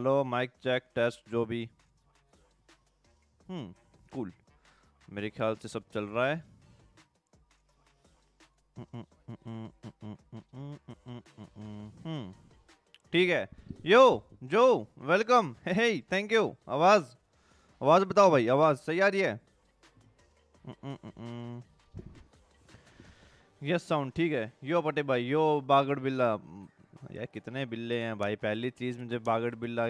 Hello, mic check, test, जो भी। हम्म cool मेरे ख्याल से सब चल रहा है। हम्म ठीक है। यो जो वेलकम हे थैंक यू आवाज़ आवाज़ बताओ भाई, आवाज़ सही आ रही है? यस साउंड ठीक है। यो पटे भाई यो बागड़ बिल्ला यार कितने बिल्ले हैं भाई। पहली चीज़ मुझे बागड़ बिल्ला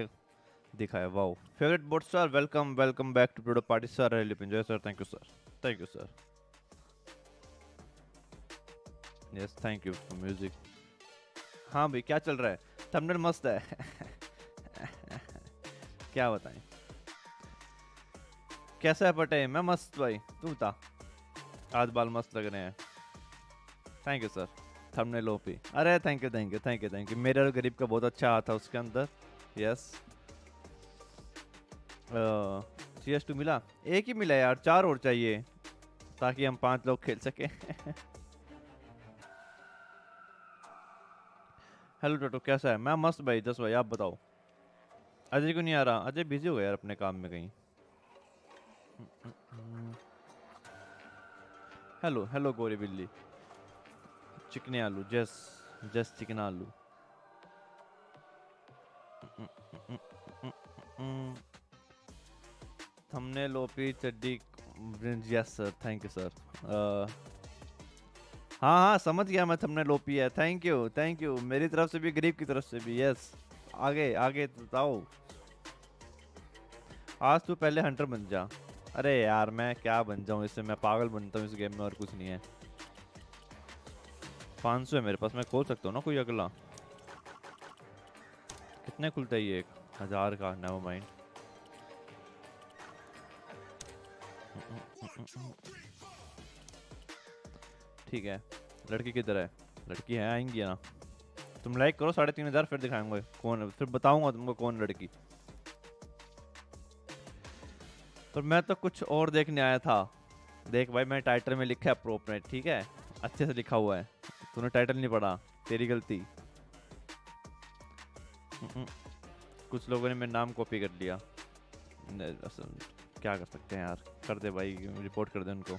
दिखा है wow favourite bot sir welcome welcome back to प्रोडो party sir really enjoy sir thank you sir thank you sir yes thank you for music हाँ भाई, क्या चल रहा है? थंबनेल मस्त है। क्या बताएँ? कैसा है पटे मैं मस्त भाई। तू बता। आज बाल मस्त लग रहे हैं। Thank you sir thumbnail OP. अरे thank you thank you thank you thank you मेरे गरीब का बहुत अच्छा हाथ था उसके अंदर। यस सी टू मिला। एक ही मिला यार, चार और चाहिए, ताकि हम पाँच लोग खेल सके। हेलो टोटो कैसा है? मैं मस्त भाई दस भाई, आप बताओ। अजय को नहीं आ रहा? अजय बिज़ी हो गया यार अपने काम में कहीं। हेलो हेलो गोरी बिल्ली। चिकने आलू, जस जस चिकन आलू। हमने लोपी चड्डी yes sir thank you sir हाँ हाँ समझ गया मैं थमने लोपी है। थैंक यू थैंक यू मेरी तरफ़ से भी, गरीब की तरफ़ से भी यस आगे आगे बताओ। आज तू पहले हंटर बन जा। अरे यार, मैं क्या बन जाऊँ? इससे मैं पागल बनता हूँ इस गेम में और कुछ नहीं है। पाँच सौ है मेरे पास, मैं खोल सकता हूँ ना कोई अगला? कितने खुलता है ये एक? हज़ार का नेवर माइंड ठीक है, लड़की किधर है? लड़की है, आएँगी ना? तुम लाइक करो साढ़े तीन हज़ार, फिर दिखाएँगे कौन है। फिर बताऊँगा तुमको कौन लड़की। पर मैं तो कुछ और देखने आया था। देख भाई, मैं टाइटल में लिखा है प्रोपनेट ठीक है? अच्छे से लिखा हुआ है। तूने टाइटल नहीं पढ़ा, तेरी गलती। कुछ लोगों ने मेरा नाम कॉपी कर लिया। क्या कर सकते हैं यार? कर दे भाई रिपोर्ट कर दे उनको।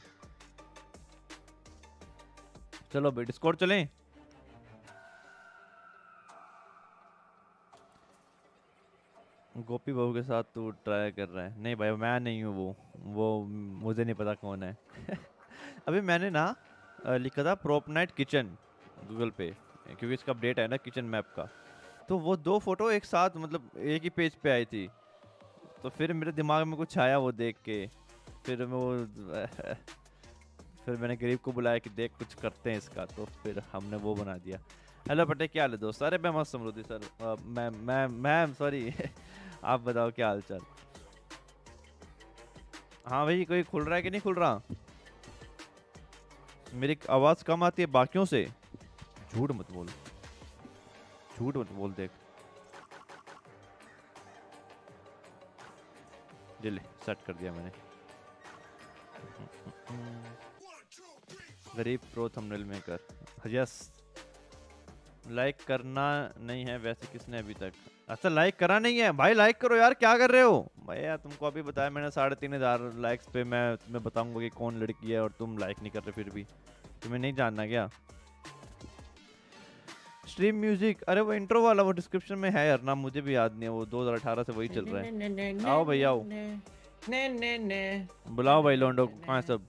चलो भाई डिस्कॉर्ड चलें। गोपी बहू के साथ तू ट्राई कर रहा है। नहीं भाई, मैं नहीं हूँ वो। वो, मुझे नहीं पता कौन है। अभी मैंने ना लिखा था प्रोप नाइट किचन, गूगल पे, क्योंकि इसका अपडेट है ना किचन मैप का। तो वो दो फ़ोटो एक साथ मतलब एक ही पेज पे आई थी। तो फिर मेरे दिमाग में कुछ आया वो देख के। फिर मैं वो, फिर मैंने गरीब को बुलाया कि देख कुछ करते हैं इसका तो फिर हमने वो बना दिया। हेलो पटे क्या हाल है दोस्त? अरे मैं मस्त Samriddhi sir. Ma'am ma'am ma'am sorry आप बताओ क्या हाल चाल हाँ भाई, कोई खुल रहा है कि नहीं खुल रहा? मेरी आवाज़ कम आती है बाकियों से। झूठ मत बोल। झूठ मत बोल देख। ले, सेट कर दिया मैंने। गरीब pro thumbnail maker. Yes. Like करना नहीं है वैसे किसने अभी तक? अच्छा लाइक करा नहीं है। भाई लाइक करो यार क्या कर रहे हो? भाई यार तुमको अभी बताया मैंने साढ़े तीन हज़ार लाइक्स पे मैं तुम्हें बताऊँगा कि कौन लड़की है और तुम लाइक नहीं कर रहे फिर भी। तुम्हें नहीं जानना क्या? स्ट्रीम म्यूज़िक अरे वो इंट्रो वाला वो डिस्क्रिप्शन में है यार ना मुझे भी याद नहीं है वो 2018 से वही चल रहा है। आओ भाई आओ। ने ने ने बुलाओ भाई लोंडो कहाँ सब?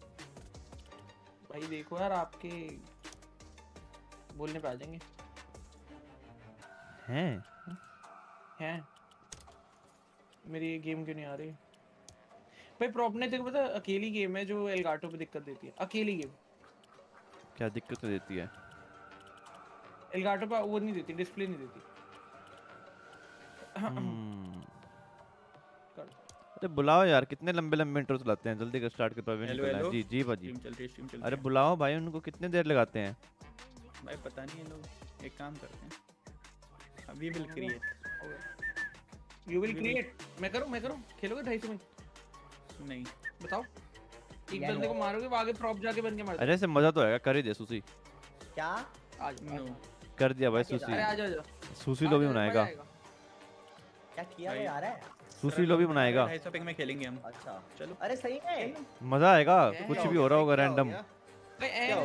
भाई देखो यार आपके बोलने पे आ जाएँगे। हैं? हैं। मेरी ये गेम क्यों नहीं आ रही? भाई प्रॉब्लम तेरे को पता अकेली गेम है जो एलगाटो पे दिक्कत देती है। अकेली गेम क्या दिक्कत देती है? एलगाटो पे वो नहीं देती डिस्प्ले नहीं देती। हम्म। अरे बुलाओ यार कितने लंबे लंबे इंट्रो चलाते हैं। जल्दी कर स्टार्ट कर पावे जी जी भाजी। अरे बुलाओ भाई उनको कितने देर लगाते हैं? भाई पता नहीं है लोग। एक काम करते हैं। We will create you will create मैं करूँ मैं करूँ? खेलोगे 250 में? नहीं। बताओ। एक बंदे को मारोगे वो आगे प्रॉप जाके बन के मार अरे से मज़ा तो आएगा। कर ही दे सुसी क्या? आज नो कर दिया भाई सुसी अरे आ जाओ सुसी लोग भी बनाएगा। क्या किया भाई। वो यार? है सुशी लो भी बनाएगा। ढाई सौ पिंग में खेलेंगे हम। अच्छा। चलो। अरे सही में मज़ा आएगा। कुछ भी हो रहा होगा रैंडम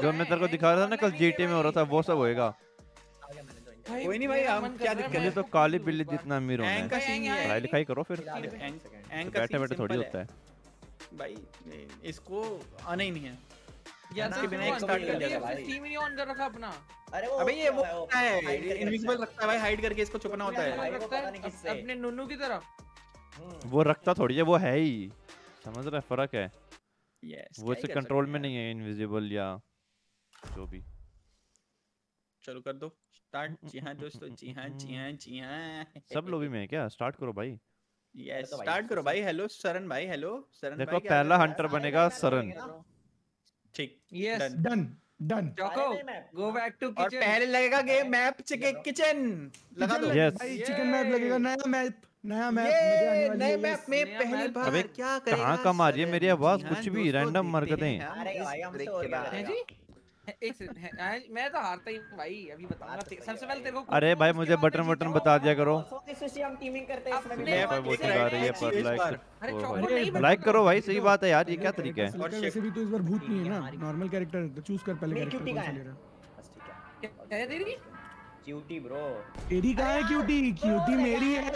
जो मैं तेरे को दिखा रहा था ना कल जीटी में हो रहा था वो सब होएगा। कोई नहीं भाई, हम क्या है, दिक्कत मैं- तो काली बिल्ली जितना अमीर होना है। पढ़ाई लिखाई करो फिर। तो बैठे बैठे थोड़ी होता है। है। भाई इसको आना ही नहीं है। या ना, तो इसके बिना एक start कर फिर भाई। ही नहीं on कर रखा अपना। अरे वो अबे ये वो क्या है, है इनविजिबल रखता है। भाई हाइड करके इसको छुपना होता है। है। अपने नुनू की तरह। हम्म, वो रखता थोड़ी है वो है ही। समझ रहा है? फ़र्क है। यस वो इससे कंट्रोल में नहीं है इनविजिबल या जो भी। चलो कर दो। स्टार्ट जी हाँ दोस्तों जी हाँ जी हाँ जी हाँ। सब लोबी में है क्या? स्टार्ट करो भाई। यस भाई, स्टार्ट करो भाई। हेलो सरन भाई हेलो सरन देखो भाई पहला हंटर बनेगा सरन ठीक yes done done choco. Go back to kitchen और पहले लगेगा गेम मैप चिकन किचन लगा दो। Yes. भाई चिकन मैप लगेगा नया मैप नया मैप नए मैप में पहली बार क्या करेगा कहाँ कम आ रही है मेरी? आवाज़? जी हाँ, कुछ भी, देखते हरकतें। एक सेकंड मैं तो हारता ही भाई अभी बताऊँगा तो ते- सबसे पहले तेरे को अरे भाई मुझे बटन बटन वटन बता दिया करो। सुशी हम टीमिंग करते हैं इसमें मैं वो चला रही है पर लाइक लाइक करो भाई सही बात है यार ये क्या तरीका है? वैसे भी तो इस बार भूत नहीं है ना नॉर्मल कैरेक्टर तो चूज़ कर पहले कैरेक्टर कौन सा ले रहा है। बस ठीक है। क्या दे तेरी? क्यूटी ब्रो तेरी कहाँ है क्यूटी क्यूटी मेरी है।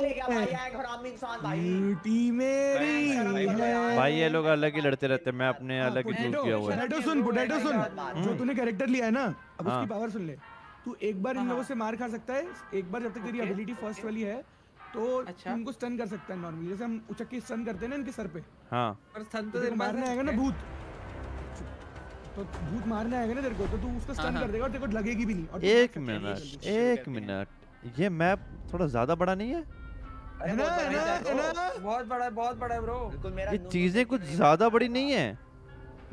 भाई? क्यूटी मेरी भाई, है ये लोग अलग ही लड़ते रहते हैं। मैं अपने हाँ, अलग ही चूज़ किया हुआ है। सुन पोटैटो सुन। जो तूने कैरेक्टर लिया है ना अब हाँ। उसकी पावर सुन ले। तू एक बार इन हाँ, लोगों हाँ। से मार खा सकता है। एक बार जब तक तेरी एबिलिटी फ़र्स्ट वाली है तो अच्छा। उनको स्टन कर सकता है नॉर्मली जैसे हम उचक के स्टन करते हैं ना इनके सर पे। हाँ। पर सन तो तो मारने आएगा ना भूत। तो भूत मारने आएगा ना तेरे को तो तू उसको हाँ, स्टन हाँ। कर देगा और तेरे को लगेगी भी नहीं और एक है मिनट एक मिनट। ये मैप थोड़ा ज़्यादा बड़ा नहीं है? अरे है ना, बहुत है बड़ा ना, है है ना? बहुत बड़ा है बहुत बड़ा है ब्रो बिल्कुल मेरा ये चीज़ें तो कुछ ज़्यादा बड़ी नहीं है?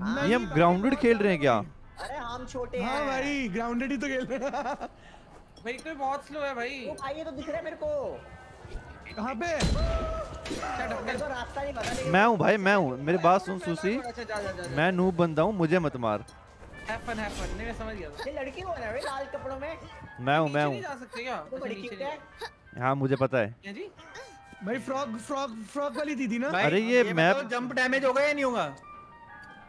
हाँ, ये हम ग्राउंडेड खेल रहे हैं क्या? अरे हम छोटे हैं हाँ। भाई ग्राउंडेड ही तो खेल रहे हैं। भाई कोई बहुत स्लो है भाई। ओ भाई ये तो दिख रहा है मेरे को। कहाँ पे? मैं हूँ भाई मैं हूँ। मेरी बात सुन सुसी। अच्छा मैं नूब बंदा हूँ मुझे मत मार। हैव फन नहीं मैं समझ गया ये लड़की कौन है भाई लाल कपड़ों में? मैं हूँ मैं हूँ। जा सकते क्या? तो बड़ी नीचे है। हाँ मुझे पता है। जा- जी? भाई फ्रॉग फ्रॉग फ्रॉग वाली दीदी ना? अरे ये मैप- जंप डैमेज होगा या नहीं होगा?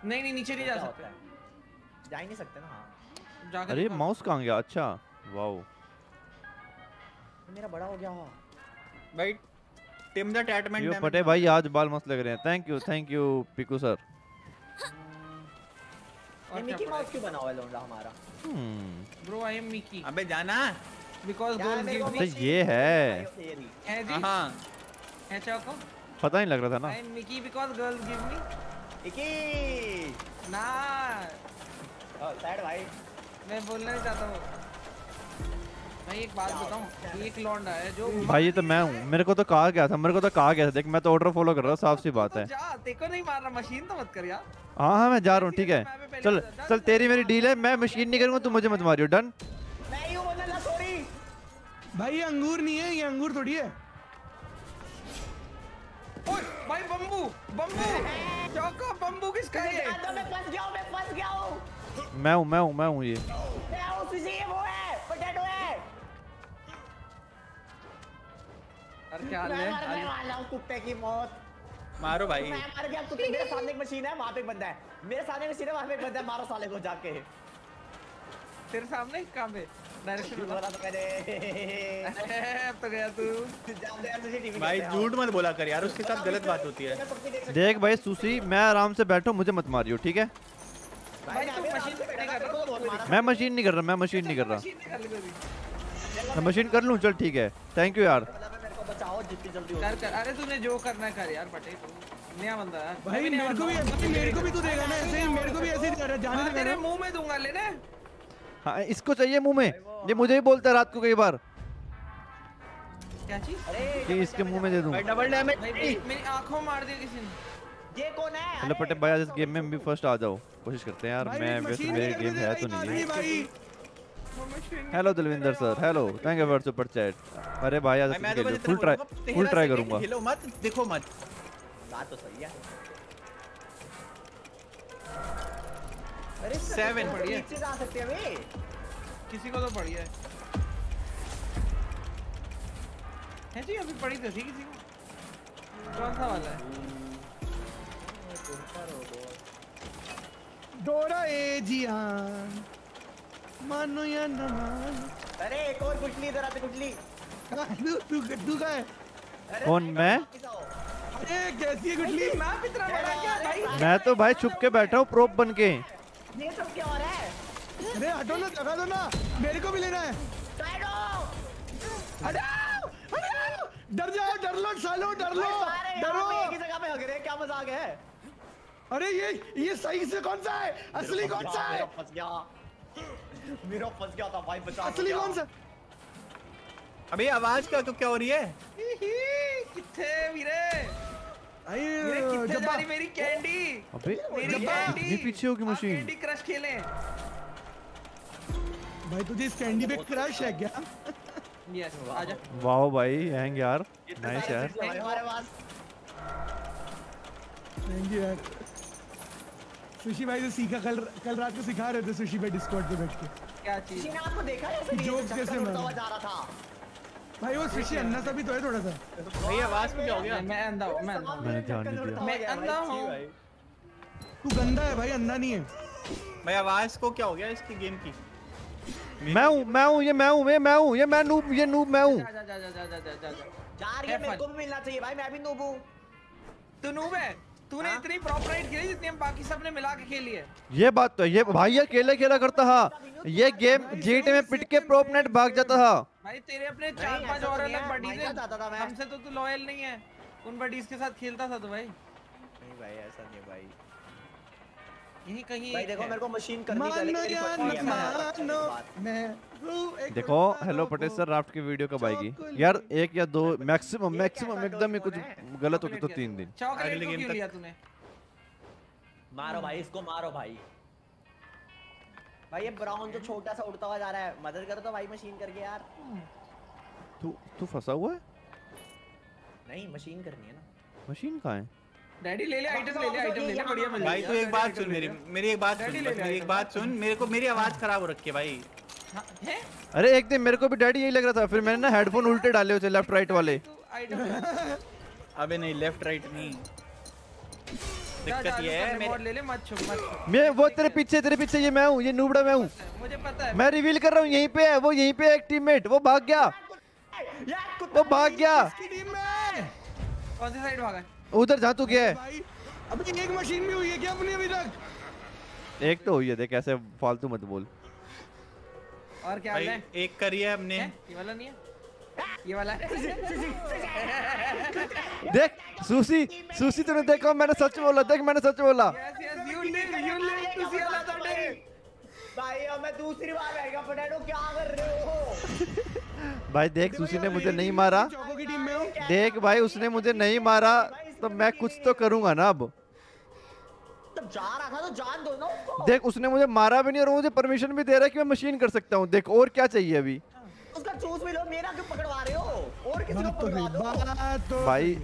नहीं नहीं नीचे नहीं जा सकते। जा ही नहीं सकते ना हाँ। अरे माउस कहाँ गया? अच्छा। वाओ। तो मेरा बड़ा हो गया हाँ। भाई टिम द टैटमेंट यो पटे भाई आज बाल मस्त लग रहे हैं। Thank you thank you Piku sir और मिकी माउस क्यों बना हुआ है लोंडा हमारा? Hmm bro I am Mickey अबे जाना। बिकॉज़ गोल गिव तो मी ये है। है? जी हाँ। है चौको पता नहीं लग रहा था ना। I am Mickey because girl give me इकी ना ओ सैड भाई। मैं बोलना नहीं चाहता हूँ भाई एक बात बताऊँ एक लौंडा है जो भाई ये तो मैं हूँ। मेरे को तो कहा गया था मेरे को तो कहा गया था। देख मैं तो ऑर्डर फॉलो कर रहा हूँ साफ़ सी बात तो है जा देखो नहीं मार रहा मशीन तो मत कर यार। हाँ हाँ मैं जा रहा हूँ ठीक है। चल चल तेरी मेरी डील है मैं मशीन नहीं करूँगा तू मुझे मत मारियो डन मैं ही सॉरी भाई ये अंगूर नहीं है ये अंगूर थोड़ी है। ओए भाई बम्बू बम्बू चौको बम्बू किसका है मैं फंस गया हूँ मैं फंस गया हूँ। मैं हूँ मैं हूँ मैं हूँ ये। मैं हूँ सुशी वो है पोटैटो है। अरे क्या हाल मैं है? मरने वाला हूँ कुत्ते की मौत। मारो भाई। मैं मर गया कुत्ते मेरे सामने एक मशीन है वहाँ पे एक बंदा है। मेरे सामने मशीन है वहाँ पे एक बंदा है मारो साले को जाके। तेरे सामने कहाँ पे डायरेक्शन बोला तो मैंने। अब तो गया तू। जान दे यार तुझे टीवी भाई झूठ मत बोला कर यार उसके साथ गलत बात होती है। देख भाई सुशी मैं आराम से बैठो मुझे मत मारियो ठीक है? मैं मशीन नहीं कर रहा, मैं मशीन नहीं कर रहा कर। मैं मशीन कर लूँ चल ठीक है। थैंक यू यार मतलब मेरे को बचाओ जितनी जल्दी हो कर कर। अरे तूने जो करना है कर यार बटे तू। नया बंदा है मैं भाई मेरे को भी हूँ। ऐसे मेरे को भी तो देगा ना ऐसे ही मेरे को भी ऐसे ही दे रहा जाने हाँ, दे तेरे मुँह में दूँगा लेने हाँ इसको चाहिए मुँह में। ये मुझे भी बोलता है रात को कई बार। क्या चीज़? अरे इसके मुँह में दे दूँ। भाई डबल डैमेज भाई मेरी आँखों मार दिया किसी ने। ये कौन है? मतलब पटे भाई आज इस गेम में भी फ़र्स्ट आ जाओ। कोशिश करते हैं यार मैं वैसे मेरे गेम है तो नहीं है। Hello Dalvinder sir hello thank you for super chat अरे भाई आज फुल ट्राई फुल ट्राई करूँगा। हिलो मत देखो मत। बात तो सही है। अरे Seven, बढ़िया। नीचे जा सकते हैं वे। किसी को तो बढ़िया है। है जी अभी पड़ी तो थी किसी को? कौन सा वाला है? डोरा ए जियान। मानो या ना मानो। अरे एक और गुटली इधर आते गुटली तू तू तू का है? कौन, मैं? अरे कैसी है गुटली मैप इतना बड़ा क्या भाई? मैं तो भाई छुप के बैठा हूँ प्रोप बन के। ये सब क्या हो रहा है? अरे हटो ना जगा दो ना। मेरे को भी लेना है। डर जाओ डर लो सालो डर लो। डरो। एक ही जगह पे हग रहे क्या मज़ाक है? अरे ये ये सही से कौन सा है? असली कौन सा है? फंस गया। मेरा फंस गया था भाई बचा असली कौन सा? अबे आवाज़ क्या तो क्या हो रही है? किथे वीरे? आई किथे जा जब्बा। रही मेरी कैंडी अबे मेरी कैंडी इतनी पीछे होगी मशीन। कैंडी क्रश खेलें। भाई तुझे इस कैंडी पे क्रश है क्या? यस आजा वाह भाई हैंग यार। नाइस यार। हमारे पास। थैंक यू यार। सुशी भाई से सीखा कल कल रात को सिखा रहे थे सुशी भाई डिस्कॉर्ड पे बैठ के। क्या चीज़? आपको देखा है कैसे उड़ता मारा? जा रहा था? भाई वो सुशी अन्ना सा भी तो है थोड़ा सा। भाई आवाज़ को क्या हो गया? मैं मैं अंधा हूँ मैं अंधा हूँ। मैंने ध्यान नहीं दिया। मैं अंधा हूँ। भाई। तू गंदा है भाई अंधा नहीं है। भाई आवाज़ को क्या हो गया इसकी गेम की? मैं हूँ मैं हूँ ये मैं हूँ ये मैं हूँ ये मैं नूब ये नूब मैं हूँ। जा जा जा जा जा जा जा जा जा। जा रही है Have मेरे. को भी मिलना चाहिए भाई मैं भी नूब हूँ। तू नूब है? तूने इतनी प्रॉप राइड खेली जितनी हम बाकी सबने मिला के खेली है। ये बात तो ये भाई ये अकेले खेला करता था। ये गेम जीटी में पिट के प्रोप नेट भाग जाता था। भाई तेरे अपने चार पाँच और अलग है, बडीज माइका था मैं। हमसे तो तू लॉयल नहीं है। उन बडीज के साथ खेलता था तो भाई। नहीं भाई ऐसा नहीं भाई। यही कहीं भाई देखो मेरे को मशीन करनी चाहिए मैं मानो देखो हेलो। पटेल सर राफ्ट की वीडियो कब आएगी? यार एक या दो मैक्सिमम मैक्सिमम एकदम ही कुछ गलत हो गया तो तीन दिन। अगले को तक- तूने? मारो भाई इसको मारो भाई। भाई ये ब्राउन जो छोटा सा उड़ता हुआ जा रहा है मदद करो तो भाई मशीन करके यार। तू तू फंसा हुआ है? नहीं मशीन करनी है ना। मशीन कहाँ है? डैडी ले ले आइटम ले ले आइटम ले ले बढ़िया मिल भाई तू एक बात सुन मेरी मेरी एक बात सुन मेरी एक बात सुन मेरे को मेरी आवाज़ खराब हो रखी है भाई। हाँ, अरे एक दिन मेरे को भी डैडी यही लग रहा था फिर मैंने ना हेडफोन उल्टे डाले होते लेफ़्ट राइट वाले। अबे नहीं लेफ़्ट राइट नहीं। दिक्कत ये है मेरे ले ले मत छुप मत मैं वो तेरे पीछे तेरे पीछे ये मैं हूँ ये नूबड़ा मैं हूँ। मुझे पता है। मैं रिवील कर रहा हूँ यहीं पे है वो यहीं पे है एक टीममेट वो भाग गया। यार कुत्ता वो भाग गया किसकी टीम में? कौन सी साइड भागा? उधर जा तू गया है। भाई अभी एक मशीन भी हुई है क्या अपनी अभी तक? एक तो हुई है देख ऐसे फालतू मत बोल। और क्या हाल है? एक करी है हमने। ये वाला नहीं है? ये वाला देख सुसी सुसी तूने देखा मैंने सच बोला देख मैंने सच बोला। Yes yes you live you live to see another day भाई अब मैं दूसरी बार आएगा पोटैटो क्या कर रहे हो? भाई देख सुसी ने मुझे नहीं मारा। चौको की टीम में हूँ। देख भाई उसने मुझे नहीं मारा। तो मैं कुछ तो करूँगा ना अब। जा रहा था तो जान दो ना उसको। देख उसने मुझे मारा भी नहीं और मुझे परमिशन भी दे रहा है कि मैं मशीन कर सकता हूँ। देख और क्या चाहिए अभी? उसका चूस भी लो मेरा क्यों पकड़वा रहे हो? और किसी को तो पकड़वा दो। तो भाई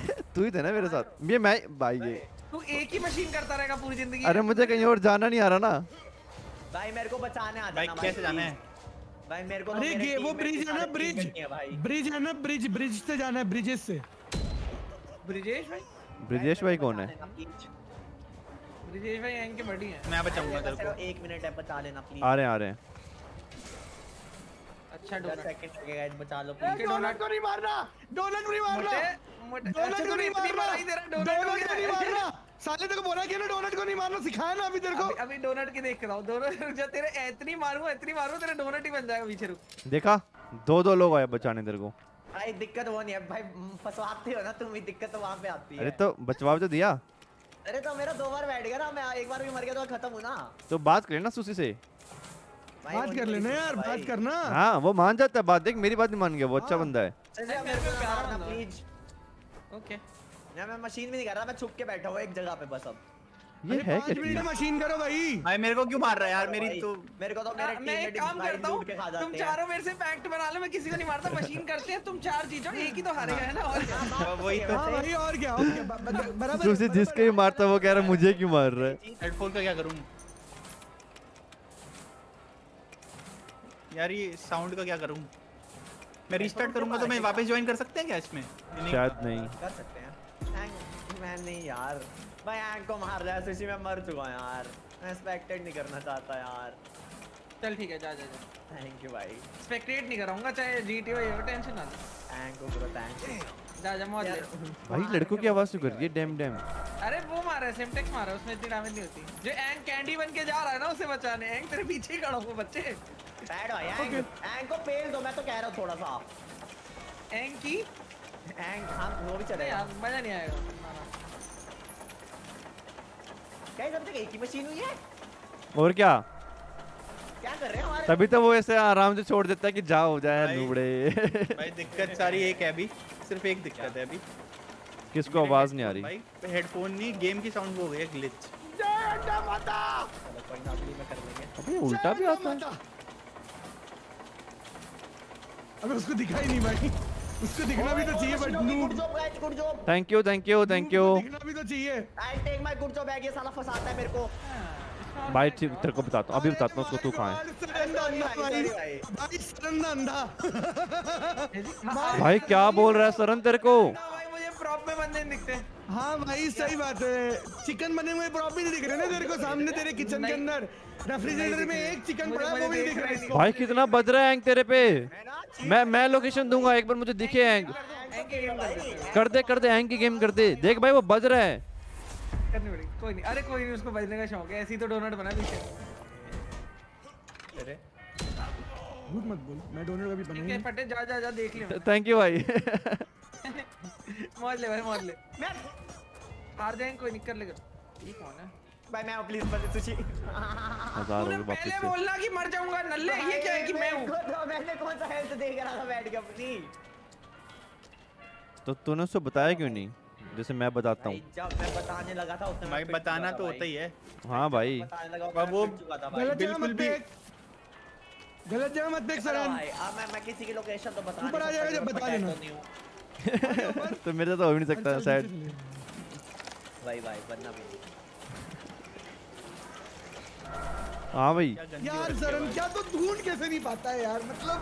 तू ही थे ना मेरे साथ। ये मैं भाई ये। तू एक ही मशीन करता रहेगा पूरी ज़िंदगी। अरे मुझे कहीं और जाना नहीं आ रहा ना। भाई मेरे को बचाने आ भाई जाना कैसे जाना है? भाई मेरे को अरे वो ब्रिज है ना ब्रिज है ब्रिज है ना ब्रिज ब्रिज से जाना है ब्रिजेस से। ब्रिजेश भाई? ब्रिजेश भाई कौन है। ब्रिजेश भाई यहाँ के बड़ी हैं। मैं बचाऊँगा तेरे को। एक मिनट है बचा लेना प्लीज़ आ रहे हैं आ रहे हैं। अच्छा डोनट सेकंड लगेगा इस बचा लो प्लीज़ डोनट को नहीं मारना! डोनट को नहीं मारना! मोटे डोनट अच्छा को नहीं मारना! मारा ही डोनट डोनट को नहीं मारना। साले तेरे को बोला कि ना डोनट को नहीं मारना सिखाया ना अभी तेरे को। अभी डोनट की देख रहा हूँ। डोनट रुक जा तेरे इतनी मारूँगा इतनी मारूँगा तेरा डोनट ही बन जाएगा पीछे रुक। देखा? दो दो लोग आए बचाने तेरे को। भाई दिक्कत वो नहीं है। भाई फंसवाते हो ना तुम ही दिक्कत तो वहाँ पे आती है। अरे तो बचवा तो दिया। अरे तो मेरा दो बार बैठ गया ना मैं एक बार भी मर गया तो खत्म हूँ ना। तो बात कर लेना सुसी से। बात कर लेना यार बात करना। हाँ वो मान जाता है बात देख मेरी बात नहीं मान गया वो अच्छा हाँ। बंदा है। चलिए मेरे को को प्यारा है। Please okay. ना मैं मशीन भी नहीं कर रहा मैं छुप के बैठा हूँ एक जगह पे बस अब। ये है पाँच क्या मिनट मशीन करो भाई। भाई मेरे को क्यों मार रहा है यार? मेरी तो मेरे को तो मेरे मैं एक काम करता हूँ। तुम चारों मेरे से पैक्ट बना लो मैं किसी को नहीं मारता मशीन करते हैं तुम चार जीतो एक ही तो हारेगा है ना? और क्या? वही तो। हाँ भाई और क्या? बराबर सुसी जिसके भी मारता वो कह रहा है मुझे क्यों मार रहा है? हेडफोन का क्या करूँ? यार ये साउंड का क्या करूँ? मैं रीस्टार्ट करूँगा तो मैं वापस ज्वाइन कर सकते हैं क्या इसमें? शायद नहीं। कर सकते हैं। मैं नहीं यार। भाई हैंग को मार दिया सुशी मैं मर चुका हूँ यार। मैं स्पेक्टेट नहीं करना चाहता यार। चल ठीक है जा जा जा। थैंक यू भाई स्पेक्टेट नहीं कराऊँगा चाहे जीटी हो ये टेंशन ना ले। Thank you bro thank you जा जा मौज ले। भाई लड़कों की आवाज़ क्यों कर रही है? डैम डैम अरे वो मारा है सिमटेक्स मारा है, उसमें इतनी डैमेज नहीं होती। जो एंग कैंडी बन के जा रहा है ना उसे बचाने। एंग तेरे पीछे ही खड़ा हो बच्चे। बैड भाई हैंग हैंग को पेल दो मैं तो कह रहा हूँ थोड़ा सा। एंग की? हैंग हम वो भी नहीं चलेगा यार मज़ा नहीं आएगा मारा। क्या सब तक एक ही मशीन हुई है? और क्या? क्या कर रहे हैं हमारे? तभी तो वो ऐसे आराम से छोड़ देता है कि जा हो जाए भाई। नूबड़े भाई दिक्कत सारी एक है अभी सिर्फ़ एक दिक्कत है अभी। किसको आवाज़ नहीं आ रही? भाई हेडफोन नहीं गेम की साउंड वो हो गई है ग्लिच चलो कोई ना अगली में कर लेंगे। अबे उल्टा भी आता है। अबे उसको दिखाई नहीं भाई। उसको दिखना भी तो चाहिए but नूड noob good job thank you thank you thank you दिखना भी तो चाहिए। I take my good job bag ये साला फंसाता है मेरे को। भाई ठीक तेरे को बताता हूँ। अभी बताता हूँ उसको तू कहाँ है? भाई सरन अंधा भाई। क्या बोल रहा है सरन तेरे को? प्रॉप में बंदे नहीं दिखते। हाँ भाई सही बात है। चिकन बने हुए प्रॉप भी नहीं दिख रहे ना तेरे को सामने तेरे किचन के अंदर। रेफ्रिजरेटर में एक चिकन पड़ा है वो भी दिख रहा इसको। भाई कितना बज रहा है एंग तेरे पे? मैं मैं लोकेशन दूँगा एक बार मुझे दिखे एंग की कर दे कर दे एंग की गेम कर दे। देख भाई वो बज रहा है। करनी पड़ेगी कोई नहीं। अरे कोई नहीं उसको बजने का शौक है। ऐसे ही तो डोनट बना पीछे। अरे। झूठ मत बोल मैं डोनर कभी बना ठीक है फटे जा जा जा देख लियो थैंक यू भाई। मौज ले भाई मौज ले मैं हार जाएँगे कोई नहीं कर लेगा। ये कौन है? भाई मैं प्लीज़ बस सुशी। हज़ार हो गए वापस पहले बोलना कि मर जाऊँगा नल्ले ये क्या है कि मैं हूँ? तो मैंने कौन सा हेल्थ देख रहा था बैठ के अपनी। तो तूने उसको बताया क्यों नहीं? जैसे मैं बताता हूँ। जब मैं बताने लगा था उतना भाई बताना तो होता ही है। हाँ भाई। बताने वो- बिल्कुल भी- गलत जगह मत देख अब मैं मैं किसी की लोकेशन तो बता ऊपर आ जाएगा जब बता देना। तो मेरे तो हो भी नहीं सकता शायद। भाई भाई बनना भी हाँ भाई। यार भाई। क्या तो ढूंढ कैसे नहीं पाता है यार? मतलब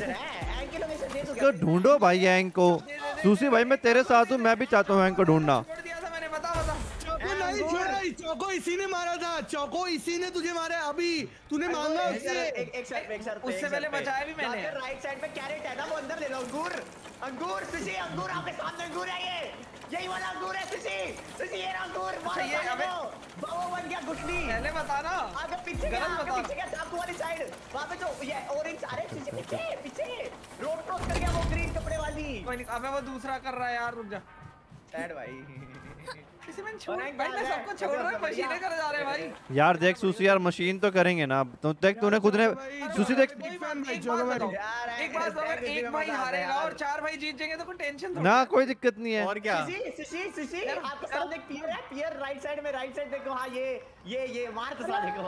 है तो ढूंढो भाई एंग को दूसरी भाई मैं तेरे साथ हूँ मैं भी चाहता हूँ एंग को ढूंढना। चौको इसी ने मारा था चौको इसी ने तुझे मारा है अभी तूने मांगा उससे। एक एक शर्त पे एक शर्त पे उससे पहले बचाया भी मैंने। राइट साइड पे कैरेट है ना वो अंदर ले लो अंगूर। अंगूर सुशी अंगूर आपके सामने अंगूर है ये। यही वाला अंगूर है सुशी। सुशी ये अंगूर। मारो ये अबे- वो बन गया गुठली पहले बता ना। आगे पीछे गलत बता। पीछे क्या चाकू वाली साइड वहाँ पे जो ये ऑरेंज आ रहे पीछे पीछे पीछे। रोड क्रॉस कर गया वो ग्रीन कपड़े वाली। कोई नहीं अबे वो दूसरा कर रहा है यार रुक जा। सैड भाई। यार। देख सुशी यार मशीन तो करेंगे ना। अब तो देख तूने खुद ने सुशी देख। एक बात भाई। बताओ। एक अगर एक भाई है हारेगा और चार भाई जीत जाएँगे तो कोई टेंशन ना कोई दिक्कत नहीं है। और क्या? सुशी सुशी सुशी आपके सामने एक पियर है पियर राइट साइड में राइट साइड देखो। हाँ ये ये ये मार तो साले को।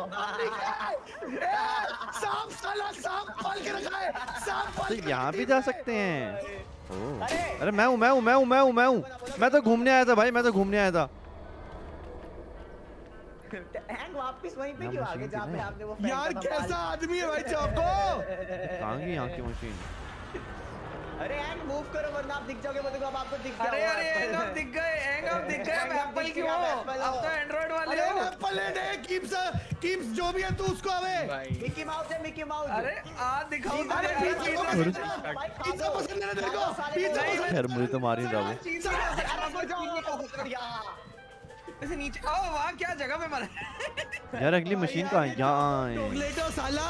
सांप साला सांप पाल के रखा है सांप पाल के यहाँ भी जा सकते हैं। अरे अरे मैं हूँ मैं हूँ मैं हूँ मैं हूँ मैं हूँ। मैं तो घूमने आया था भाई मैं तो घूमने आया था। हैंग वापस वहीं पे क्यों आ गए जहाँ जहाँ पे आपने वो यार कैसा आदमी है भाई चौको कहाँ की यहाँ की मशीन अरे हैंग मूव करो वरना आप दिख जाओगे मतलब अब आपको दिख गया अरे अरे एंग है। अब दिख गए एंग अब दिख गए अब एप्पल दिख की हो अब हो। तो एंड्रॉइड वाले अरे हो एप्पल है कीप्स कीप्स जो भी है तू उसको अबे मिकी माउस है मिकी माउस अरे आ दिखाओ अरे पिज़्ज़ा पसंद है, भाई, खा पिज़्ज़ा लो। पसंद है तेरे को? लो, पिज़्ज़ा पसंद खैर मुझे तो मार ही रहा। ऐसे नीचे ओ वाह क्या जगह पे मरा यार अगली मशीन कहाँ है यहाँ है साला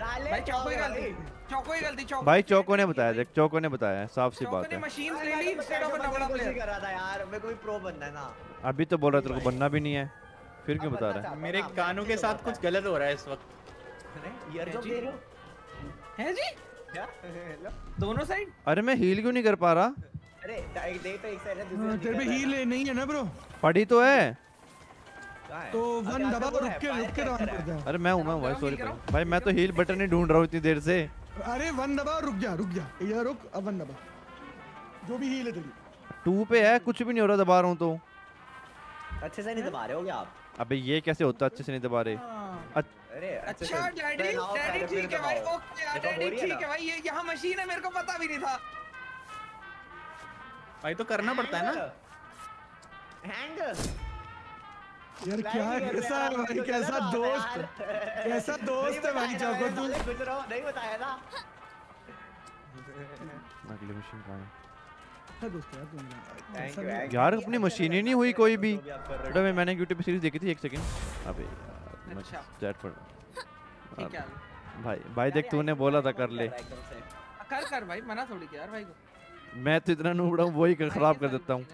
साले भाई ही भाई। गलती चौको ही गलती चौको भाई चौको ने बताया देख चौको ने बताया साफ़ सी बात है। मशीन ले ली इंस्टेड ऑफ़ की प्लेयर कर रहा था यार मेरे को भी प्रो बनना है ना। अभी तो बोल रहा तेरे को बनना भी नहीं है फिर क्यों बता रहा है? मेरे कानों के साथ कुछ गलत हो रहा है इस वक्त। अरे जो? दे रहे हो? है जी? क्या? दोनों साइड अरे मैं हील क्यों नहीं कर पा रहा? अरे एक दे तो एक साइड है हाँ, दूसरी तेरे पे हील नहीं है ना ब्रो पड़ी तो है। तो वन दबा रुक के रुक के है। अरे मैं हूँ मैं हूँ भाई सॉरी भाई मैं तो हील बटन ही ढूंढ रहा हूँ इतनी देर से। अरे वन दबा रुक जा रुक जा। इधर रुक अब वन दबा। जो भी हील है तेरी। टू पे है कुछ भी नहीं हो रहा दबा रहा हूँ तो। अच्छे से नहीं दबा रहे होगे आप? अबे ये कैसे होता है अच्छे से नहीं दबा रहे? हाँ। अरे अच्छा डैडी डैडी ठीक है भाई ओके यार डैडी ठीक है भाई ये यहाँ मशीन है मेरे को पता भी नहीं था। भाई तो करना पड़ता है ना? हैंग यार क्या कैसा है भाई कैसा दोस्त कैसा दोस्त है भाई चौको तू। कुछ रहो नहीं बताया ना अगली मशीन कहाँ है? अच्छा दोस्त यार तुम अपनी मशीन ही नहीं हुई कोई भी। बेटा मैं मैंने यूट्यूब पे सीरीज़ देखी थी एक सेकंड अबे अच्छा। चैट पर भाई भाई देख तूने बोला था कर ले। कर कर भाई मना थोड़ी किया यार भाई को। मैं तो इतना नूबड़ा हूँ वही कर- खराब कर देता हूँ।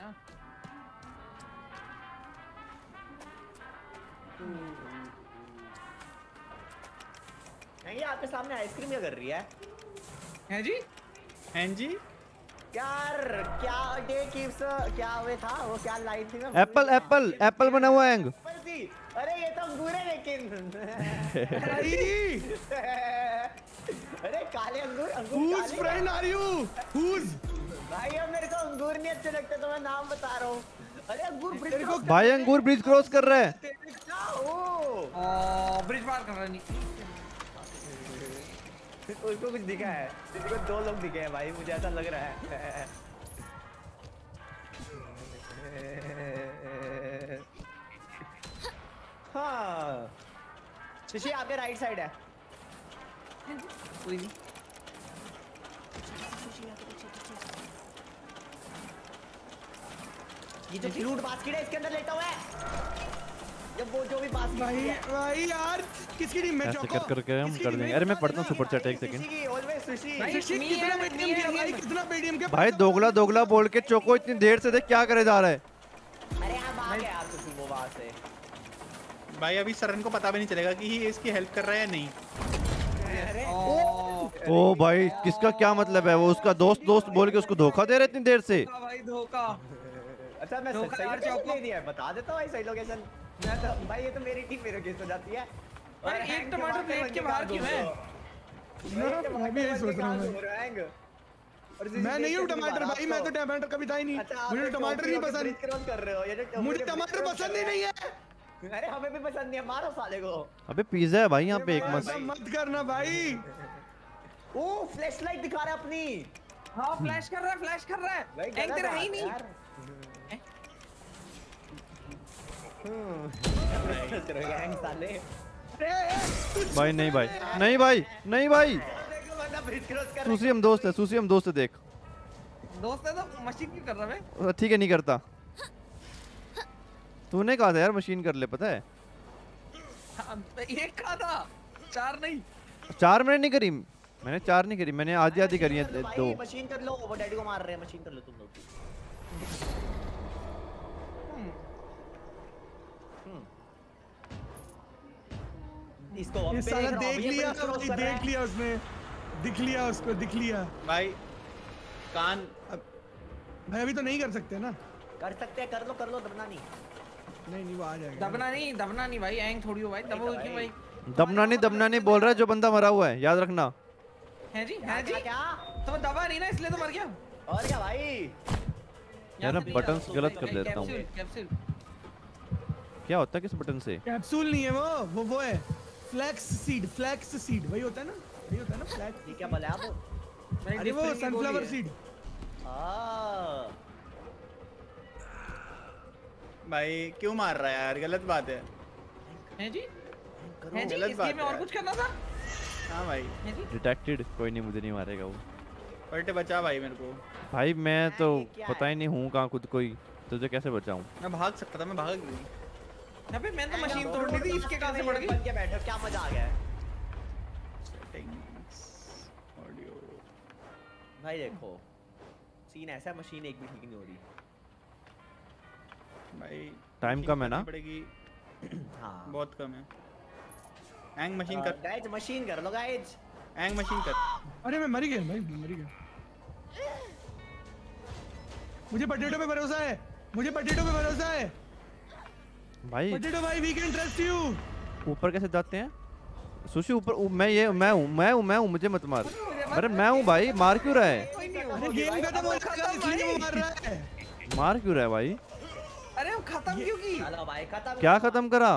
ये आपके सामने आइसक्रीम क्या कर रही है? है जी? हैं जी? यार क्या डे कीप्स क्या हुए था? वो क्या लाइन थी मैं एप्पल एप्पल एप्पल बना हुआ है एंग एप्पल थी। अरे ये तो अंगूर है लेकिन। अरे काले अंगूर अंगूर काले friend are you? Whose? भाई अब मेरे को अंगूर नहीं अच्छे लगते तो मैं नाम बता रहा हूँ। अरे अंगूर ब्रिज तेरे को भाई अंगूर ब्रिज क्रॉस कर रहा है। ब्रिज पार कर रहा नहीं उसको कुछ दिखा है। किसी को दो लोग दिखे हैं भाई मुझे ऐसा लग रहा है। हाँ। शिशी आपके राइट साइड है। कोई नहीं। ये जो फ्लूट बास्केट है इसके अंदर लेटा हुआ है। जब वो जो भी बास्केट भाई भाई यार किसकी टीम में चौको कर करके हम कर देंगे। अरे मैं पढ़ता हूँ सुपर चैट एक सेकंड कितना पेटीएम किया भाई? कितना पेटीएम भाई दोगला दोगला बोल के चोको इतनी देर से देख क्या करे जा रहा है? अरे गया यार सुशी वो वहाँ से। भाई अभी सरन को पता भी नहीं चलेगा कि ये इसकी हेल्प कर रहा है या नहीं। ओ ओ भाई किसका क्या मतलब है? वो उसका दोस्त दोस्त बोल के उसको धोखा दे रहे इतनी देर से। भाई धोखा। अच्छा मैं सही लोकेशन दे दिया बता देता हूँ भाई सही लोकेशन। मैं तो भाई ये तो मेरी टीम मेरे केस हो जाती है। और एक टमाटर प्लेट के बाहर क्यों है? मैं भी यही सोच रहा हूँ हो? मैं। नहीं हूँ टमाटर भाई मैं तो तो- टमाटर कभी था ही नहीं। अच्छा मुझे तो टमाटर नहीं पसंद। कर रहे हो ये मुझे टमाटर पसंद ही नहीं है। अरे हमें भी पसंद नहीं है मारो साले को। अबे पिज्जा है भाई यहाँ पे एक मस्त। मत करना भाई। ओ फ्लैश लाइट दिखा रहा है अपनी। हाँ फ्लैश कर रहा है फ्लैश कर रहा है। एक तेरा है ही नहीं। भाई नहीं भाई। नहीं भाई नहीं भाई। सुशी हम दोस्त है सुशी हम दोस्त है देख। दोस्त है तो मशीन क्यों कर रहा है ठीक है नहीं करता। तूने कहा था यार मशीन कर ले पता है? हाँ, एक कहा था। चार नहीं। चार मैंने नहीं करी। मैंने चार नहीं करी मैंने आधी आधी करी है दो। मशीन कर लो वो डैडी को मार रहे हैं मशीन कर लो तुम लोग। इसको साला देख देख लिया देख लिया उसने। दिख लिया उसको दिख लिया। भाई कान भाई अभी तो नहीं कर सकते ना। कर सकते हैं कर लो कर लो दबना नहीं। नहीं नहीं वो आ जाएगा। दबना नहीं दबना नहीं भाई एंग थोड़ी हो भाई। दबो क्यों भाई? दबना नहीं दबना नहीं बोल रहा है जो बंदा मरा हुआ है याद रखना। है जी है जी। क्या? तो दबा नहीं ना इसलिए तो मर गया। और क्या भाई? यार ना नहीं, गलत कर देता हूँ। कैप्सूल क्या होता है किस बटन से? कैप्सूल नहीं है वो वो वो है। फ्लैक्स सीड फ्लैक्स सीड वही होता है ना? वही होता है ना फ्लैक्स ये क्या बोला आप भाई, अरे वो की सनफ्लावर सीड आ भाई क्यों मार रहा है यार? गलत बात है। है जी? है जी? इस गेम में और कुछ करना था? हाँ भाई। डिटेक्टेड कोई नहीं मुझे नहीं मारेगा वो। पलटे बचा भाई मेरे को। भाई मैं तो पता ही नहीं हूँ कहाँ खुद कोई तुझे कैसे बचाऊं? मैं भाग सकता था मैं भाग नहीं। पे मैंने तो मशीन तोड़नी थी इसके कहाँ से पड़ गई? बन के बैठो क्या मज़ा आ गया सेटिंग्स ऑडियो भाई देखो सीन ऐसा है मशीन एक भी ठीक नहीं हो रही। भाई Time machine कम है ना? पड़ेगी। हाँ। बहुत कम है। एंग मशीन कर। गाइज़ मशीन कर लो गाइज़ एंग मशीन कर। अरे मैं मर गया भाई मैं मर गया। मुझे पटेटो पे भरोसा है मुझे पटेटो पे भरोसा है। भाई। पटेटो भाई वी कैन ट्रस्ट यू ऊपर कैसे जाते हैं? सुशी ऊपर मैं ये मैं हूँ मैं हूँ मैं हूँ मुझे मत मार। अरे मैं हूँ भाई मार क्यों रहा है? अरे गेम खत्म हो जाएगा खत्म इसलिए वो मार रहा है। मार क्यों रहा है भाई? अरे वो खत्म क्यों की? चलो भाई खत्म। क्या खत्म करा?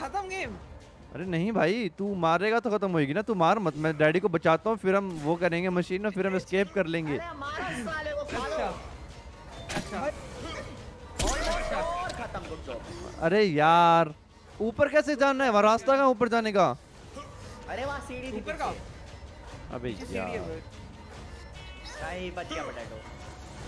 खत्म गेम अरे नहीं भाई तू मारेगा तो खत्म होगी ना तू मार मत मैं डैडी को बचाता हूँ फिर हम वो करेंगे मशीन में फिर हम स्केप कर लेंगे। अरे मारो इस साले को खा अच्छा। अरे यार ऊपर कैसे जाना है? वहाँ रास्ता कहाँ ऊपर जाने का? अरे वहाँ सीढ़ी थी ऊपर का? अबे यार। बच गया पोटैटो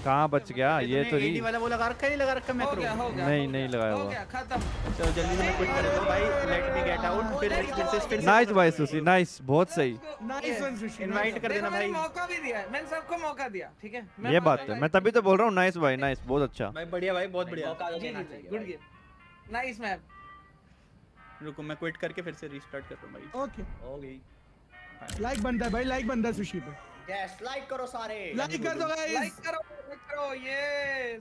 कहाँ बच गया? ये तो नहीं। वाला वो लगा रखा नहीं लगा रखा मैं हो गया करूँ हो गया नहीं, नहीं लगाया हुआ। चलो जल्दी से मैं क्विट कर भाई लेट मी गेट आउट फिर फिर से फिर से नाइस भाई सुशी नाइस बहुत सही। नाइस वन सुशी इनवाइट कर देना भाई। मौका भी दिया मैंने सबको मौका दिया ठीक है? ये बात है मैं तभी तो बोल रहा हूँ नाइस भाई नाइस बहुत अच्छा। भाई बढ़िया भाई बहुत बढ़िया। मौका तो देना चाहिए गुड गेम नाइस मैप रुको मैं क्विट करके फिर से रीस्टार्ट कर रहा हूँ भाई। ओके हो गई। लाइक बनता है भाई लाइक बनता है सुशी पे। यस लाइक करो सारे। लाइक कर दो लाइक करो लाइक करो ये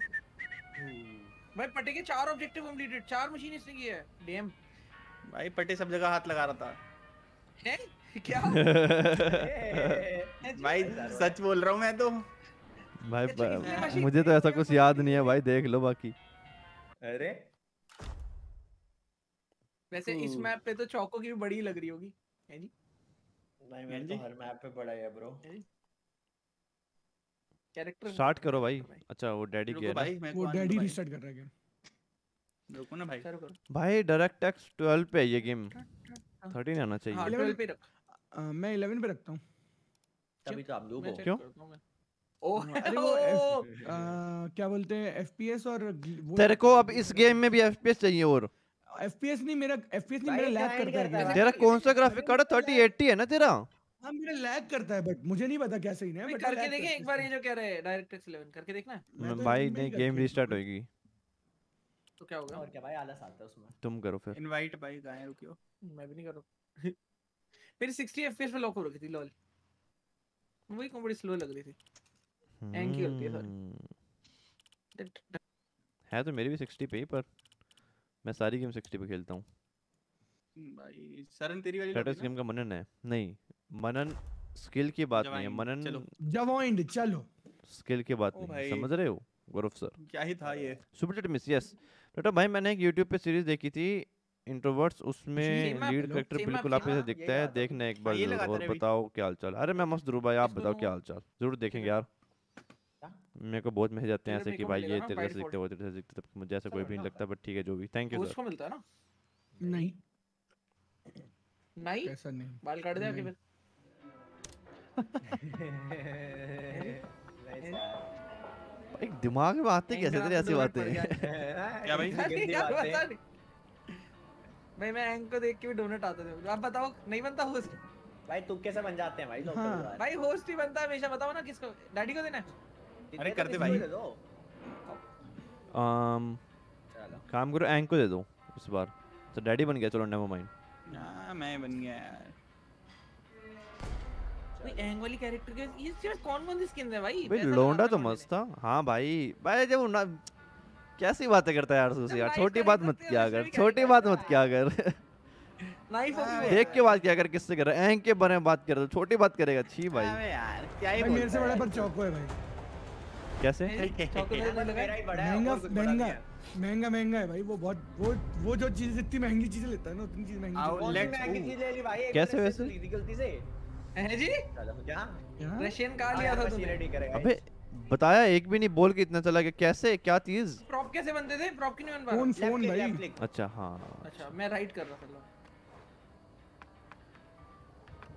भाई पटे के चार ऑब्जेक्टिव कंप्लीटेड चार मशीन इसने की है। डैम भाई पटे सब जगह हाथ लगा रहा था। है? क्या? भाई सच बोल रहा हूँ मैं तो। भाई अच्छा, मुझे तो ऐसा कुछ याद नहीं है भाई देख लो बाकी। अरे। वैसे इस हम्म। मैप पे तो चौको की भी बड़ी लग रही होगी है जी? नहीं मैं जी। तो हर मैप पे बड़ा है ब्रो कैरेक्टर स्टार्ट करो भाई। अच्छा वो डैडी गया भाई मैं वो डैडी रिस्टार्ट कर रहा है गेम रुको ना भाई। करो करो। भाई डायरेक्ट एक्स 12 पे है ये गेम 13 आना हाँ चाहिए 12 पे रख। मैं 11 पे रखता हूँ। तभी तो आप क्यों? करता हूँ। ओह अरे वो अ, क्या बोलते हैं एफपीएस और तेरे को अब इस गेम में भी एफपीएस चाहिए और। एफपीएस नहीं मेरा एफपीएस नहीं मेरा लैग करता है है तेरा। कौन सा ग्राफिक कार्ड है? 3080 है ना तेरा? हाँ मेरा लैग करता है बट मुझे नहीं पता क्या सही है बट करके देखें एक बार ये जो कह रहे हैं डायरेक्ट एक्स 11 करके देखना। है तो भाई नहीं गेम रिस्टार्ट हूँ। होएगी। तो क्या होगा और क्या भाई आलस आता है उसमें। तुम करो फिर। इनवाइट भाई गाय रुकियो। मैं भी नहीं कर रहा मेरी 60 एफपीएस पे लॉक हो रखी थी लॉल वही को बड़ी स्लो लग रही थी। You, okay, sorry. हम्म, है तो मेरी भी 60 पे ही पर मैं सारी गेम 60 पे खेलता हूँ। भाई सरन तेरी वाली स्टेटस गेम का मनन है। नहीं मनन स्किल की बात नहीं है मनन। जवाइंड चलो। स्किल की बात नहीं समझ रहे हो गौरव सर? क्या ही था ये। सुपर मिस यस बेटा भाई मैंने एक YouTube पे सीरीज़ देखी थी इंट्रोवर्ट्स उसमें लीड कैरेक्टर बिल्कुल आप, जैसे हाँ, दिखता है देखना एक बार ज़रूर लगाते और बताओ क्या हाल चाल। अरे मैं मस्त ध्रुव भाई आप बताओ क्या हाल चाल। ज़रूर देखेंगे यार? मेरे को बहुत मैसेज आते हैं ऐसे कि भाई ये तेरे जैसे दिखते default। वो तेरे जैसे दिखते तब मुझे ऐसा कोई भी नहीं लगता बट ठीक है जो भी। थैंक यू सर को मिलता है ना? नहीं। नहीं? ऐसा नहीं। बाल काट दे आके फिर। भाई दिमाग में आते कैसे? तेरे ऐसी बातें। क्या भाई? पता नहीं भाई मैं एंक को देख के भी डोनेट आते थे। आप बताओ नहीं बनता होस्ट भाई तुक्के से बन जाते हैं भाई लोग हाँ। भाई होस्ट ही बनता है हमेशा। बताओ ना किसको। डैडी को देना है? अरे तो कर दे भाई। दे um, काम करो एंक को दे दो इस बार। तो डैडी बन गया चलो नेवर माइंड हाँ मैं बन गया यार। भाई एंग वाली कैरेक्टर के ये सिर्फ़ कौन कौन सी स्किन है भाई? भाई लोंडा तो मस्त था। हाँ भाई भाई जब ना कैसी बातें करता है यार सूसी? यार छोटी बात मत किया कर छोटी बात मत किया कर। नाइफ ऑफ़ देख के बात किया कर किससे कर रहा है? एंक के बारे में बात कर रहा है छोटी बात करेगा। छी भाई। यार क्या ही मेरे से बड़ा पर चौको है भाई। कैसे? महँगा महँगा है। महँगा महँगा है भाई वो बहुत वो वो जो चीज़ इतनी महँगी चीज़ें लेता है ना उतनी चीज़ महँगी आओ, चीज़ें। कौन महँगी go. ले ली भाई? एक कैसे वैसे? ली गलती से। है जी? चलो क्या? क्या? रशियन हाँ लिया था रेडी करेगा। अबे बताया एक भी नहीं बोल के इतना चला गया। कैसे क्या चीज़? प्रॉप कैसे बनते थे? प्रॉप की नहीं बन पा फ़ोन रहा फ़ोन भाई। अच्छा हाँ। अच्छा मैं राइट कर रहा था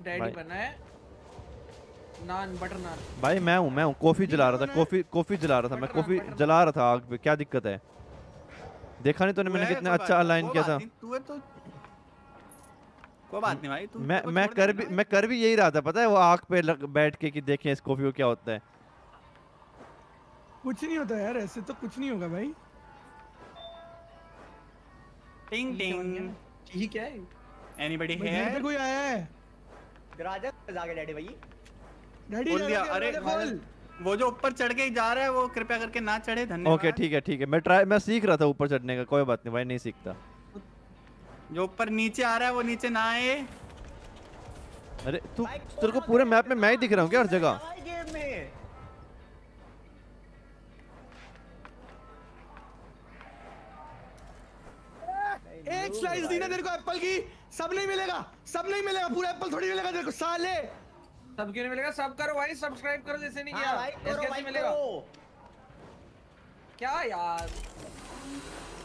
डैडी बना है। नान बटर नान। भाई मैं हूँ मैं हूँ। कॉफ़ी जला रहा था कॉफ़ी कॉफ़ी जला रहा था मैं कॉफ़ी जला रहा था आग पे क्या दिक्कत है? देखा नहीं तूने मैंने कितना अच्छा अलाइन किया था। तू है तो कोई बात नहीं भाई तू मैं मैं कर भी मैं कर भी यही रहा था पता है वो आग पे बैठ के कि देखें इस कॉफ़ी को क्या होता है। कुछ नहीं होता यार ऐसे तो कुछ नहीं होगा भाई। टिंग टिंग। ठीक है। एनीबॉडी हियर कोई आया है? दरवाज़ा जाके डैडी भाई। दिया, अरे, वो जो ऊपर चढ़ के जा रहा है वो कृपया करके ना चढ़े धन्यवाद। ओके ठीक है ठीक है। मैं ट्राई मैं सीख रहा था ऊपर चढ़ने का कोई बात नहीं भाई नहीं सीखता। जो ऊपर नीचे आ रहा है वो नीचे ना आए। अरे तू तेरे को पूरे मैप में मैं ही दिख रहा हूँ क्या हर जगह? गेम में। एक स्लाइस दी ना तेरे को एप्पल की सब नहीं मिलेगा सब नहीं मिलेगा पूरा एप्पल थोड़ी मिलेगा तेरे को साले। सब क्यों नहीं मिलेगा सब करो भाई सब्सक्राइब करो जैसे नहीं किया। हाँ भाई करो कैसे भाई मिलेगा। करो। क्या यार?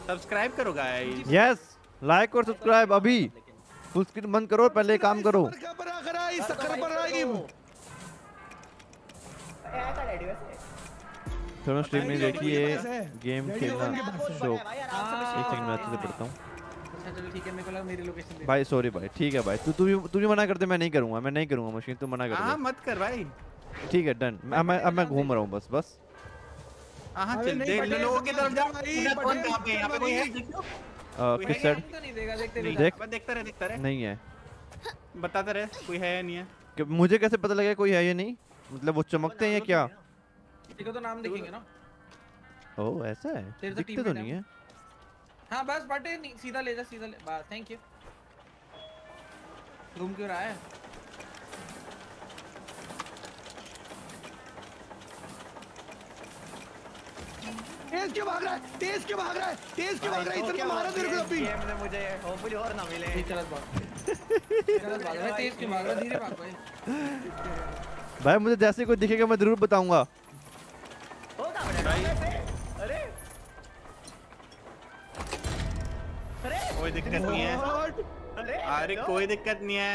सब्सक्राइब करो गाइस यस लाइक और सब्सक्राइब अभी। फुल स्क्रीन बंद करो पहले काम करो। चलो स्ट्रीम में देखिए। गेम खेलना। शौक। है एक सेकंड में अच्छे से पढ़ता हूँ। अच्छा चलो ठीक है मेरे को लगा मेरी लोकेशन दे भाई सॉरी भाई ठीक है भाई। तू तू भी तू भी मना कर दे मैं नहीं करूँगा मैं नहीं करूँगा मशीन तू मना कर हाँ मत कर भाई। ठीक है डन। अब मैं अब मैं घूम रहा हूँ बस बस। हाँ अरे चल देख पटेल, लोगों की तरफ़ जा। भाई, कौन कहाँ पे है? यहाँ पे कोई है? देख लो। किस साइड तो नहीं देगा देखते देख। बस देखता रहे देखता रहे। नहीं है। बताता रहे कोई है या नहीं है? कि मुझे कैसे पता लगेगा कोई है या नहीं? मतलब वो चमकते हैं या क्या देखो तो नाम दिखेंगे ना। ओह ऐसा है? तो दिखते तो नहीं है। हाँ बस बटे नहीं सीधा ले जा सीधा ले बस थैंक यू घूम क्यों रहा है? तेज क्यों भाग रहा है? तेज क्यों भाग रहा है? तेज क्यों भाग रहा है? भाई, तो इतना मारा तेरे को अभी गेम में मुझे होपफुली और ना मिले। ठीक चलत भाग चलत भाग मैं तेज क्यों भाग रहा धीरे भाग भाई। भाई मुझे जैसे कोई दिखेगा मैं ज़रूर बताऊँगा। होगा बेटा कोई दिक्कत नहीं है। अरे अरे कोई दिक्कत नहीं है।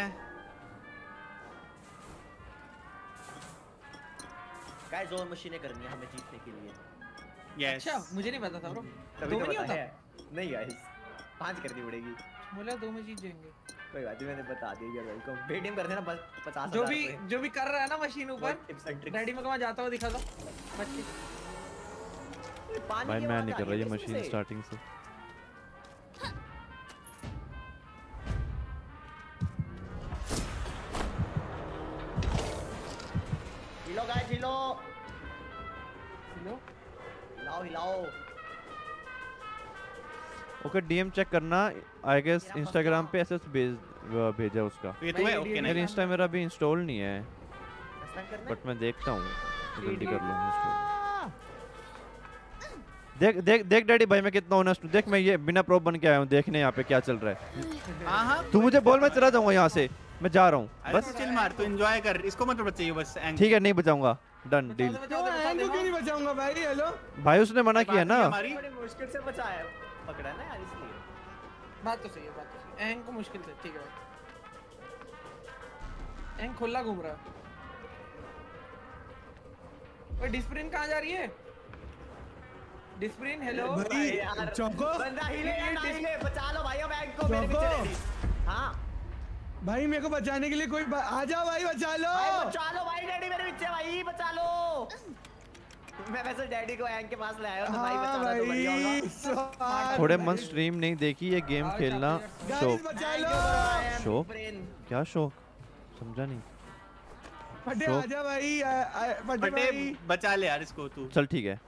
गाइस दो मशीनें करनी है हमें जीतने के लिए। यस अच्छा मुझे नहीं पता था ब्रो तभी दो तो में नहीं पता होता? है। नहीं गाइस पाँच करनी पड़ेगी। बोला दो में जीत जाएँगे। कोई बात नहीं मैंने बता दिया यार को। पेटीएम कर देना बस 50 जो भी जो भी कर रहा है ना मशीन ऊपर डैडी में कहाँ जाता हुआ दिखा दो। भाई मैं नहीं कर रहा रही ये मशीन स्टार्टिंग से। हिलो हिलो लो हिलाओ हिलाओ ओके डीएम चेक करना आई गेस इंस्टाग्राम पे एसएस भेज भेजा उसका। ये तो है ओके नहीं इंस्टा मेरा अभी इंस्टॉल नहीं है? बट मैं देखता हूँ। जल्दी कर लूँगा आ! देख देख देख डैडी भाई मैं कितना ऑनेस्ट हूँ। देख मैं ये बिना प्रोप बन के आया हूँ देखने यहाँ पे क्या चल रहा है। हाँ हाँ। तू मुझे बोल मैं चला जाऊँगा यहाँ से। मैं जा रहा हूँ। बस। चिल मार तू एंजॉय कर। इसको मत चाहिए बस ठीक है नहीं बचाऊँगा। डन डील क्यों नहीं बचाऊँगा भाई? हेलो भाई उसने मना किया ना। हमारी। मुश्किल से बचा है पकड़ा ना यार इसलिए। बात तो सही है बात तो सही है। एंग को मुश्किल से ठीक है भाई। एंग खुला घूम रहा। है ओए डिस्प्रिन कहाँ जा रही है? डिस्प्रिन हेलो भाई चौको। बंदा हिले या ना हिले बचा लो भाई अब एंग को मेरे पीछे। हाँ। भाई मेरे को बचाने के लिए कोई बा- आ जाओ भाई बचा लो। भाई बचा लो भाई डैडी मेरे पीछे भाई बचा लो। मैं वैसे डैडी को एंग के पास ले आया तो भाई हाँ बचा लो तो बढ़िया होगा। थोड़े मन स्ट्रीम नहीं देखी ये गेम हाँ, खेलना। शौक। शौक? क्या शौक? समझा नहीं। फटे आजा भाई फटे बचा ले यार इसको तू। चल ठीक है।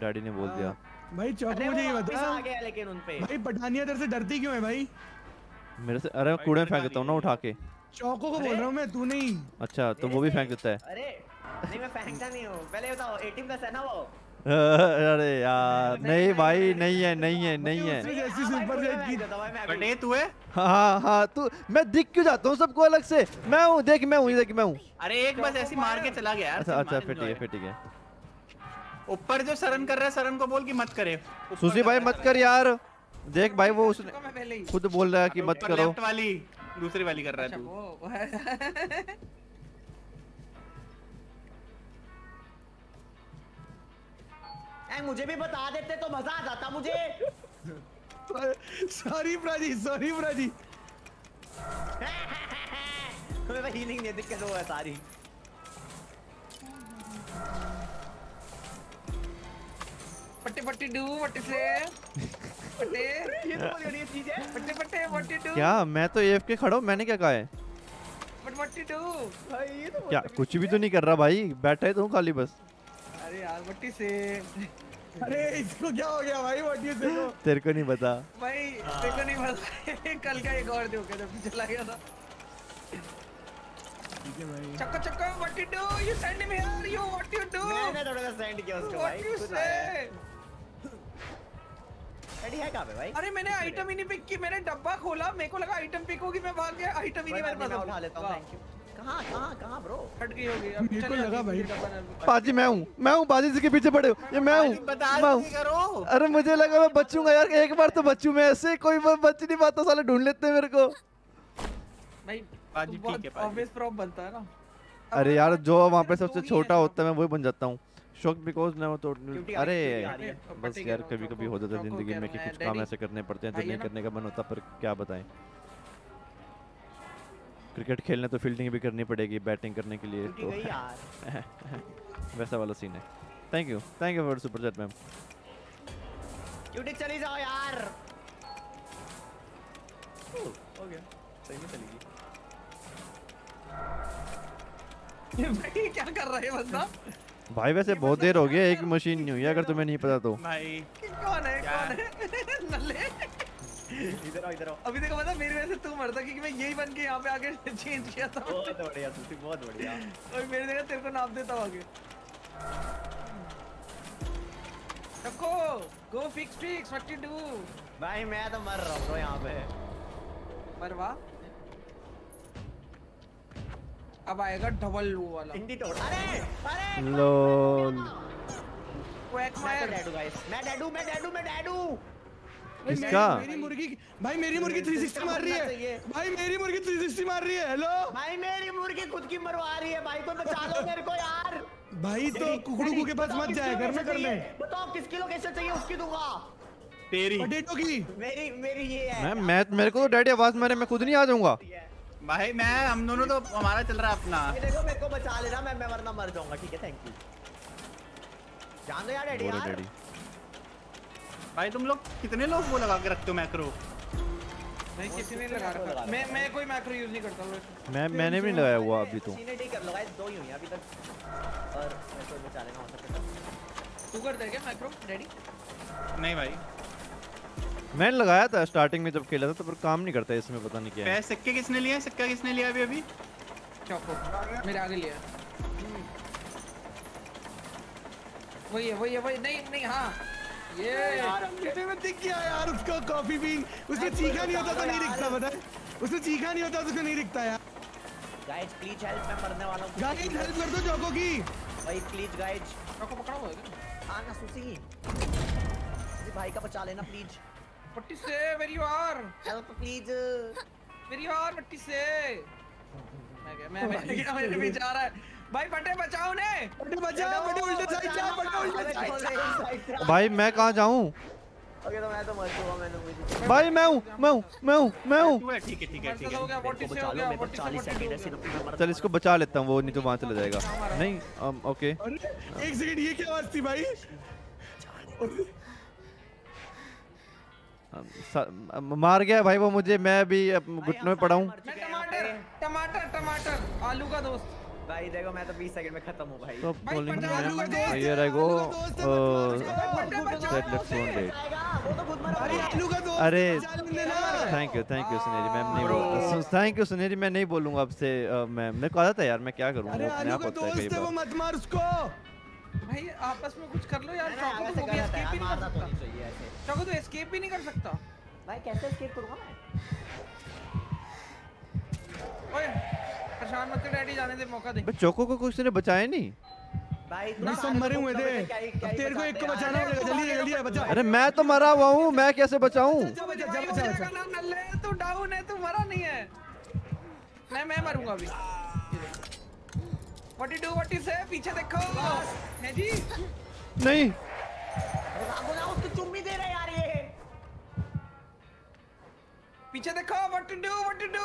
डैडी ने बोल दिया। हाँ, भाई चौको मुझे ये बता। लेकिन उन भाई पठानिया से डरती क्यों है भाई? मेरे से अरे मैं कूड़े में फेंक देता हूँ ना उठा के। चौको को बोल रहा हूँ मैं तू नहीं। अच्छा तो वो भी फेंक देता है। अरे नहीं मैं फेंकता नहीं हूँ। पहले बताओ 18 प्लस है ना वो? अरे यार नहीं भाई नहीं है नहीं है नहीं है। जैसी हाँ, सुपर जेट की हूँ तू है? हाँ हाँ तू मैं दिख क्यों जाता हूँ? सबको अलग से। मैं हूँ देख मैं हूँ देख मैं हूँ। अरे एक बस ऐसी मार के चला गया यार अच्छा अच्छा फिर ठीक है फिर ठीक है। ऊपर जो सरन कर रहा है सरन को बोल कि मत करे। सुशी भाई मत कर यार। देख भाई वो उसने खुद बोल रहा है कि मत करो। लेफ़्ट वाली दूसरी वाली कर रहा अच्छा है तू है एंग मुझे भी बता देते तो मज़ा आ जाता मुझे। सॉरी प्राजी सॉरी प्राजी मैं हीलिंग नहीं दिक्कत हो है सारी। पट्टे पट्टे डू पट्टे से। पट्टे ये तो बोली ये चीज़ है पट्टे पट्टे पट्टे डू क्या? मैं तो एफ़ के खड़ा हूँ मैंने क्या कहा है? डू भाई ये तो क्या कुछ भी तो नहीं कर रहा भाई बैठा है तो हूँ खाली बस। अरे यार पट्टी से। अरे इसको क्या हो गया भाई व्हाट यू देखो तेरे को नहीं पता। भाई देखो नहीं पता। कल का एक और जो के जब चला गया था। चक्को चक्को what you do you send me here you what you do मैंने थोड़ा सा सेंड किया उसको भाई व्हाट यू से। आया है। पे भाई? अरे मैंने आइटम ही नहीं पिक की मैंने डब्बा खोला मेरे को लगा आइटम पिक होगी मैं भाग गया आइटम ही नहीं मेरे पास उठा लेता हूँ वाह, थैंक यू कहाँ कहाँ कहाँ ब्रो फट गई होगी अब मेरे को लगा भाई। बाजी मैं हूँ मैं हूँ बाजी इसके पीछे पड़े हो। ये मैं हूँ मैं करो। अरे मुझे लगा मैं बचूँगा यार एक बार तो बचूं मैं ऐसे कोई बच नहीं पाता साले ढूंढ लेते हैं मेरे को। भाई बाजी ठीक है, obvious बनता है ना। अरे यार जो वहाँ पे तो सबसे छोटा होता है मैं वही बन जाता हूँ। शौक बिकॉज़ वो तो अरे है। बस यार कभी कभी हो जाता है ज़िंदगी में कि कुछ काम ऐसे करने पड़ते हैं जो नहीं करने का मन होता पर क्या बताएँ? क्रिकेट खेलने तो फील्डिंग भी करनी पड़ेगी बैटिंग करने के लिए तो। वैसा वाला सीन है। Thank you thank you for super chat ma'am cutie चली जाओ यार? हो गया। सही में चली गई। ये भाई क्या कर रहा है बंदा? भाई वैसे बहुत देर हो गई एक मशीन नहीं हुई अगर तुम्हें नहीं पता तो। भाई। कौन है कौन है? नल्ले। इधर आओ इधर आओ। अभी देखो पता मेरी वजह से तू मरता क्योंकि मैं यही बन के यहाँ पे आके चेंज किया था। बहुत बढ़िया सुशी बहुत बढ़िया। और मेरे जगह तेरे को नाप देता हूँ आगे। रखो। Go fix fix what you do भाई मैं तो मर रहा हूँ यहाँ पे। मरवा? अब आएगा डबल वो वाला। हिंदी तोड़ अरे अरे लोल क्वैक मैं तो मायर डैडू गाइस मैं डैडू मैं डैडू मैं डैडू। भाई किसका? मेरी- मेरी मुर्गी भाई मेरी मुर्गी 360 मार रही है। भाई मेरी मुर्गी 360 मार रही है। हेलो भाई मेरी मुर्गी खुद की मरवा रही है। भाई कोई बचा लो मेरे को यार। भाई तो कुकड़ू के पास मत जाए घर में करने। चाहिए? बताओ किसकी लोकेशन चाहिए? उसकी दूँगा। तेरी। पटेटो की। मेरी मेरी ये है। मैं मैं मेरे को तो डैडी आवाज़ मारे मैं खुद नहीं आ जाऊँगा। भाई मैं हम दोनों तो हमारा चल रहा है अपना। देखो मेरे को बचा लेना मैं मैं वरना मर जाऊँगा ठीक है? थैंक यू जान दो यार डैडी यार? डैडी भाई तुम लोग कितने लोग वो लगा के रखते हो मैक्रो नहीं किसी ने लगा रखा? मैं मैं कोई मैक्रो यूज़ नहीं करता वैसे मैं मैंने भी नहीं लगाया हुआ अभी तो। सीने ठीक कर लो गाइस दो ही हुई अभी तक। और मेरे को बचा लेना हो सके तो तू करता है क्या मैक्रो डैडी नहीं भाई। मैंने लगाया था स्टार्टिंग में जब खेला था तो पर काम नहीं करता इसमें पता नहीं क्या है। सिक्के किसने लिए सिक्का किसने लिया अभी अभी? चौको मेरे आगे लिया। वही है वही है वही। नहीं नहीं हाँ। ये। यार मेरे में दिख गया यार उसका कॉफ़ी बीन उसने चीखा नहीं होता तो नहीं दिखता पता है? उसने चीखा नहीं होता तो उसको नहीं दिखता यार। गाइस प्लीज़ हेल्प मैं मरने वाला हूँ। गाइस हेल्प कर दो चौको की। भाई प्लीज़ गाइस चौको पकड़ा है आना सुसी। मेरे भाई का बचा लेना प्लीज़ पट्टी से very are help please very are पट्टी से. मैं गया मैं मैं गया मेरे भी जा रहा है। भाई बटे बचाओ ने बटे बचा बटे उल्टे साइड जा बटे उल्टे साइड जा भाई मैं कहाँ जाऊँ? ओके तो मैं तो मर चुका मैंने मुझे भाई मैं हूँ मैं हूँ मैं हूँ मैं हूँ। ठीक है ठीक है ठीक है हो गया मेरे से 40 सेकंड है सिर्फ़ चल इसको बचा लेता हूँ वो नहीं तो वहाँ चला जाएगा। नहीं um, ओके अरे एक सेकंड ये क्या आवाज़ थी भाई? um, मार गया भाई वो मुझे मैं भी घुटनों में पड़ा हूँ टमाटर टमाटर टमाटर आलू का दोस्त भाई देखो मैं तो 20 सेकंड में खत्म हूँ भाई तो बॉलिंग में का दोस्त हियर आई गो है, लेट्स वन डेट तो अरे आलू का दोस्त अरे बचा लेने ना thank you thank you Suneri ma'am नहीं बोलूँगा थैंक यू सुनेरी मैं नहीं बोलूँगा आपसे uh, मैं मेरे को आदत है यार मैं क्या करूँ अरे वो अपने आप होता है कई दोस्त वो बार मत मार उसको भाई आपस में कुछ कर लो यार चौको तो है एस्केप भी नहीं कर तो सकता। चौको तो एस्केप भी नहीं कर सकता। भाई कैसे एस्केप करूँगा मैं? ओए परेशान मत कर डैडी जाने दे मौका दे। चोको को किसी ने बचाया नहीं? भाई सब मरे हुए थे। अब तेरे को एक को बचाना पड़ेगा जल्दी जल्दी है बचा। अरे मैं तो मरा हुआ हूँ मैं कैसे बचाऊं? तू डाउन है तू मरा नहीं है। मैं मैं मरूँगा अभी। What you do what you say पीछे देखो। है जी? नहीं। भागो ना उसको चुम भी दे रहे यार ये। पीछे देखो। What you do what you do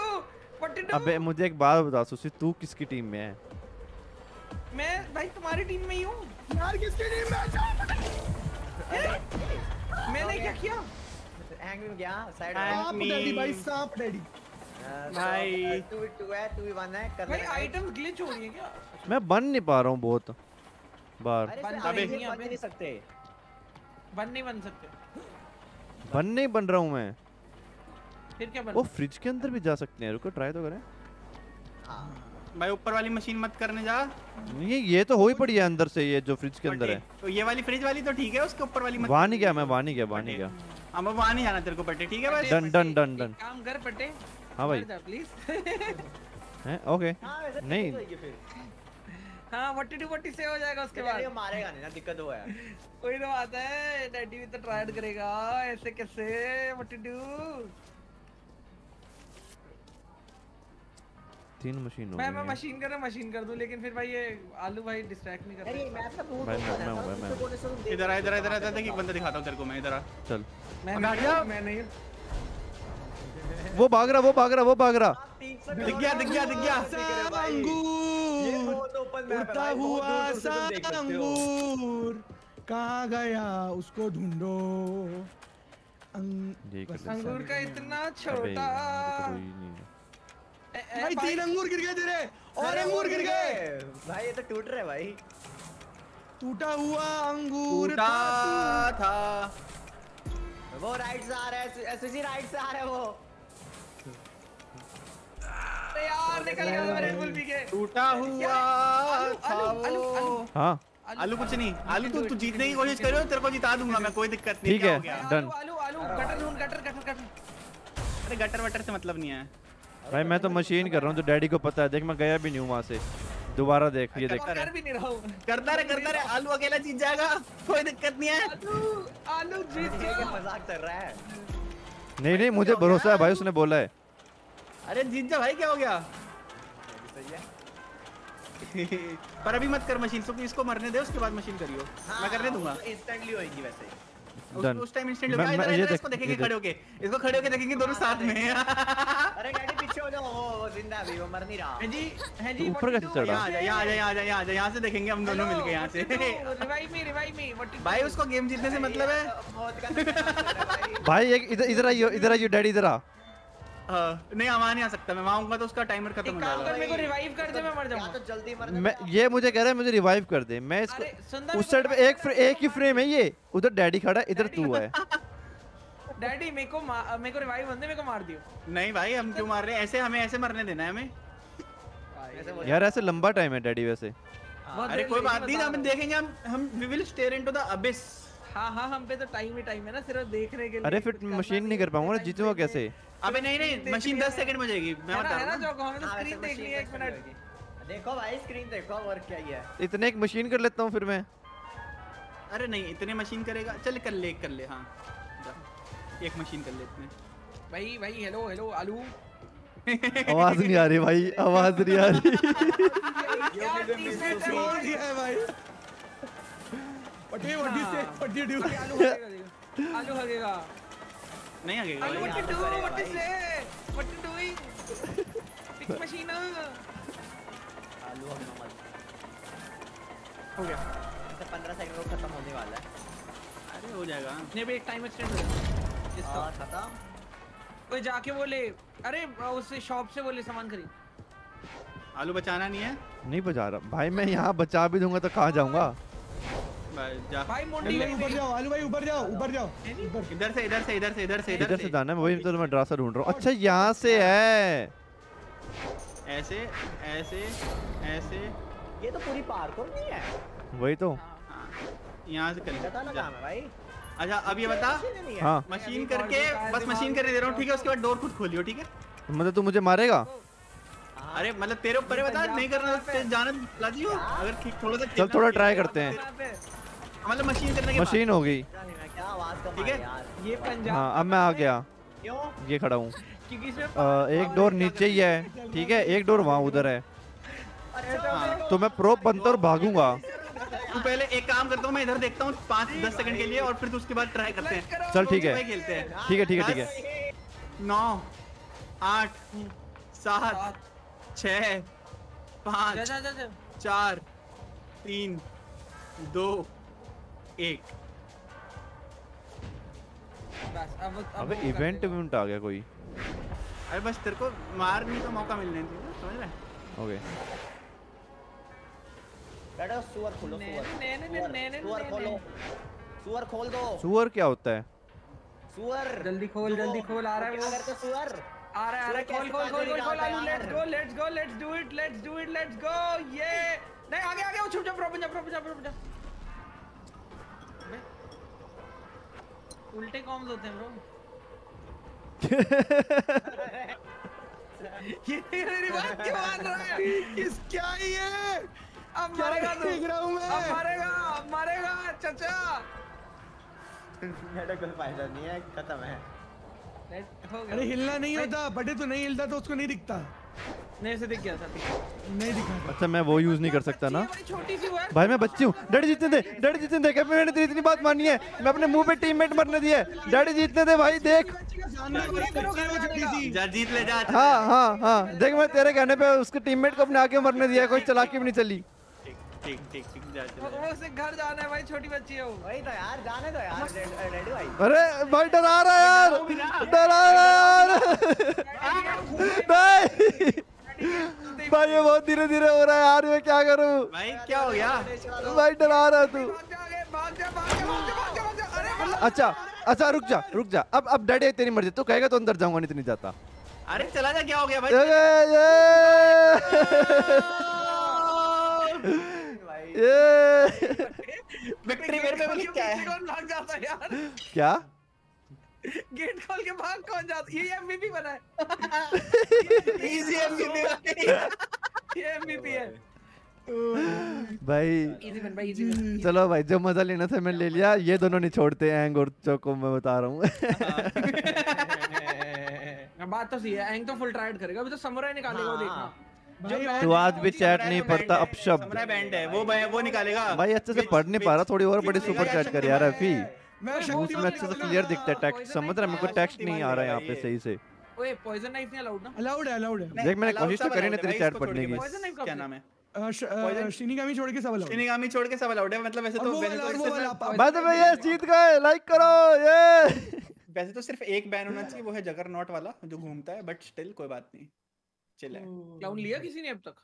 what you do अबे मुझे एक बात बता सुशी तू किसकी टीम में है? मैं भाई तुम्हारी टीम में ही हूँ। यार किसकी टीम में मैंने क्या किया? हैंग में गया साइड me. डैडी भाई सांप डैडी। भाई। 2v2 है 2v1 है कर भाई आइटम्स ग्लिच हो रही है क्या? मैं बन नहीं पा रहा हूँ बहुत बार। अबे। आगे बन नहीं सकते। बन नहीं बन सकते। बन नहीं बन रहा हूँ मैं। फिर क्या बन वो फ्रिज के अंदर भी जा सकते हैं। रुको ट्राई तो करें। हाँ। भाई ऊपर वाली मशीन मत करने जा। नहीं ये तो हो ही पड़ी है अंदर से ये जो फ्रिज के अंदर है। तो ये वाली फ्रिज वाली तो ठीक है उसके ऊपर वाली मत वहाँ नहीं गया मैं वहाँ नहीं गया वहाँ नहीं गया हम अब वहाँ नहीं जाना तेरे को पट्टे ठीक है बस? Done done done done. काम कर पट्टे हाँ भाई। प्लीज़ हैं ओके हाँ नहीं। हाँ वट्टी टू वट्टी से हो जाएगा उसके बाद। मारेगा नहीं ना दिक्कत है कोई तो बात है डैडी भी तो ट्राई करेगा ऐसे कैसे वट्टी टू? तीन मशीन हो मैं मैं। मशीन कर मशीन कर दूँ लेकिन फिर भाई ये आलू भाई डिस्ट्रैक्ट नहीं अरे करते मैं अपना बूट मैं- मैं- मैं- हूँ, मैं- इधर आ इधर आ, इधर आ, देख एक बंदा दिखाता हूँ तेरे को मैं इधर आ। चल। मैं नहीं जा। मैं नहीं वो भाग रहा वो भाग रहा वो भाग रहा। दिख गया, दिख गया, दिख गया। उड़ता हुआ। अंगूर कहाँ गया उसको ढूंढो। अंगूर का इतना छोटा। तो है। भाई तीन अंगूर गिर गए तेरे और अंगूर गिर गए। भाई ये तो टूट रहे भाई। टूटा हुआ अंगूर टूटा था था। वो राइट से आ रहा है एसएसजी राइट से आ रहा है वो। अरे यार निकल गया मेरे फुल पी के। टूटा हुआ। हाँ। आलू कुछ नहीं आलू तू तू जीतने की कोशिश करो तेरे को जिता दूँगा मैं कोई दिक्कत नहीं ठीक है। हो गया? Done. आलू आलू गटर ढूंढ गटर गटर गटर अरे गटर वटर से मतलब नहीं है। भाई मैं तो मशीन कर रहा हूँ जो डैडी को पता है देख मैं गया भी नहीं हूँ वहाँ से। दोबारा देख ये देख। कर भी नहीं रहा हूँ। करता रहे करता रहे आलू अकेला जीत जाएगा कोई दिक्कत नहीं है। आलू आलू जीत गया। मज़ाक कर रहा है। नहीं नहीं मुझे भरोसा है भाई उसने बोला है। अरे जीत जा भाई क्या हो गया? सही पर अभी मत कर मशीन इसको इसको मरने दे उसके बाद मशीन करियो। हाँ, मैं करने दूँगा। इंस्टेंटली होएगी वैसे। उस, Done. उस टाइम इंस्टेंट होगा। इधर इधर इसको देखेंगे खड़े होके। इसको खड़े होके देखेंगे दोनों साथ में। अरे डैडी पीछे हो जाओ। वो ज़िंदा है अभी वो मर नहीं रहा। है जी है जी तो ऊपर कैसे चढ़ा? यहाँ आ जा यहाँ आ जा यहाँ आ जा यहाँ आ जा यहाँ से देखेंगे हम दोनों मिलके यहाँ से। Revive me revive me what भाई उसको गेम जीतने से मतलब है। है भाई। एक इधर इधर आइयो इधर आइयो डैडी इधर आ। हाँ, नहीं नहीं आ सकता। मैं आऊँगा तो उसका टाइमर खत्म हो जाएगा। मेरे को रिवाइव कर दे मैं मर जाऊँगा। तो जल्दी मरने मैं ये मुझे कह रहा है मुझे रिवाइव कर दे। मैं इसको उस साइड पे एक एक ही फ्रेम है ये। उधर डैडी खड़ा है इधर तू है। डैडी मेरे को मेरे को रिवाइव बंदे मेरे को मार दियो। नहीं भाई हम क्यों मार रहे हैं? ऐसे हमें ऐसे मरने देना है हमें। ऐसे यार ऐसे लंबा टाइम है डैडी वैसे। अरे कोई बात नहीं हम देखेंगे हम हम we will stare into the abyss हाँ हाँ हम पे तो टाइम ही टाइम है ना सिर्फ़ देखने के लिए। अरे फिर मशीन नहीं कर पाऊँगा ना जीतूँगा कैसे? अबे नहीं नहीं मशीन लिया 10 सेकंड में जाएगी मैं बता है रहा ना। हूँ जो हमें तो हाँ, स्क्रीन देख ली है एक मिनट देखो भाई स्क्रीन देखो और क्या ही है। इतने एक मशीन कर लेता हूँ फिर मैं। अरे नहीं इतने मशीन करेगा। चल कर ले कर ले हाँ। एक मशीन कर ले इतने भाई भाई हेलो हेलो आलू। आवाज़ नहीं आ रही भाई आवाज़ नहीं आ रही। है है हाँ। पटी ड्यू आलू आलू हगेगा नहीं आलू do करेगा what to भाई। say what to doing fix machine. आलू हम नमक। हो गया। ऐसे 15 सेकंड में खत्म होने वाला है। अरे हो जाएगा। ने भी एक टाइम एक्सटेंड हो गया इसका खत्म। कोई जाके बोले अरे उससे शॉप से बोले सामान खरीद। आलू बचाना नहीं है? नहीं बचा रहा। भाई मैं यहाँ बचा भी दूँगा तो कहाँ जाऊँगा? भाई जा। भाई मुंडी आलू भाई गई ऊपर मेरी। जाओ आलू भाई ऊपर जाओ ऊपर जाओ। इधर से इधर से इधर से इधर से इधर से। जाना है वही तो मैं ड्रासा ढूंढ रहा हूँ। अच्छा यहाँ से है। ऐसे ऐसे ऐसे। ये तो पूरी पार्कोर नहीं है। वही तो। हाँ, यहाँ से कर पता लगा भाई। अच्छा अब ये बता। मशीन हाँ। मशीन करके बस मशीन करने दे रहा हूँ ठीक है उसके बाद डोर खुद खोलियो ठीक है? मतलब तू मुझे मारेगा? हाँ। अरे मतलब तेरे ऊपर है बता नहीं करना। तो जाना राज़ी हो। अगर ठीक थोड़ा सा चल थोड़ा ट्राई करते हैं। यहाँ पे। हो। मतलब मशीन करने के मशीन हो गई। ठीक है? ये पंजाब हाँ अब मैं आ गया। क्यों? ये खड़ा हूँ। क्योंकि इसमें एक डोर नीचे ही है ठीक है? एक डोर वहाँ उधर है। हाँ। तो मैं प्रोप बनता और भागूँगा। तू पहले एक काम करता हूँ मैं इधर देखता हूँ पाँच दस सेकंड के लिए और फिर तू उसके बाद ट्राई करते हैं। चल ठीक है। खेलते हैं। ठीक है ठीक है ठीक है। नौ आठ सात छ पाँच जा जा जा। चार तीन दो एक। बस अब अब अबे इवेंट इवेंट आ गया कोई। अरे बस तेरे को मारने का मौका मिलने चाहिए समझ रहे? ओके। बैठो सुअर खोलो सुअर। खोलो। सुअर खोल दो। सुअर क्या होता है? सुअर जल्दी खोल जल्दी खोल आ रहा है वो। करते सुअर। आ रहा है आ रहा है खोल खोल खोल खोल खोल आलू let's? Go let's go let's do it let's do it let's go ये नहीं आगे आगे वो छुप जा प्रॉपर जा प्रॉपर जा प्रॉपर जा। उल्टे कॉम्स होते हैं ब्रो ये मेरी बात क्यों मान रहा है इस क्या है ये अब मारेगा तू। देख रहा हूँ अब मैं मारेगा अब मारेगा चाचा। मेरा कोई फ़ायदा नहीं है खत्म है। अरे हिलना नहीं होता बटे तो नहीं हिलता तो उसको नहीं दिखता। नहीं से दिख गया था। नहीं दिखा अच्छा मैं वो यूज़ नहीं कर सकता ना। छोटी सी भाई मैं बच्ची हूँ। डैडी जीतने दे डैडी जीतने दे। क्या मैंने तेरी इतनी बात मानी है। मैं अपने मुँह पे टीममेट मरने दिया है। डैडी जीतने दे भाई देख। जीत ले जा हाँ हाँ हाँ। देख मैं तेरे कहने पे उसके टीममेट को अपने आगे मरने दिया है, कोई चलाकी भी नहीं चली। ठीक ठीक ठीक उसे घर जाना है भाई छोटी बच्ची है वो। वही तो यार जाने दो यार रेडी भाई। अरे भाई डरा रहा है यार। डरा रहा है यार। नहीं। भाई ये बहुत धीरे धीरे हो रहा है यार मैं क्या करूँ? भाई क्या हो गया? भाई डरा रहा तू। भाग जा आगे, भाग जा भाग जा भाग जा भाग जा भाग जा। अरे भाग। अच्छा अच्छा रुक जा रुक जा। अब अब डैडी तेरी मर्ज़ी। तू कहेगा तो अंदर जाऊँगा नहीं तो नहीं जाता। अरे चला जा क्या हो गया भाई? ये ये। ये विक्ट्री मेरे पे मिली क्या है कौन भाग जाता है यार? क्या? गेट खोल के भाग कौन जाता ये एमवीपी बना है। इजी एमवीपी ये एमवीपी है। भाई इजी बन भाई इजी बन चलो भाई जो मज़ा लेना था मैंने ले लिया। ये दोनों नहीं छोड़ते एंग और चोको मैं बता रहा हूँ। हाँ, बात तो सही है एंग तो फुल ट्राइड करेगा। अभी तो समुराई निकालेगा वो देखना। तू आज भी चैट नहीं पढ़ता अब शब्द बैंड है वो वो निकालेगा। भाई अच्छे से पढ़ नहीं पा रहा थोड़ी और बड़ी सुपर चैट कर यार अभी उसमें अच्छे से क्लियर दिखता है टेक्स्ट समझ रहा है? मेरे को टेक्स्ट नहीं आ रहा है यहाँ पे सही से। ओए पॉइजन नाइफ नहीं अलाउड ना? अलाउड है अलाउड है। देख मैंने कोशिश तो करी ना तेरी चैट पढ़ने की। Poison knife क्या नाम है? शिनिगामी छोड़ के सब अलाउड शिनिगामी छोड़ के सब अलाउड है मतलब वैसे तो वैसे तो सिर्फ- बाय द वे ये जीत गए लाइक करो ये वैसे तो सिर्फ़ एक बैन होना चाहिए वो है जगर वाला जो घूमता है बट स्टिल कोई बात नहीं चिल। है क्लाउन लिया किसी ने अब तक?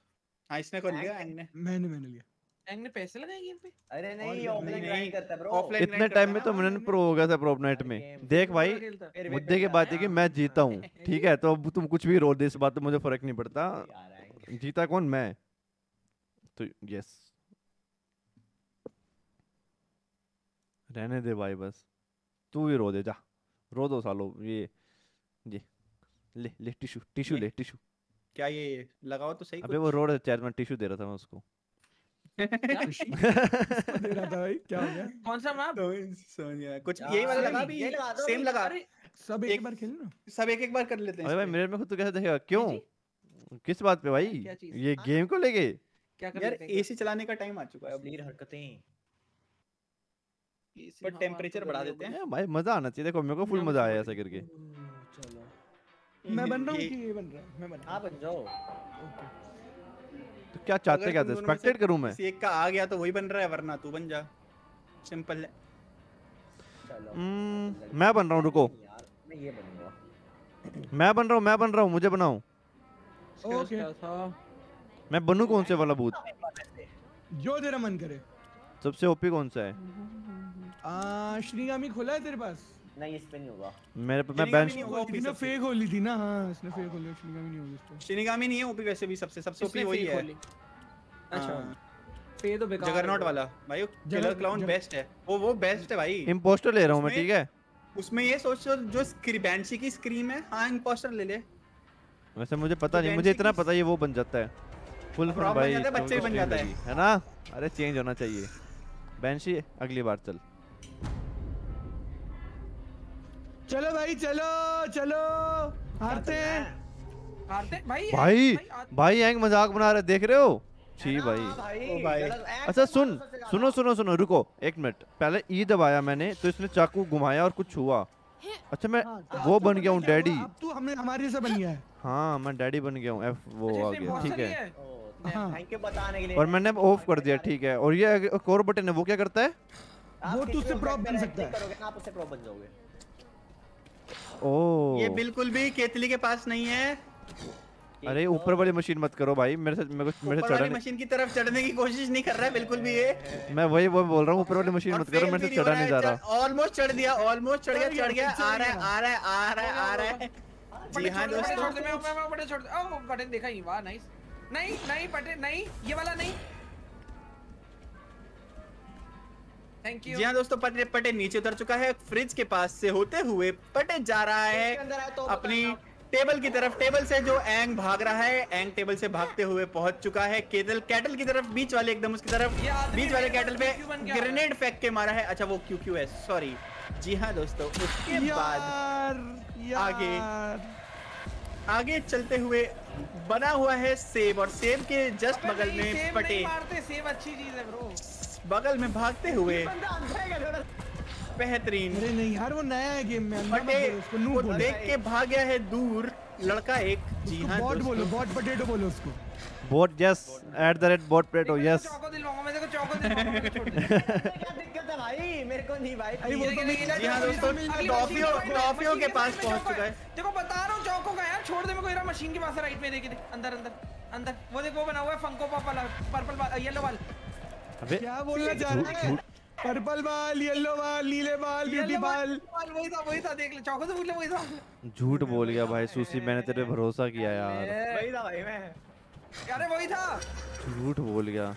हाँ इसने कर लिया? एंग ने मैंने मैंने लिया। एंग ने पैसे लगाए गेम पे अरे नहीं ऑफलाइन ग्राइंड करता ब्रो offline इतने टाइम में तो ना, मैंने प्रो हो गया था प्रोप नाइट में। देख भाई भी मुद्दे की बात है कि मैं जीता हूँ। ठीक है तो अब तुम कुछ भी रोल दे इस बात तो मुझे फ़र्क नहीं पड़ता। जीता कौन? मैं। तो यस रहने दे भाई बस। तू ही रो दे जा। रो दो सालो ये ये। ले ले टिश्यू टिश्यू ये? ले टिश्यू क्या ये लगाओ तो सही अबे वो रो रहा चैट में टिश्यू दे रहा था मैं उसको। दे रहा था भाई क्या हो गया? कौन सा मैप कुछ यही वाला लगा भी सेम लगा सब एक एक- बार खेलना सब एक एक बार कर लेते हैं अरे भाई मिरर में खुद तो कैसे देखेगा? क्यों? किस बात पे भाई? ये गेम को लेके? क्या कर यार एसी चलाने का टाइम आ चुका है अब। हरकतें। पर हाँ, टेम्परेचर तो बढ़ा देते हैं। भाई मज़ा आना चाहिए। देखो मेरे को फुल मज़ा आया ऐसा करके। मैं बन रहा हूँ कि ये बन रहा है? मैं बन रहा हाँ। बन जाओ। तो क्या चाहते क्या थे दोनों स्पेक्टेट करूँ मैं? एक का आ गया तो वही बन रहा है वरना तू बन जा। सिंपल है। चलो हम्म, मैं बन रहा हूँ रुको। मैं ये बनूँगा। मैं बन रहा हूँ मैं बन रहा हूँ मुझे बनाओ। ओके। मैं बनूं कौन से वाला बूथ जो तेरा मन करे। सबसे ओपी कौन सा है? आ श्रीगामी खोला है तेरे पास? नहीं इस पे नहीं होगा। मेरे पे मैं बेंच इसने फेक खोली थी ना हाँ इसने फेक खोली श्रीगामी नहीं होगी इस पे शिनिगामी नहीं है ओपी वैसे भी सबसे सबसे ओपी वही है। अच्छा। हाँ, पे तो बेकार है। जगरनॉट वाला। भाई किलर जगर- क्लाउन बेस्ट है। वो वो बेस्ट है भाई। इम्पोस्टर ले रहा हूँ मैं ठीक है? उसमें ये सोचो जो की स्क्रीम है हाँ इंपोस्टर ले ले। वैसे मुझे पता तो नहीं मुझे इतना पता ही वो बन जाता है। फुल बन भाई जाता है, तो बच्चे बन जाता है। है ना? अरे चेंज होना चाहिए। बेंशी अगली बार चल। चलो भाई चलो चलो। हारते हैं। हारते? भाई भाई भाई एंग मज़ाक बना रहे देख रहे हो? छी भाई। ओ भाई। अच्छा सुन सुनो सुनो सुनो रुको एक मिनट। पहले ई दबाया मैंने तो इसने चाकू घुमाया और कुछ हुआ। अच्छा मैं हाँ, तो वो तो बन गया हूँ डैडी। तू हमें हमारे जैसा बन गया है। हाँ मैं डैडी बन गया हूँ एफ़ वो अच्छा, आ गया ठीक है। हाँ। थैंक यू बताने के लिए। और मैंने ऑफ़ कर दिया ठीक है। और ये एक और बटन है वो क्या करता है? वो को prop बैठ बन सकता है। आप उससे प्रो बन जाओगे। ओ ये बिल्कुल भी केतली के पास नहीं है। अरे ऊपर वाली मशीन मत करो भाई मेरे से मेरे को मेरे से ऊपर वाली चढ़ा मशीन की तरफ़ चढ़ने की कोशिश नहीं कर रहा है बिल्कुल भी ये। मैं वही वो बोल रहा हूँ ऊपर वाली मशीन मत करो मेरे से चढ़ा नहीं जा रहा। ऑलमोस्ट चढ़ दिया ऑलमोस्ट चढ़ गया चढ़ गया, आ रहा है आ रहा है आ रहा है आ रहा है। जी हाँ दोस्तों। छोड़ दे, मैं मैं मैं बटन छोड़ दे। ओह बटन देखा ही वाह नाइस नहीं नहीं बटन नहीं ये वाला नहीं। थैंक यू जी हाँ दोस्तों पटे पटे नीचे उतर चुका है। फ्रिज के पास से होते हुए पटे जा रहा है। तो अपनी टेबल की तरफ़ टेबल से जो एंग भाग रहा है एंग टेबल से भागते हुए पहुँच चुका है। केटल कैटल की तरफ़ बीच वाले एकदम उसकी तरफ़ बीच वाले कैटल पे? ग्रेनेड फेंक के मारा है। अच्छा वो क्यू क्यू है सॉरी जी हाँ दोस्तों उसके बाद आगे। आगे चलते हुए बना हुआ है सेब और सेब के जस्ट बगल में पटे सेब अच्छी चीज़ है बगल में भागते हुए। बेहतरीन। अरे नहीं यार वो नया है गेम में बोलो उसको नू बोलो। देख के भाग गया है दूर लड़का एक। जी हाँ बॉट बोलो बॉट पटेटो बोलो उसको। Bot yes at the rate bot मैं यस चौको दिलवाऊँगा मैं तेरे को चौको दिलवाऊँगा मेरे को छोड़ दे। क्या दिक्कत है भाई? मेरे को नहीं भाई अरे वो तो जी हाँ दोस्तों टॉफियों के- टॉफियों मशीन के पास पहुँच चुका है। देखो बता रहा हूँ चौको का यार छोड़ दे मेरे को मशीन के पास राइट में देखे अंदर अंदर। अंदर वो देखो वो बना हुआ है फंको पॉप पर्पल येलो वाल। अबे क्या बोलना चाह रहे हैं? पर्पल बाल येलो बाल नीले बाल ब्यूटी बाल वही था वही था देख ले चौको से पूछ ले वही था। झूठ बोल गया भाई सुशी मैंने तेरे पे भरोसा किया यार। वही था भाई मैं। अरे वही था। झूठ बोल गया।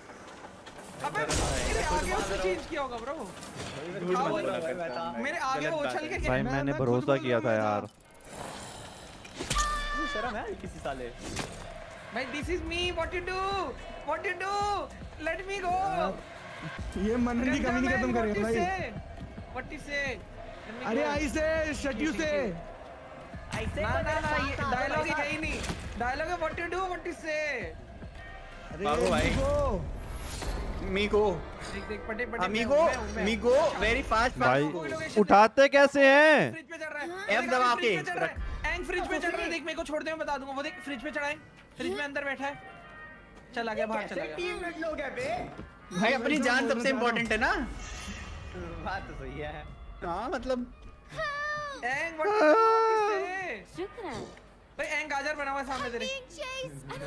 अबे मेरे आगे उसने चेंज किया होगा ब्रो। मेरे आगे बात उछल के भाई मैंने भरोसा किया था यार। शर्म है किसी साले? भाई this is me what you do what you do let me go ये मनन की कमी नहीं खत्म करेगा भाई। व्हाट यू से अरे आई से शट यू से। ऐसे ना ना ना ये डायलॉग ही है ही नहीं। डायलॉग है what you do what you say अरे बाबू भाई। मीगो देख देख पटे पटे अमीगो मीगो वेरी फास्ट भाई उठाते कैसे हैं? फ्रिज पे चढ़ रहा है। F दबा के। एंग फ्रिज पे चढ़ रहा है। देख मेरे को छोड़ दे मैं बता दूँगा। वो देख फ्रिज पे चढ़ा है फ्रिज में अंदर बैठा है। चला गया बाहर चला गया। टीम लोग हैं बे? भाई अपनी जान सबसे इम्पोर्टेंट है ना? बात तो सही है। हाँ मतलब। एंग व्हाट शुक्र भाई एंग गाजर बना हुआ सामने तेरे।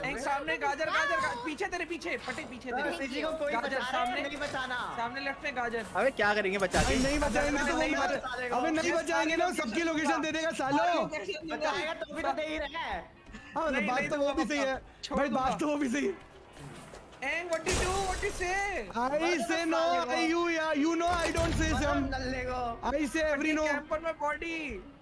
एंग सामने गाजर गाजर पीछे तेरे पीछे पटे पीछे तेरे। किसी को कोई गाजर बचा रहा है सामने। नहीं बचाना। सामने लेफ़्ट में गाजर। अबे क्या करेंगे बचा के? नहीं बचाएँगे तो नहीं बचा अबे नहीं बचाएँगे ना सबकी लोकेशन दे देगा सालो। बचाएगा तो भी तो दे ही रहा है। हाँ नहीं, बात तो वो भी सही है। भाई बात तो वो भी सही है। एंग what you do what you say I say no you या you know I don't say some नल्ले को I say every no camper में बॉडी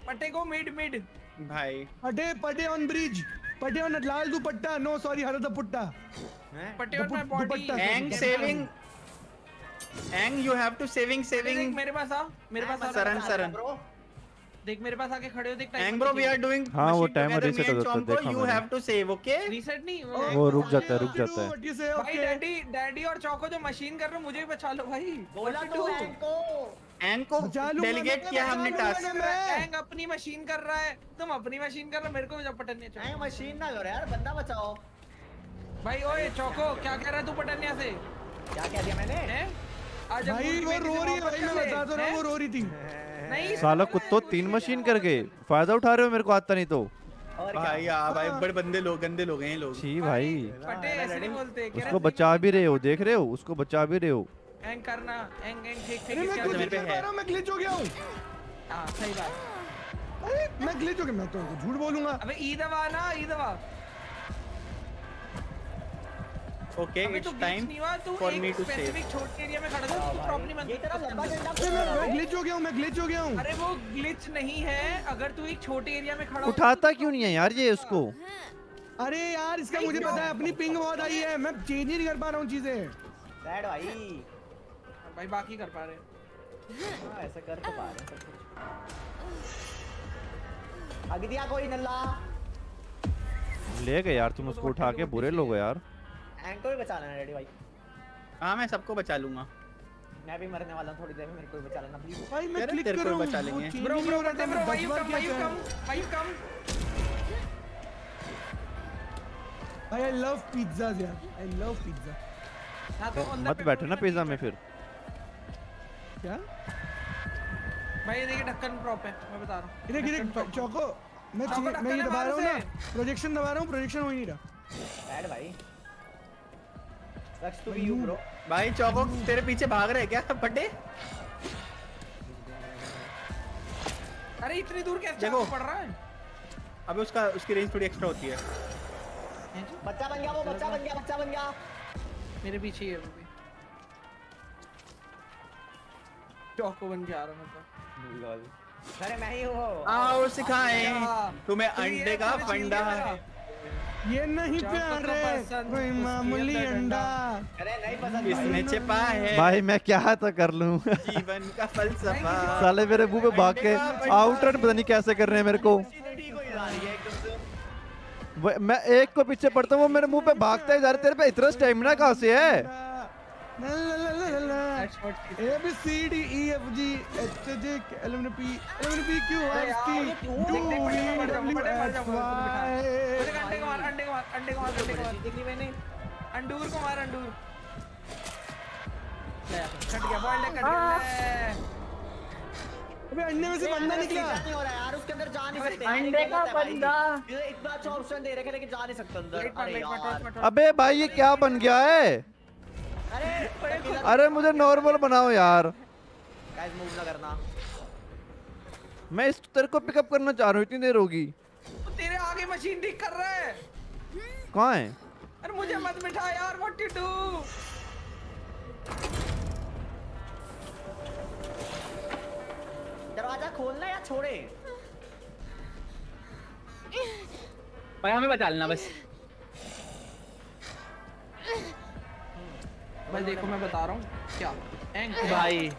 पटे को मिड मिड भाई पटे पटे ऑन ब्रिज पटे ऑन लाल दुपट्टा नो सॉरी हर दुपट्टा पटे on my दुपट- body दुपट्टा। एंग saving Ang you have to saving saving मेरे पास आ मेरे पास आ सरन सरन देख मेरे पास आके खड़े हो देख एंग ब्रो वी आर डूइंग हाँ, वो timer reset हो जाता है, देखा you have to save okay reset नहीं वो वो रुक जाता है रुक जाता है। भाई डैडी डैडी और चौको जो मशीन कर रहे हो मुझे भी बचा लो भाई। बोला तो? एंग को एंग को डेलीगेट किया हमने टास्क एंग अपनी मशीन कर रहा है तुम अपनी मशीन कर रहे हो मेरे को जब पटनिया चाहिए। एंग मशीन ना करो यार बंदा बचाओ। भाई ओए चौको क्या कह रहा है तू पटनिया से? क्या कह दिया मैंने? आज भाई वो रो रही है भाई मैं बता तो रहा हूँ वो रो रही थी। नहीं। साला कुत्तो तीन मशीन करके फ़ायदा उठा रहे हो मेरे को आता नहीं तो। भाई यार भाई हाँ। बड़े बंदे लोग गंदे लोग हैं लोग। छी भाई। पटे ऐसे नहीं बोलते उसको बचा भी रहे हो देख रहे हो उसको बचा भी रहे हो। एंग करना एंग एंग ठीक ठीक क्या मेरे पे है। मैं ग्लिच हो गया हूँ। हाँ सही बात। अरे मैं ग्लिच हो गया मैं तो झूठ बोलूँगा। अबे ई दवा ना ई दवा okay it's time to me एक to save. स्पेसिफिक छोटे एरिया में खड़ा था तू मत ये तेरा लंबा डंडा अरे मैं? मैं ग्लिच हो गया हूँ मैं ग्लिच हो गया हूँ। अरे वो ग्लिच नहीं है अगर तू एक छोटे एरिया में खड़ा उठाता क्यों नहीं है यार ये उसको? अरे यार इसका मुझे पता है अपनी पिंग बहुत आई है मैं चेंज ही नहीं कर पा रहा हूँ चीज़ें। डैड भाई। भाई बाकी कर पा रहे हाँ, ऐसे कर तो पा रहे हैं सब कुछ। दिया कोई नल्ला। ले गए यार तुम उसको उठा के बुरे लोग हो यार। एंग को भी बचा लेना डैडी भाई। हाँ मैं सबको बचा लूँगा। मैं भी मरने वाला हूँ थोड़ी देर में मेरे को भी बचा लेना प्लीज़ भाई मैं क्लिक कर रहा हूँ बचा लेंगे। ब्रो ब्रो हो ब्रो भाई कम भाई कम भाई कम भाई आई लव पिज्जाज यार। आई लव पिज्जा हाँ तो अंदर मत बैठो ना पिज्जा में फिर। क्या? भाई ये देखिए ढक्कन प्रॉप है मैं बता रहा हूँ। इधर इधर चौको मैं मैं ये दबा रहा हूँ ना प्रोजेक्शन दबा रहा हूँ प्रोजेक्शन हो ही नहीं रहा। डैड भाई। Sucks to be you bro भाई चौको तेरे पीछे भाग रहे क्या बड्डे? अरे इतनी दूर कैसे देखो। पड़ रहा है? अबे उसका उसकी रेंज थोड़ी एक्स्ट्रा होती है। बच्चा बन गया वो बच्चा बन गया बच्चा बन गया। मेरे पीछे ही है वो भी। चौको बन के आ रहा मैं तो। अरे मैं ही हूँ। आओ सिखाएँ। तुम्हें अंडे का फंडा मेरा। ये नहीं प्यार है कोई मामूली अंडा अरे नहीं पसंद इसने छिपा है भाई मैं क्या तो कर लूँ जीवन का फलसफा साले मेरे मुँह पे भाग के आउटर पता नहीं कैसे कर रहे हैं मेरे को हो ही है मैं एक को पीछे पड़ता हूँ वो मेरे मुँह पे भागता है जा रहा है। तेरे पे इतना स्टेमिना कहाँ से है ला ला ला ला ला ला That's what she A B C D E F G H I J K L M N P L M N P Q R S T U V W X Y मुझे अंडे को मार अंडे को मार अंडे को मार अंडे को मार देख ली मैंने अंडूर को मार अंडूर कट गया बॉइल्ड कट गया अबे अंडे में से बंदा निकला नहीं हो रहा यार उसके अंदर जा नहीं सकते अंडे का बंदा। इतना अच्छा ऑप्शन दे रखे लेकिन जा नहीं सकते अंदर अबे भाई ये क्या बन गया है अरे अरे मुझे नॉर्मल बनाओ यार। गाइस मूव ना करना। मैं इस तेरे को पिकअप करना चाह रहा हूँ इतनी देर होगी। तेरे आगे मशीन ठीक कर रहा है। कहाँ है? अरे मुझे मत बिठा यार व्हाट टू डू दरवाज़ा खोलना या छोड़े? भाई हमें बचा लेना बस। भाई देखो मैं बता रहा हूँ क्या। एंग भाई।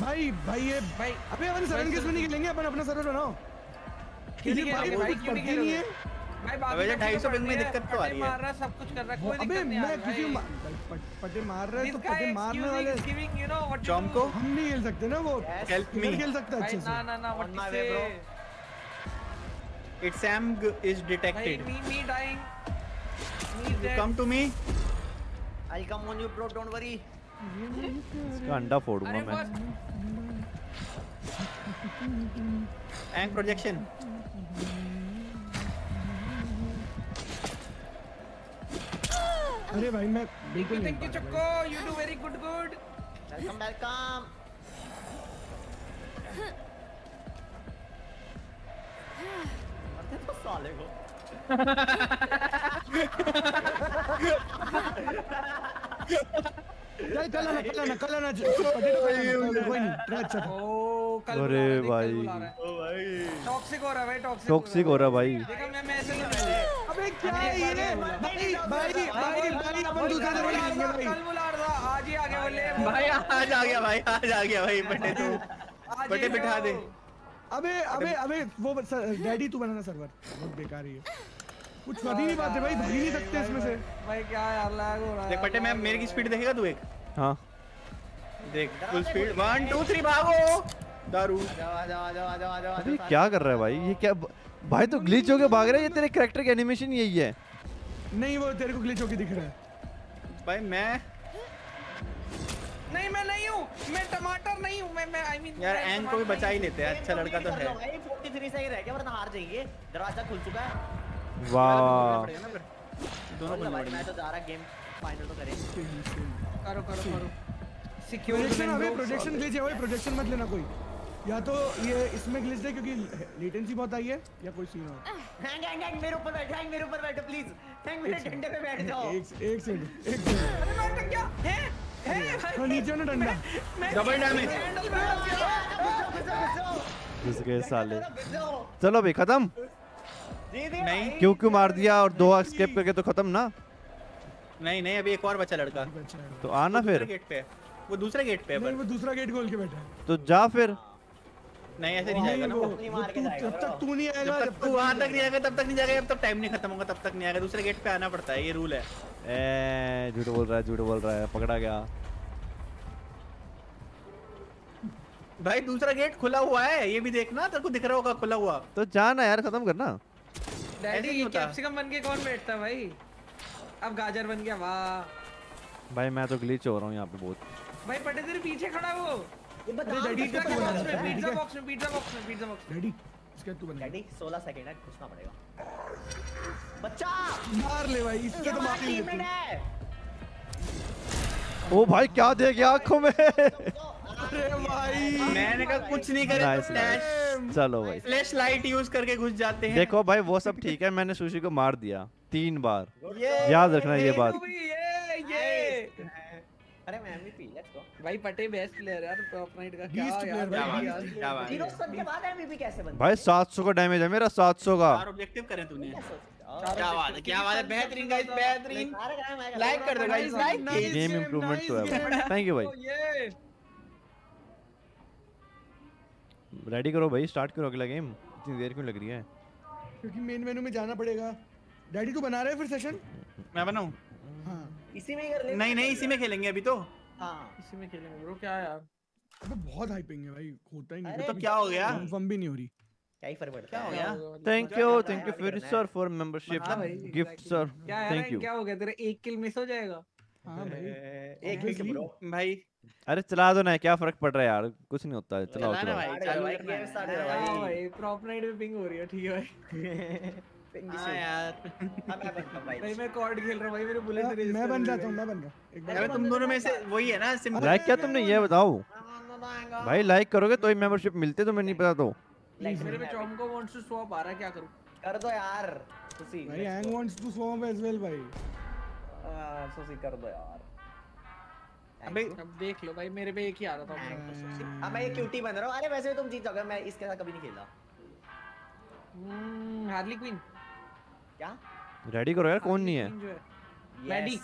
भाई भाई ये भाई अबे अपन सेवन केस में नहीं खेलेंगे अपन अपना सर्वर बनाओ। क्यों नहीं ये भाई भाई क्यों नहीं है? भाई अबे जो 250 पिंग में दिक्कत तो आ रही है। मार रहा है सब कुछ कर रहा है कोई दिक्कत नहीं मैं किसी भाई। मा- भाई पट- मार रहे हैं तो पटे मारने वाले is to चौम. को? हम नहीं खेल सकते ना वो। हेल्प मी खेल सकता अच्छे से। ना ना what On to my way, say? bro. It's Sam is detected me me dying. Me dead. Come to me I come on you bro don't worry इसका अंडा फोड़ूँगा मैं। एंग प्रोजेक्शन अरे भाई मैं बिल्कुल नहीं thank you चक्को you do very good good. Welcome welcome तो साले को। कल आना कल आना कल आना पटे तो कल आना कोई नहीं ट्राई अच्छा था। ओ कल अरे भाई। ओ भाई टॉक्सिक हो रहा है भाई टॉक्सिक टॉक्सिक हो रहा भाई देखा मैं मैं ऐसे नहीं अबे क्या है ये भाई भाई भाई भाई अपन दूसरा कल बुला रहा भाई कल बुला रहा आज ही आगे बोले भाई आज आ गया भाई आज आ गया भाई बटे तू बटे बिठा दे। अबे अबे अबे वो डैडी तू बनाना सर्वर बहुत बेकार ही है कुछ कर ही नहीं पाते भाई भाग ही नहीं सकते इसमें से। भाई क्या यार लैग हो रहा है देख बटे मैं मेरे की स्पीड देखेगा तू एक? हाँ। देख full speed one two three भागो। दारू। जाओ जाओ जाओ जाओ जाओ अरे क्या कर रहा है भाई? ये क्या भाई तो ग्लिच होके भाग रहा है ये तेरे कैरेक्टर की एनिमेशन यही है। नहीं वो तेरे को ग्लिच होके दिख रहा है। भाई मैं नहीं मैं नहीं हूँ। मैं टमाटर नहीं हूँ। मैं मैं आई मीन यार एंग को भी बचा ही लेते हैं। अच्छा लड़का तो है। 43 से ही रह गया वरना हार जाएँगे दरवाज़ा खुल चुका है। वाह। फिर। दोनों भाई पड़ेंगे। मैं तो जा रहा गेम फाइनल तो करें। करो करो करो। सिक्योर प्रोजेक्शन अबे प्रोजेक्शन ग्लिच है। भाई प्रोजेक्शन मत लेना कोई। या तो ये इसमें ग्लिच है क्योंकि लेटेंसी बहुत आई है या कोई सीन और। हैंग हैंग हैंग मेरे ऊपर बैठ हैंग मेरे ऊपर बैठो प्लीज़ हैंग मेरे डंडे पे बैठ जाओ। एक एक सेकंड एक सेकंड अरे मैं अटक गया है? नीचे ना डंडा। डबल डैमेज घुस गए साले। चलो भाई खत्म। नहीं। क्यों क्यों मार दिया और दो स्केप करके तो खत्म ना? नहीं नहीं अभी एक और बचा लड़का। तो आना फिर। गेट पे वो दूसरे गेट पे है नहीं वो दूसरा गेट खोल के बैठा है। तो जा फिर। नहीं ऐसे नहीं जाएगा ना। जब तक तू नहीं आएगा जब तक तू वहाँ तक नहीं आएगा। तब तक नहीं जाएगा जब तक टाइम नहीं खत्म होगा तब तक नहीं आएगा। दूसरे गेट पे आना पड़ता है ये रूल है। ए झूठ बोल रहा है झूठ बोल रहा है पकड़ा गया। भाई दूसरा गेट खुला हुआ है ये भी देखना तेरे को दिख रहा होगा खुला हुआ। तो जाना यार खत्म करना। डैडी ये कैप्सिकम बन के कौन बैठता भाई? अब गाजर बन गया वाह। भाई मैं तो ग्लिच हो रहा हूँ यहाँ पे बहुत। भाई पटे तेरे पीछे खड़ा वो। ये बता डैडी पिज्जा बॉक्स में पिज्जा बॉक्स में पिज्जा बॉक्स में पिज्जा बॉक्स में। डैडी इसके तू बंद डैडी 16 सेकंड है घुसना पड़ेगा। बच्चा! मार ले भाई इसके तो हमारा मार ही। ओ भाई क्या दे गया आँखों में? अरे भाई। मैंने कहा कुछ नहीं करे नाइस नाइस चलो भाई। फ्लैश लाइट यूज़ करके घुस जाते हैं। देखो भाई वो सब ठीक है मैंने सुशी को मार दिया तीन बार। याद रखना ये बात। ये ये अरे मैं एमवीपी भाई पटे बेस्ट प्लेयर यार टॉप नाइट का क्या यार? यार, beast क्या बात ज़ीरो है। स्टन के बाद एमवीपी कैसे बनता भाई 700 का डैमेज है मेरा 700 का। चार ऑब्जेक्टिव करे तूने। क्या बात है क्या बात है बेहतरीन गाइस बेहतरीन। लाइक कर दो गाइस लाइक गेम इंप्रूवमेंट तो है थैंक यू भाई। Oh, रेडी करो भाई स्टार्ट करो अगला गेम इतनी देर क्यों लग रही है? क्योंकि मेन मेनू में जाना पड़ेगा। डैडी तू बना रहा है फिर सेशन मैं बनाऊँ? हाँ। इसी में ही कर ले नहीं नहीं इसी में खेलेंगे अभी तो। हाँ। इसी में खेलेंगे। ब्रो क्या यार? अबे बहुत हाइपिंग है भाई होता ही नहीं। तो क्या हो गया? कंफर्म भी नहीं हो रही। क्या ही फ़र्क पड़ता क्या हो गया? मतलब थैंक यू थैंक यू फिर सर फॉर मेंबरशिप हाँ गिफ्ट सर थैंक यू क्या हो गया? तेरे एक किल मिस हो जाएगा। हाँ भाई। एक Obviously. ब्रो भाई। अरे चला दो ना क्या फ़र्क पड़ रहा है यार? कुछ नहीं होता है चलाओ चलाओ। भाई चालू भाई गेम स्टार्ट है करो हाँ भाई भाई नाइट में पिंग हो रही है ठीक है भाई। पिंगी हाँ से यार। अब मैं बनता हूँ भाई। भाई मैं कॉर्ड खेल रहा हूँ भाई मेरे बुलेट मैं मैं बन जाता हूँ मैं बन रहा हूँ एक तुम दोनों में से वही है ना सिंपल। लाइक क्या तुमने ये बताओ? भाई लाइक करोगे तो ही मेंबरशिप मिलती है तुम्हें नहीं पता तो। मेरे पे चॉमको वांट्स टू स्वैप आ रहा है क्या करूँ? कर दो यार सुसी। भाई hang wants to swap as well भाई। सुसी कर दो यार। अबे अब देख लो भाई मेरे पे एक ही आ रहा था अब मैं ये क्यूटी बन रहा हूँ। अरे वैसे भी तुम जीत जाओगे मैं इसके साथ कभी नहीं खेला हम्म हार्ली क्वीन क्या? रेडी करो यार कौन नहीं है? जो मैडी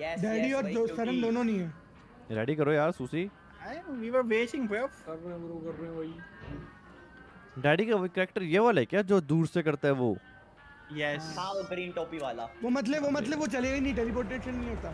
यस डैडी और दो, सरन दोनों नहीं है। रेडी करो यार सुसी वी वर वेटिंग ब्रो कर रहे हैं कर रहे हैं भाई। डैडी का वो कैरेक्टर ये वाला है क्या जो दूर से करता है वो? यस हाँ ग्रीन टोपी वाला। वो मतलब वो मतलब वो चलेगा ही नहीं टेलीपोर्टेशन नहीं होता।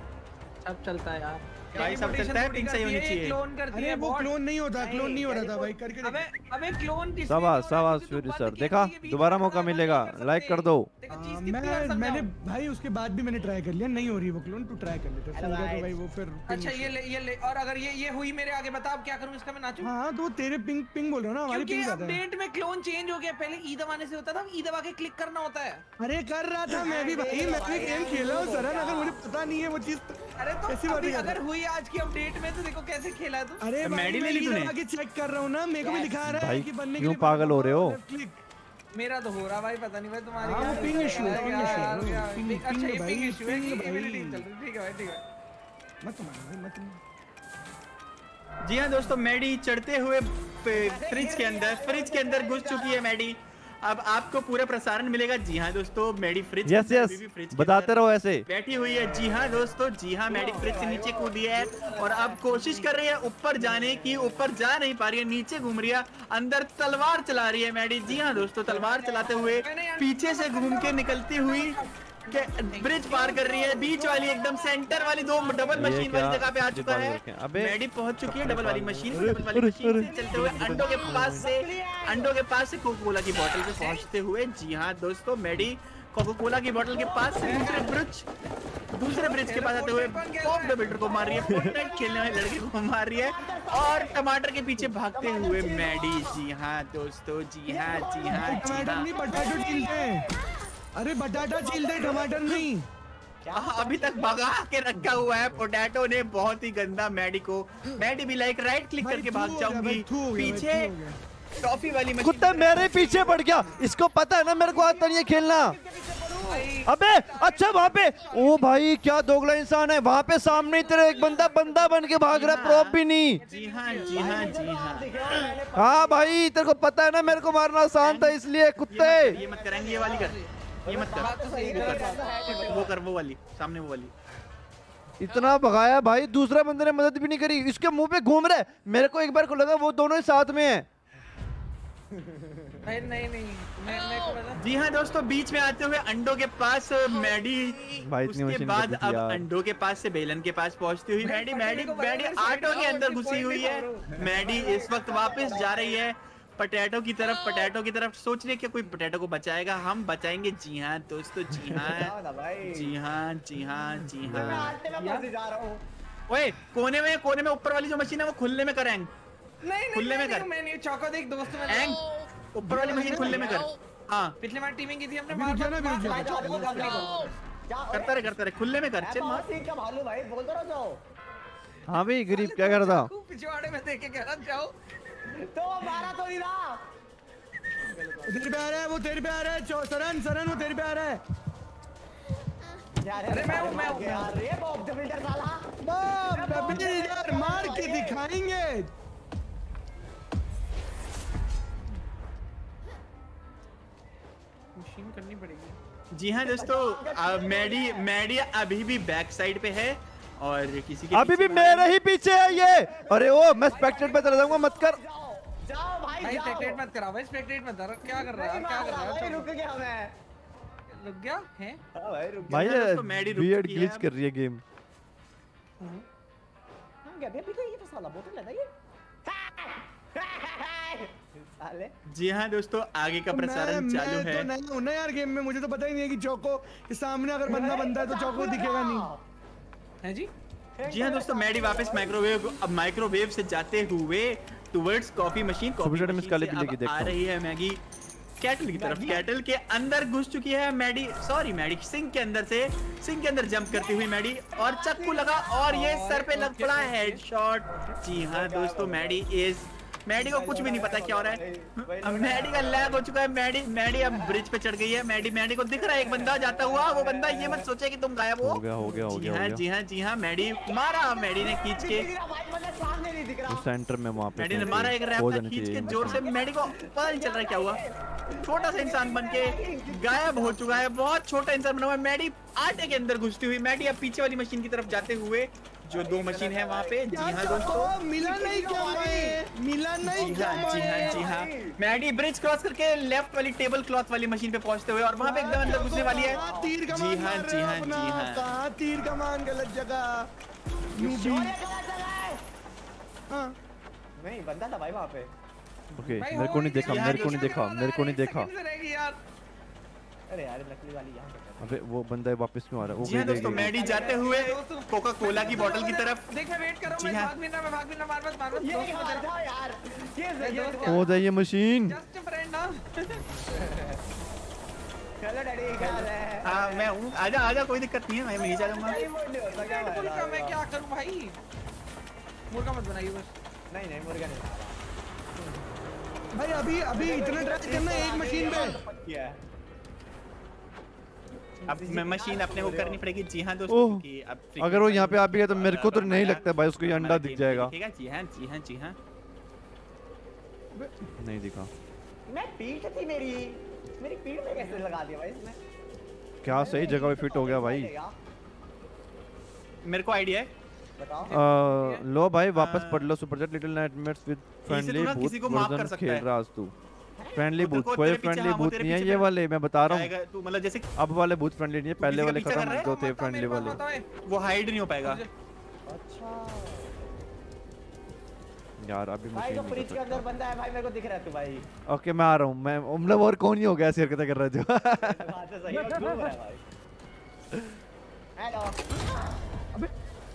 सब चलता है यार। भाई सब चलता है पिंक सही होनी चाहिए। अरे वो क्लोन नहीं होता क्लोन नहीं हो रहा था भाई करके अबे अबे क्लोन किस शाबाश शाबाश फ्यूरी सर देखा? दोबारा मौका मिलेगा लाइक कर दो। हाँ, मैं मैंने भाई उसके बाद भी मैंने ट्राई कर लिया नहीं हो रही वो क्लोन तू ट्राई कर लेते अरे तो भाई। वो फिर अच्छा ये ले ये ले और अगर ये ये हुई मेरे आगे बता अब क्या करूँ इसका मैं नाचूं? हाँ तो तेरे पिंग पिंग बोल रहा हूँ ना हमारी क्योंकि पिंग ज़्यादा अपडेट में क्लोन चेंज हो गया पहले ई दबाने से होता था अब ई दबा के क्लिक करना होता है। अरे कर रहा था मैं भी भाई मैं भी गेम खेला हूँ सर अगर मुझे पता नहीं है वो चीज़ तो- अरे तो है? अगर हुई आज की अपडेट में? तो देखो कैसे खेला तू? अरे मैडी ले ली तूने? के चेक कर रहा हूँ ना मेरे को भी दिखा रहा है कि बनने के क्यों लिए पागल हो रहे हो? मेरा तो हो रहा भाई पता नहीं भाई तुम्हारी हाँ, क्या है, issue है, क्या ping है, अच्छा ये पिंग इशू है ping कि भाई। मेरी टीम चल रही ठीक है भाई ठीक है मत भाई मत जी हाँ दोस्तों मैडी चढ़ते हुए फ्रिज के अंदर फ्रिज के अंदर घुस चुकी है मैडी। अब आपको पूरा प्रसारण मिलेगा। जी हाँ दोस्तों मेडी फ्रिज यस यस फ्रिज बताते रहो ऐसे। बैठी हुई है। जी हाँ दोस्तों जी हाँ मेडी फ्रिज से नीचे कूदी है और अब कोशिश कर रही है ऊपर जाने की। ऊपर जा नहीं पा रही है नीचे घूम रही है अंदर तलवार चला रही है मैडी। जी हाँ दोस्तों तलवार चलाते हुए पीछे से घूम के निकलती हुई ब्रिज पार कर रही है बीच वाली एकदम सेंटर वाली दो डबल मशीन वाली जगह पे आ चुका है। अबे मैडी पहुँच चुकी है डबल वाली मशीन डबल वाली मशीन से चलते हुए अंडों के पास से अंडों के पास से कोको कोला की बोतल पे पहुँचते हुए। जी हाँ दोस्तों मैडी कोको कोला की बोतल के पास से दूसरे ब्रिज दूसरे ब्रिज के पास आते हुए पॉप द बिल्डर को मार रही है फोर्टनाइट खेलने वाले लड़के को मार रही है और टमाटर के पीछे भागते हुए मैडी जी हाँ दोस्तों जी हाँ जी हाँ जी हाँ। हैं अरे बटाटा छीलते हैं टमाटर नहीं। हाँ, अभी तक भगा के रखा हुआ है। पोटैटो ने बहुत ही गंदा मैडी को मैडी भी लाइक राइट क्लिक करके भाग जाऊँगी। हो पीछे हो। टॉफी वाली कुत्ता मेरे पीछे पड़ गया। इसको पता है ना मेरे को आता नहीं है खेलना। अबे अच्छा वहाँ पे ओ भाई क्या दोगला इंसान है। वहाँ पे सामने ही तेरा एक बंदा बंदा बन के भाग रहा है। प्रॉप भी नहीं। जी हाँ जी हाँ जी हाँ। हाँ भाई तेरे को पता है ना मेरे को मारना आसान था इसलिए कुत्ते। ये मत करेंगे ये वाली कर। ये मत कर। वो कर वो कर वो वाली सामने वो वाली। इतना भगाया भाई दूसरा बंदे ने मदद भी नहीं करी। इसके मुँह पे घूम रहा है। मेरे को एक बार को लगा वो दोनों ही साथ में है। भाई नहीं नहीं। मैं मैं जी हाँ दोस्तों बीच में आते हुए अंडों के पास मैडी भाई उसके बाद अब। अंडों के पास से बेलन के पास पहुँचती हुई मैडी मैडी मैडी आटो के अंदर घुसी हुई है। मैडी इस वक्त वापस जा रही है। पटेटो की तरफ़ पटेटो की तरफ़ सोच रहे है कि कोई पटेटो को बचाएगा। हम बचाएँगे जी हाँ दोस्तों जी हाँ। जी हाँ जी हाँ जी हाँ। जा रहा हूँ। ओए कोने में कोने में ऊपर वाली जो मशीन है वो खुलने में करेंगे नहीं नहीं खुले में कर। नहीं, मैं चौको देख दोस्त एंग ऊपर वाली मशीन खुलने में कर। हाँ। पिछले बार टीमिंग की थी हमने मार जाओ ना, करता रहे करता रहे खुले में कर चल मार। सीन का भालू भाई बोल तो रहा जाओ। हाँ भाई गरीब क्या कर रहा पिछवाड़े में देख के कह रहा जाओ तो वो मारा तो नहीं रहा तेरे पे आ रहा है वो तेरे पे आ रहा है चौ- सरन सरन वो तेरे पे आ रहा है। अरे मैं हूँ, मैं हूँ, मैं यार ये बॉब द बिल्डर साला। बाप अबे यार मार के दिखाएँगे। मशीन करनी पड़ेगी। जी हाँ दोस्तों मैडी मैडी अभी भी बैक साइड पे है और किसी के अभी भी मेरे ही पीछे है ये। अरे ओ मैं स्पेक्टेट पे चला जाऊँगा मत कर। जाओ जाओ भाई भाई जाओ। स्पेक्टेट मत करा भाई स्पेक्टेट मत कर। क्या कर रहा है? क्या कर रहा भाई है रुक गया मैं। लग गया? है? हाँ भाई रुक भाई मैं ये दोस्तों मैडी रुक वियर्ड है। ग्लिच कर रही है गेम हाँ गया अभी तो ये तो साला बोतल है ना ये। जी हाँ दोस्तों आगे का प्रसारण चालू मैं है। तो नया हूँ ना यार गेम में मुझे तो पता ही नहीं है कि चौको के सामने अगर बंदा बनता है तो चौको दिखेगा नहीं। है जी? जी हाँ दोस्तों मैडी वापस माइक्रोवेव अब माइक्रोवेव से जाते हुए towards coffee machine coffee machine आ रही है मैगी कैटल की तरफ़। कैटल के अंदर घुस चुकी है मैडी सॉरी मैडी सिंह के अंदर से सिंह के अंदर जंप करती हुई मैडी और चक्कू लगा और ये सर पे लग पड़ा हेडशॉट जी हाँ दोस्तों मैडी इज़ मैडी को कुछ भी नहीं पता क्या हो रहा है। मैडी का लैग हो चुका है मैडी मैडी अब ब्रिज पे चढ़ गई है। मैडी मैडी को दिख रहा है एक बंदा जाता हुआ वो बंदा ये मत सोचे कि तुम गायब हो। हो गया हो गया हो गया हाँ हो जी हाँ जी हाँ मैडी मारा मैडी ने खींच के। मतलब सामने नहीं दिख उस रहा सेंटर में वहाँ पे मैडी ने मारा एक रैप खींच के ज़ोर से मैडी को पता नहीं चल रहा क्या हुआ। छोटा सा इंसान बन के गायब हो चुका है बहुत छोटा इंसान बना हुआ है। मैडी आटे के अंदर घुसती हुई मैडी अब पीछे वाली मशीन की तरफ़ जाते हुए जो दो मशीन है वहाँ पे जी हाँ दोस्तों। मिला नहीं क्या मिला नहीं जी क्या हाँ जी हाँ जी हाँ। मैडी ब्रिज क्रॉस करके लेफ़्ट वाली टेबल क्लॉथ वाली मशीन पे पहुँचते हुए और वहाँ पे एकदम अंदर घुसने वाली है। कहाँ तीर जी कमान हाँ जी हाँ जी हाँ। कहाँ तीर कमान गलत जगह? है हाँ। नहीं बंदा था भाई वहाँ पे। ओके मेरे को नहीं देखा मेरे को नहीं देखा मेरे को नहीं देखा। अरे यार नकली वाली यहाँ अबे वो बंदा वापस क्यों आ रहा है? वो जी हाँ दोस्तों। मैडी जाते हुए कोका कोला की बोतल की तरफ़। देख वेट कर रहा हूँ मैं हाँ। भाग भी ना मैं भाग भी ना मार मत मार मत ये दोस्त यार। ये ये हो जाइए मशीन जस्ट फ्रेंड ना चलो डैडी क्या हाल है? हाँ मैं हूँ। आजा आजा कोई दिक्कत नहीं है मैं यहीं जा फ़ायदा? मैं क्या करूँ भाई? मुर्गा मत बनाइए बस। नहीं नहीं मुर्गा नहीं भाई अभी अभी इतना ट्राई करना एक मशीन पे। किया है। अब मशीन अपने को करनी पड़ेगी। जी हाँ दोस्तों अब अगर वो यहाँ पे आ भी गया तो मेरे को तो नहीं लगता भाई उसको ये अंडा दिख जाएगा। जी हाँ जी हाँ जी हाँ। नहीं दिखा। मैं पीठ थी मेरी। मेरी पीठ में कैसे लगा दिया भाई इसने क्या सही जगह पे फिट हो गया भाई। मेरे को आइडिया है। बताओ। आ, लो भाई वापस आ, पढ़ लो Superjet little nightmares with friendly तू भूत किसी को माफ़ कर वर्जन सकता खेल है। रहा आज तू। फ्रेंडली भूत कोई फ्रेंडली हाँ, भूत नहीं है ये वाले मैं बता रहा हूँ। तू मतलब जैसे अब वाले भूत फ्रेंडली नहीं है पहले वाले खत्म है? जो थे फ्रेंडली वाले। वो हाइड नहीं हो पाएगा। अच्छा। यार अभी भाई जो फ्रिज के अंदर बंदा है भाई मेरे को दिख रहा है तू भाई। ओके मैं आ रहा हूँ। मैं मतलब और कौन ही हो गया ऐसी हरकतें कर रहा है जो। बात तो सही है है भाई। हेलो अबे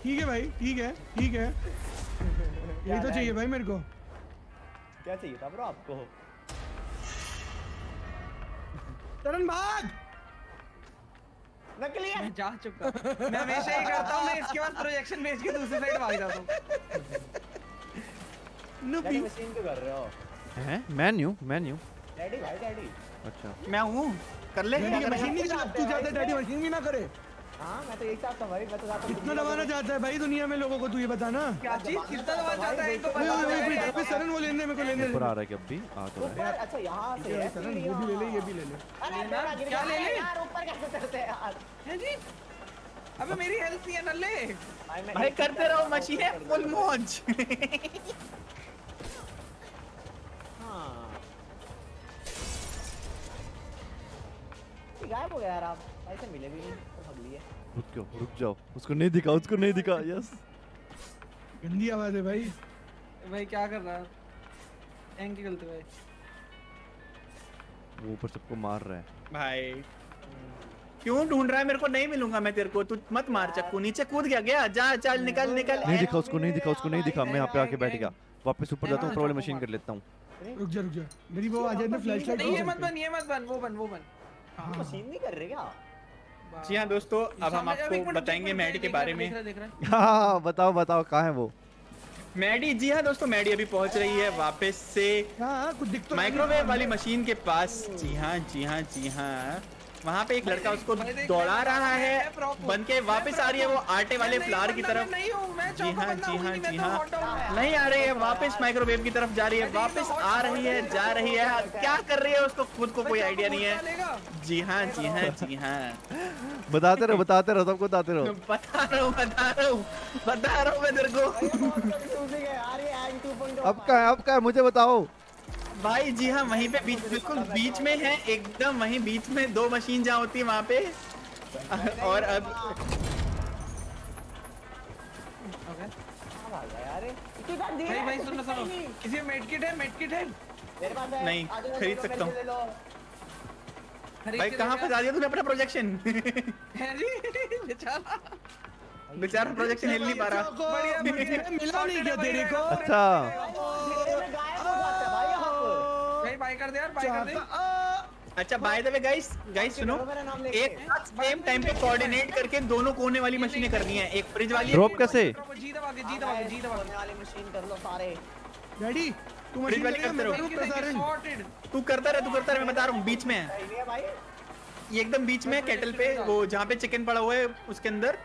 ठीक है भाई ठीक है ठीक है। यही तो चाहिए भाई मेरे को। क्या चाहिए था ब्रो आपको? तरन भाग। नकली है। मैं जा चुका। मैं हमेशा ही करता हूँ मैं इसके बाद प्रोजेक्शन भेज के दूसरी साइड भाग जाता हूँ। नूबी मशीन क्यों कर रहे हो। हैं? मैं न्यू मैं न्यू डैडी भाई डैडी अच्छा। मैं हूँ। कर ले। मशीन नहीं चला तू ज़्यादा डैडी मशीन भी ना करे। हाँ मैं तो यही चाहता हूँ भाई मैं तो चाहता हूँ कितना दबाना चाहता है भाई दुनिया में लोगों को तू ये बताना? क्या चीज़ कितना चाहता है पता सरन वो लेने मेरे को लेने ऊपर आ रहा है कि अब भी आ तो रहा अच्छा यहाँ से है सरन ये भी ले ले ये भी ले ले। अरे लेना? मेरा गिर क्या ले ले? यार ऊपर कैसे चढ़ते हैं यार? हैं जी अबे मेरी हेल्थ नहीं है नल्ले। भाई करते रहो मशीन है फुल मौज। हाँ। गायब हो गया यार आप ऐसे मिले भी नहीं तो भाग लिए। रुक जाओ रुक जाओ। उसको नहीं दिखा उसको नहीं दिखा यस गंदी आवाज़ है भाई। भाई क्या कर रहा है? एंग की गलती भाई। वो ऊपर सबको मार रहा है। भाई क्यों ढूंढ रहा है? मेरे को नहीं मिलूँगा मैं तेरे को। तू मत मार चक्कू नीचे कूद गया गया। जा चल निकल निकल। नहीं दिखा उसको नहीं दिखा उसको नहीं दिखा। मैं यहाँ पे आके बैठ गया। वापस ऊपर जाता हूँ ऊपर वाली मशीन कर लेता हूँ। रुक जा रुक जा। मेरी वो आ जाए ना फ्लैश नहीं ये मत बन ये मत बन वो बन वो बन। मशीन नहीं कर रहे क्या? जी हाँ दोस्तों अब हम आपको बताएँगे मैडी के बारे में। है, बताओ बताओ कहाँ है वो? मैडी जी हाँ दोस्तों मैडी अभी पहुँच रही है वापस से हाँ कुछ तो माइक्रोवेव वाली मशीन के पास। जी हाँ जी हाँ जी हाँ। वहाँ पे एक लड़का उसको दौड़ा रहा है। बन के। वापस आ रही है वो आटे वाले फ्लावर की तरफ़। मैं नहीं हूँ मैं जी हाँ जी हाँ जी तो हाँ। नहीं आ रही है वापस माइक्रोवेव की तरफ़ जा रही है वापस तो आ रही है। जा रही है। क्या कर रही है उसको? खुद को कोई आइडिया नहीं है। जी हाँ जी हाँ जी हाँ। बताते रहो बताते रहो सबको बताते रहो। बता रहा हूँ बता रहा हूँ बता रहा हूँ मैं तेरे को। कंफ्यूजिंग यार ये एंड 2.0 अब का है अब का है मुझे बताओ। भाई जी हाँ वहीं पे बीच बिल्कुल बीच में है एकदम वहीं बीच में दो मशीन जहाँ होती है वहाँ पे। और अब भाई भाई सुनो सुनो। किसी में medkit है medkit है? मेरे पास है नहीं, खरीद सकता हूँ। भाई कहाँ फंसा दिया तूने अपना प्रोजेक्शन बेचारा। बेचारा प्रोजेक्शन हिल नहीं पा रहा। मिला नहीं क्या तेरे को? अच्छा तेरे में गायब हो जाता है भाई आप भाई बाय कर दे यार बाय कर दे। अच्छा by the way guys guys सुनो। मेरा नाम लेके एक सेम टाइम पे कोऑर्डिनेट करके दोनों कोने वाली मशीनें करनी है। एक फ्रिज वाली। ड्रॉप कैसे? जी दबा के जी दबा के जी दबा करने वाली मशीन कर लो सारे। डैडी तू मशीन वाली करते रहो। तू करता रहे तू करता रहे मैं बता रहा हूँ बीच में है। ये एकदम बीच में केटल पे वो जहाँ पे चिकन पड़ा हुआ है उसके अंदर।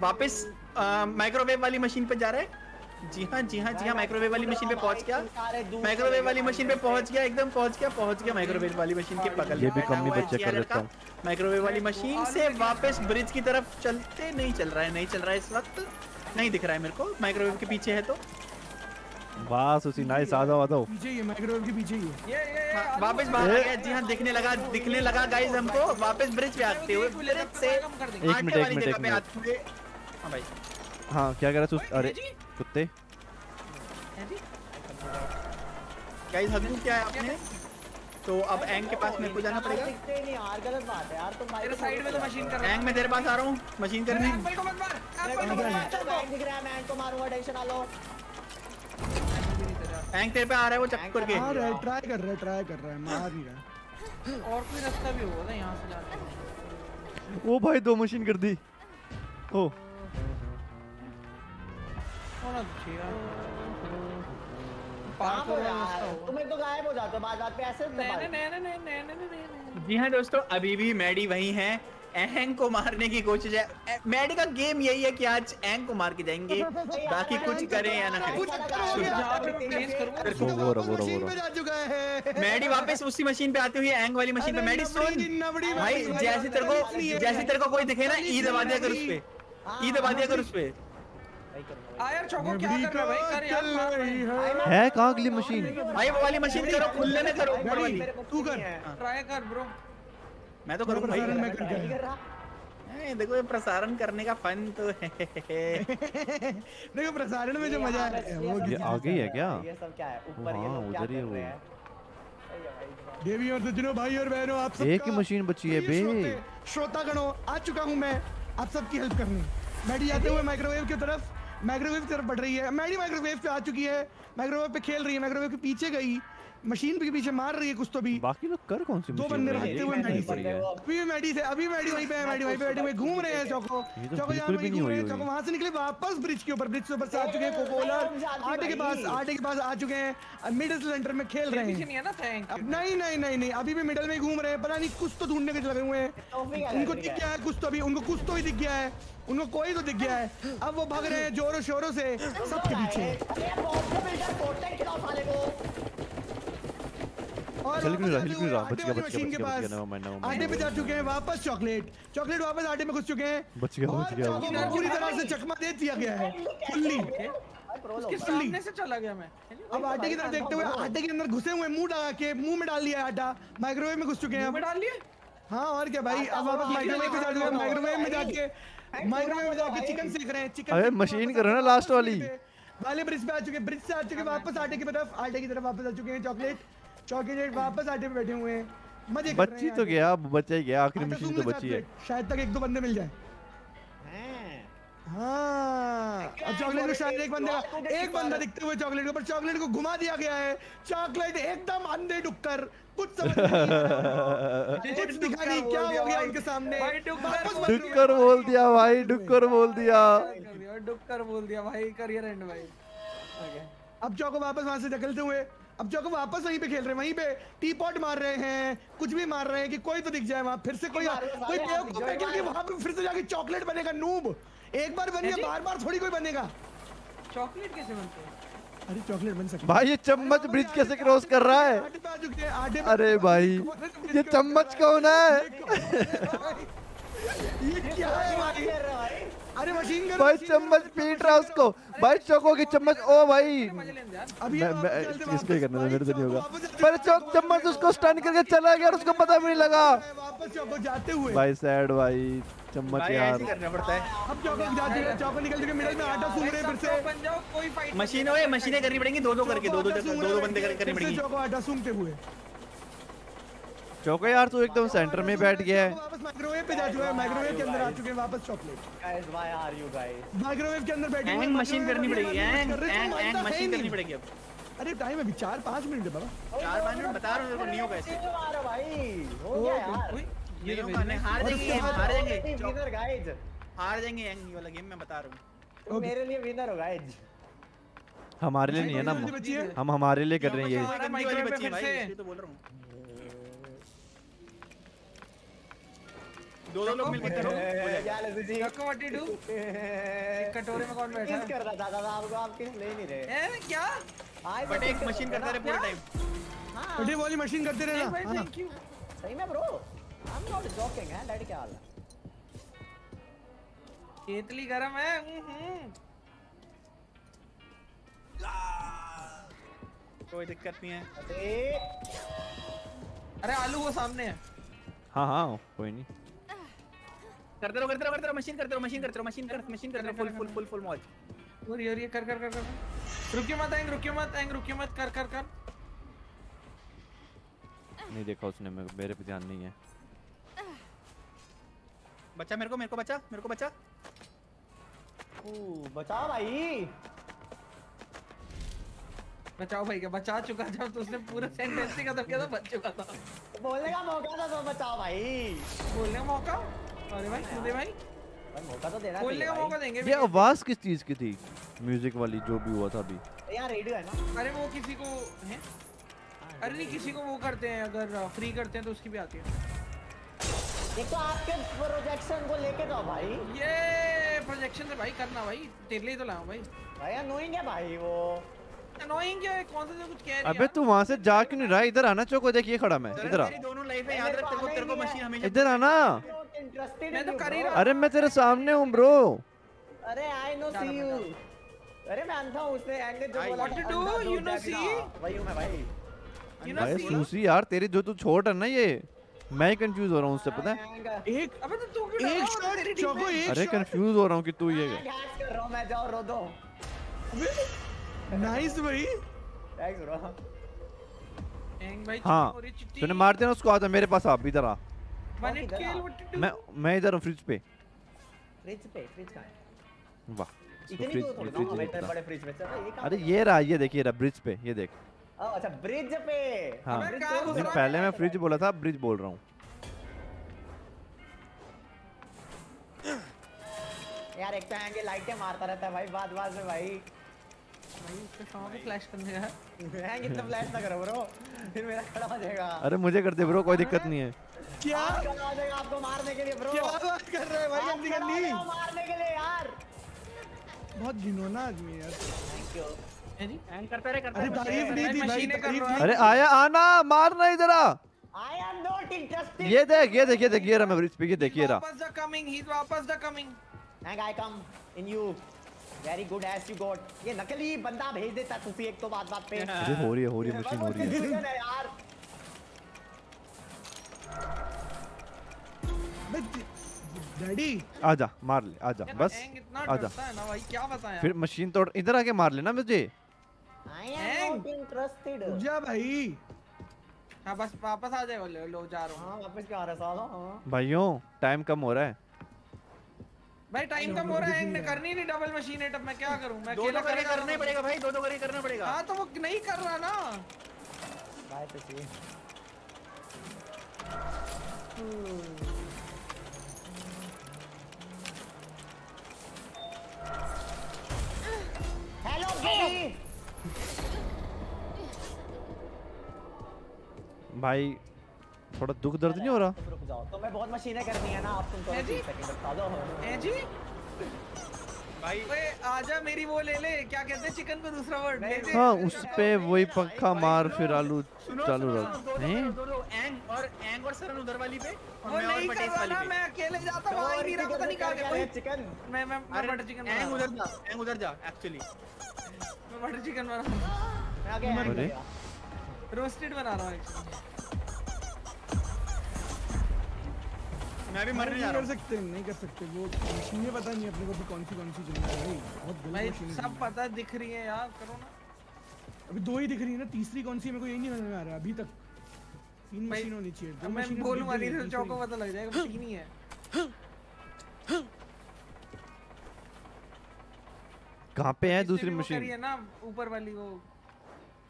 वापस माइक्रोवेव वाली मशीन पे जा रहा है। जी हाँ जी हाँ जी हाँ माइक्रोवेव वाली मशीन पे पहुँच गया। माइक्रोवेव वाली मशीन पे पहुँच गया एकदम पहुँच गया पहुँच गया माइक्रोवेव वाली मशीन के बगल ये भी कमी बच्चे कर हाँ देता। हूँ। माइक्रोवेव वाली मशीन से वापस ब्रिज की तरफ़ चलते नहीं चल रहा है नहीं चल रहा है इस वक्त। नहीं दिख रहा है मेरे को माइक्रोवेव के पीछे है तो। बस उसी नाइस आ जाओ आ जाओ पीछे ही माइक्रोवेव के पीछे ही है। ये ये ये वापस बाहर आ गया जी हाँ दिखने लगा दिखने लगा गाइस हमको। वापस ब्रिज पे आते हुए ब्रिज से कर एक मिनट, एक मिनट, एक पे मिनट। आते हुए। हाँ भाई। हाँ क्या कह रहा है सुस- अरे कुत्ते। गाइस हगू क्या है आपने? तो अब एंग के पास मेरे को जाना पड़ेगा। दिखते ही नहीं यार गलत बात है यार तुम तेरे साइड में तो मशीन कर रहा एंग में तेरे पास आ रहा हूँ मशीन करने एप्पल को मत मार एप्पल को मत मार। दिख रहा है मैं तो मारूँगा टेंशन ना लो एंग तेरे पे आ रहा है वो चक्कर करके आ रहा है। ट्राई कर रहा है ट्राई कर रहा है मार नहीं रहा और कोई रास्ता भी होगा ना यहाँ से जाने का। ओ भाई दो मशीन कर दी। ओ। होना चाहिए यार। कहाँ पार्कोर हो वाला यार। रास्ता होगा। तुम एक तो गायब हो जाते बात बात पे ऐसे नहीं नहीं नहीं नहीं नहीं नहीं नहीं नहीं जी हाँ दोस्तों अभी भी मैडी वही है। एंग को मारने की कोशिश है। मैडी का गेम यही है कि आज एंग को मार के जाएँगे। बाकी कुछ करें या ना करें। हो है मैडी वापस उसी मशीन पे आती हुई है एंग वाली मशीन पे। मैडी सुन। भाई जैसे तेरे को जैसे तेरे को कोई दिखे ना ई दबा दिया कर उस पे। ई दबा दिया कर उस पे। आ यार चौको क्या कर रहा है भाई? कर यार चल रही है। है कहाँ अगली मशीन भाई वो वाली मशीन करो खुलने में करो ऊपर वाली तू कर। ट्राई कर ब्रो मैं तो करूँ भाई। प्रसारण में कर रहा देखो ये प्रसारण करने का फन तो है। देखो प्रसारण में जो मज़ा है वो ये आ गई है। क्या? ये सब क्या है? ऊपर ये हाँ, लोग क्या कर रहे हैं? है। देवी और सज्जनों भाई और बहनों आप सब एक ही मशीन बची है बे। श्रोतागणों आ चुका हूँ मैं आप सबकी हेल्प करने। मैडी जाते हुए माइक्रोवेव की तरफ़। माइक्रोवेव की तरफ़ बढ़ रही है। मैडी माइक्रोवेव पे आ चुकी है। माइक्रोवेव पे खेल रही है। माइक्रोवेव के पीछे गई। मशीन के पीछे मार रही है कुछ तो भी। बाकी लोग कर कौन सी दो बंदे रही? भागते हुए मैडी नहीं पड़ी है अभी मैडी से अभी मैडी वहीं पे है मैडी वहीं पे बैठे हुए घूम रहे हैं चौको। तो चौको यहाँ नहीं घूम रहे हैं। चौको वहाँ से निकले वापस ब्रिज के ऊपर। ब्रिज के ऊपर से आ चुके हैं कोकोलर आटे के पास आटे के पास आ चुके हैं। मिडिल सिलेंडर में खेल रहे पीछे हैं नहीं है ना थैंक अब नहीं नहीं नहीं नहीं। अभी भी मिडल में घूम रहे हैं। पता नहीं कुछ तो ढूँढने के लगे हुए हैं। उनको दिख गया। है कुछ तो अभी उनको कुछ तो ही दिख गया है। उनको कोई तो दिख गया है। अब वो भाग रहे हैं जोरों शोरों से। सबके पीछे। अरे चल क्यों रहा? वापस हिल क्यों रहा? आटे बच गया बच गया बच गया बच पास। गया mind, never आटे पे जा चुके हैं वापस चॉकलेट चॉकलेट वापस आटे में घुस चुके हैं। बच गया, बच गया। पूरी तरह से चकमा दे दिया गया है। फुल्ली उसके सामने से चला गया मैं। अब आटे की तरफ़ देखते हुए आटे के अंदर घुसे हुए मुँह लगा के मुँह में डाल लिया आटा। माइक्रोवेव में घुस चुके हैं में डाल लिए हाँ और क्या भाई? अब वापस माइक्रोवेव में जा चुके माइक्रोवेव में जाके माइक्रोवेव में जाके चिकन सेक रहे हैं चिकन के मशीन करो ना लास्ट वाली। वाले ब्रिज पे आ चुके ब्रिज से आ चुके वापस आटे की तरफ़। आटे की तरफ़ वापस आ चुके हैं चॉकलेट चॉकलेट वापस आटे पे बैठे हुए हैं। मज़े कर बच्ची तो गया अब बचा ही गया आखिरी आटा मशीन तो बची है। शायद तक एक दो बंदे मिल जाए। हाँ अब चॉकलेट को शायद एक बंदे का एक बंदा दिखते हुए चॉकलेट के ऊपर चॉकलेट को घुमा दिया गया है। चॉकलेट एकदम अंधे डुक्कर कुछ समझ नहीं। कुछ दिखा नहीं क्या हो गया उनके सामने? डुक्कर बोल हो दिया भाई डुक्कर बोल दिया। डुक्कर बोल दिया भाई करियर एंड भाई। अब चौको वापस वहाँ से धकेलते हुए अब चौको वापस वहीं पे खेल रहे हैं वहीं पे टी पॉट मार रहे हैं कुछ भी मार रहे हैं कि कोई तो दिख जाए वहाँ फिर से कोई कोई बेवकूफ़ है क्योंकि वहाँ पे फिर से जाके चॉकलेट बनेगा नूब। एक बार बन गया बार बार थोड़ी कोई बनेगा। चॉकलेट कैसे बनते हैं? अरे चॉकलेट बन सकती भाई ये चम्मच ब्रिज कैसे क्रॉस कर रहा है? पे- अरे भाई ये चम्मच कौन है? ये क्या है भाई? अरे मशीन गन भाई चम्मच पीट रहा उसको। भाई चौको की चम्मच ओ भाई। इसको ही करना मेरे से नहीं होगा। पर चौक चम्मच उसको स्टन करके चला गया और उसको पता भी नहीं लगा। वापस चौको जाते हुए। भाई सैड भाई चम्मच यार। करना पड़ता है। अब चौको जाते चौको निकल चुके मिडल में आटा सूंघ रहे फिर से। बन जाओ कोई फाइट मशीनों ये मशीनें करनी पड़ेंगी दो दो करके दो दो दो दो बंदे करनी पड़ेगी। चौको आटा सूंघते हुए। चौको यार तू एकदम सेंटर में बैठ गया है। वापस माइक्रोवेव पे जा चुके हैं माइक्रोवेव के अंदर आ चुके हैं वापस chocolate. Guys why are you guys microwave के अंदर बैठे एंग मशीन करनी पड़ेगी वाले एंग कर रहे हैं, एंग एंग मानता है मशीन करनी पड़ेगी अब। अरे टाइम अभी चार पाँच मिनट है बाबा। चार पाँच मिनट बता रहा हूँ हूँ नहीं होगा ऐसे मारो भाई। हो गया यार। नहीं होगा नहीं। हार जाएँगे हार जाएँगे। विनर गाइस हार जाएँगे एंग ये वाला गेम मैं बता रहा हूँ। मेरे लिए विनर हो गाइस हमारे लिए नहीं है ना है। हम हमारे लिए कर रहे हैं ये दो दो लोग मिलकर करो हो। जाएगा। क्या ले जी। चक्को व्हाट डू। एक कटोरे में कौन बैठा किस है? कर रहा था दादा आपको आप किस ले नहीं रहे। ए क्या? आई बट एक मशीन करता रहे पूरा टाइम हाँ। बटे वाली मशीन करते नहीं रहना भाई हाँ। थैंक यू सही में bro I am not joking है डैडी क्या हाल है? केतली गरम है हम्म कोई दिक्कत नहीं है। अरे। अरे आलू वो सामने है। हाँ हाँ कोई नहीं। करते रहो करते रहो करते रहो मशीन करते रहो मशीन करते रहो मशीन कर मशीन करते रहो फुल फुल फुल फुल मौज और ये और ये कर कर कर कर रुकिए मत एंग रुकिए मत एंग रुकिए मत कर कर कर नहीं देखा उसने मेरे मेरे पे ध्यान नहीं है। बच्चा मेरे को मेरे को बच्चा मेरे को बच्चा। ओ बचाओ भाई। बचाओ भाई क्या बचा चुका जब तो उसने पूरा सेंटेंस ही खत्म किया था बच चुका था। बोलने का मौका था तो बचाओ भाई। बोलने का मौका? अरे भाई भाई। भाई मौका तो देना बोलने का मौका देंगे ये आवाज़ किस चीज़ की थी? म्यूज़िक वाली जो भी हुआ था अभी। यहाँ रेडियो है ना। अरे वो किसी को है? अरे नहीं किसी को वो करते हैं अगर फ्री करते हैं तो उसकी भी आती है। तो आपके प्रोजेक्शन को लेके जाओ भाई। ये प्रोजेक्शन से भाई करना भाई तेरे लिए ही तो लाऊं भाई। भाई अनोइंग है भाई वो। अनोइंग क्या है? कौन सा तो कुछ कह रही अबे तू वहाँ से जा क्यों नहीं रहा? इधर आना चौको देखिए खड़ा मैं इधर आ। दोनों लाइफ है याद रख तेरे को तेरे को मशीन हमेशा इधर आना। इंटरेस्टेड मैं तो कर ही रहा अरे मैं तेरे सामने हूँ ब्रो अरे आई नो सी यू अरे मैं अंधा हूँ उसने एंग ने जो बोला to do, अंधा you जो know वही हूँ मैं भाई know भाई see? सूसी यार तेरी जो तू छोट है ना ये मैं ही कंफ्यूज हो रहा हूँ उससे पता है? एक अबे तो तू क्यों एक शॉट चौको एक अरे कंफ्यूज हो रहा हूँ कि तू ये hang कर रहा हूँ मैं जाओ रो दो। नाइस भाई। थैंक्स ब्रो हाँ हो। तूने मार दिया ना उसको आता मेरे पास आप इधर आ। मैं मैं इधर हूँ फ्रिज पे। फ्रिज पे फ्रिज कहाँ है? वाह इतनी फ्रिज दूर थोड़ी ना इतने बड़े फ्रिज में। चलो अरे ये रहा ये देखिए रहा ब्रिज पे ये देख। अच्छा ब्रिज पे। हाँ। है? पहले मैं फ्रिज बोला था ब्रिज बोल रहा हूँ। यार एक तो आएँगे लाइटें मारता रहता है भाई बाद बाद में भाई। भाई उसके सामने पे फ्लैश करने का है? हैंग इतना फ्लैश ना करो ब्रो फिर मेरा खड़ा हो जाएगा। अरे मुझे कर दे ब्रो कोई दिक्कत नहीं है। क्या? हो आपको मारने के लिए ब्रो क्या बात कर रहे हैं भाई गंदी गंदी मारने के लिए यार। बहुत घिनौना आदमी है यार। थैंक यू है जी एंड करता रहे करता अरे तारीफ़ नहीं थी भाई तारीफ़ नहीं अरे आया आना मारना इधर आ। आई एम नॉट इंटरेस्टेड ये देख ये देख ये देख ये रहा मैं ब्रिज पे ये देखिए रहा। वापस द कमिंग ही वापस the coming hang I come in you very good as you got ये नकली बंदा भेज देता तुसी एक तो बात बात पे। अरे हो रही है हो रही है मशीन हो रही है यार। डैडी। आजा मार ले आजा बस आजा। ना भाई क्या बताएँ? फिर मशीन तोड़ इधर आके मार लेना मुझे। जा भाई। हाँ बस वापस आ जाए लो, लो जा रहा हूँ। हाँ वापस क्या आ रहा साला? हाँ। भाइयों टाइम कम हो रहा है। भाई टाइम कम हो रहा है हैंग करनी नहीं डबल मशीन है तब मैं क्या करूँ? मैं दो अकेला करके करना ही पड़ेगा भाई दो दो करके करना पड़ेगा। हाँ तो वो नहीं कर रहा ना। बाय तो हेलो भाई थोड़ा दुख दर्द नहीं हो रहा? तुम रुक जाओ तो मैं बहुत मशीनें करनी है ना आप तुम तो? सेकंड बता दो जी भाई। आजा मेरी वो ले ले। क्या कहते हैं चिकन को दूसरा वर्ड हाँ उस पे वही पंखा मार फिर आलू चालू रख। हैं? एंग और एंग और सरन उधर वाली पे वो नहीं कर रहा पे। मैं अकेले जाता हूँ आ ही नहीं रहा पता नहीं कहाँ गया। कोई चिकन? मैं मैं मैं बटर चिकन एंग उधर जा एंग उधर जा एक्चुअली मैं बटर चिकन बना मैं आ गया अरे? रोस्टेड बना रहा हूँ मैं भी मरने जा रहा कर हूँ। सकते नहीं कर सकते वो मशीनें पता नहीं अपने को भी कौन सी कौन सी चल रही है भाई। बहुत गलत भाई सब पता दिख रही है यार करो ना। हैं। अभी दो ही दिख रही है ना तीसरी कौन सी है मेरे को यही नहीं समझ में आ रहा अभी तक। तीन मशीन होनी चाहिए दो मैं बोलूँगा नहीं तो चौको पता लग जाएगा तीन ही है। कहाँ पे है दूसरी मशीन है ना ऊपर वाली वो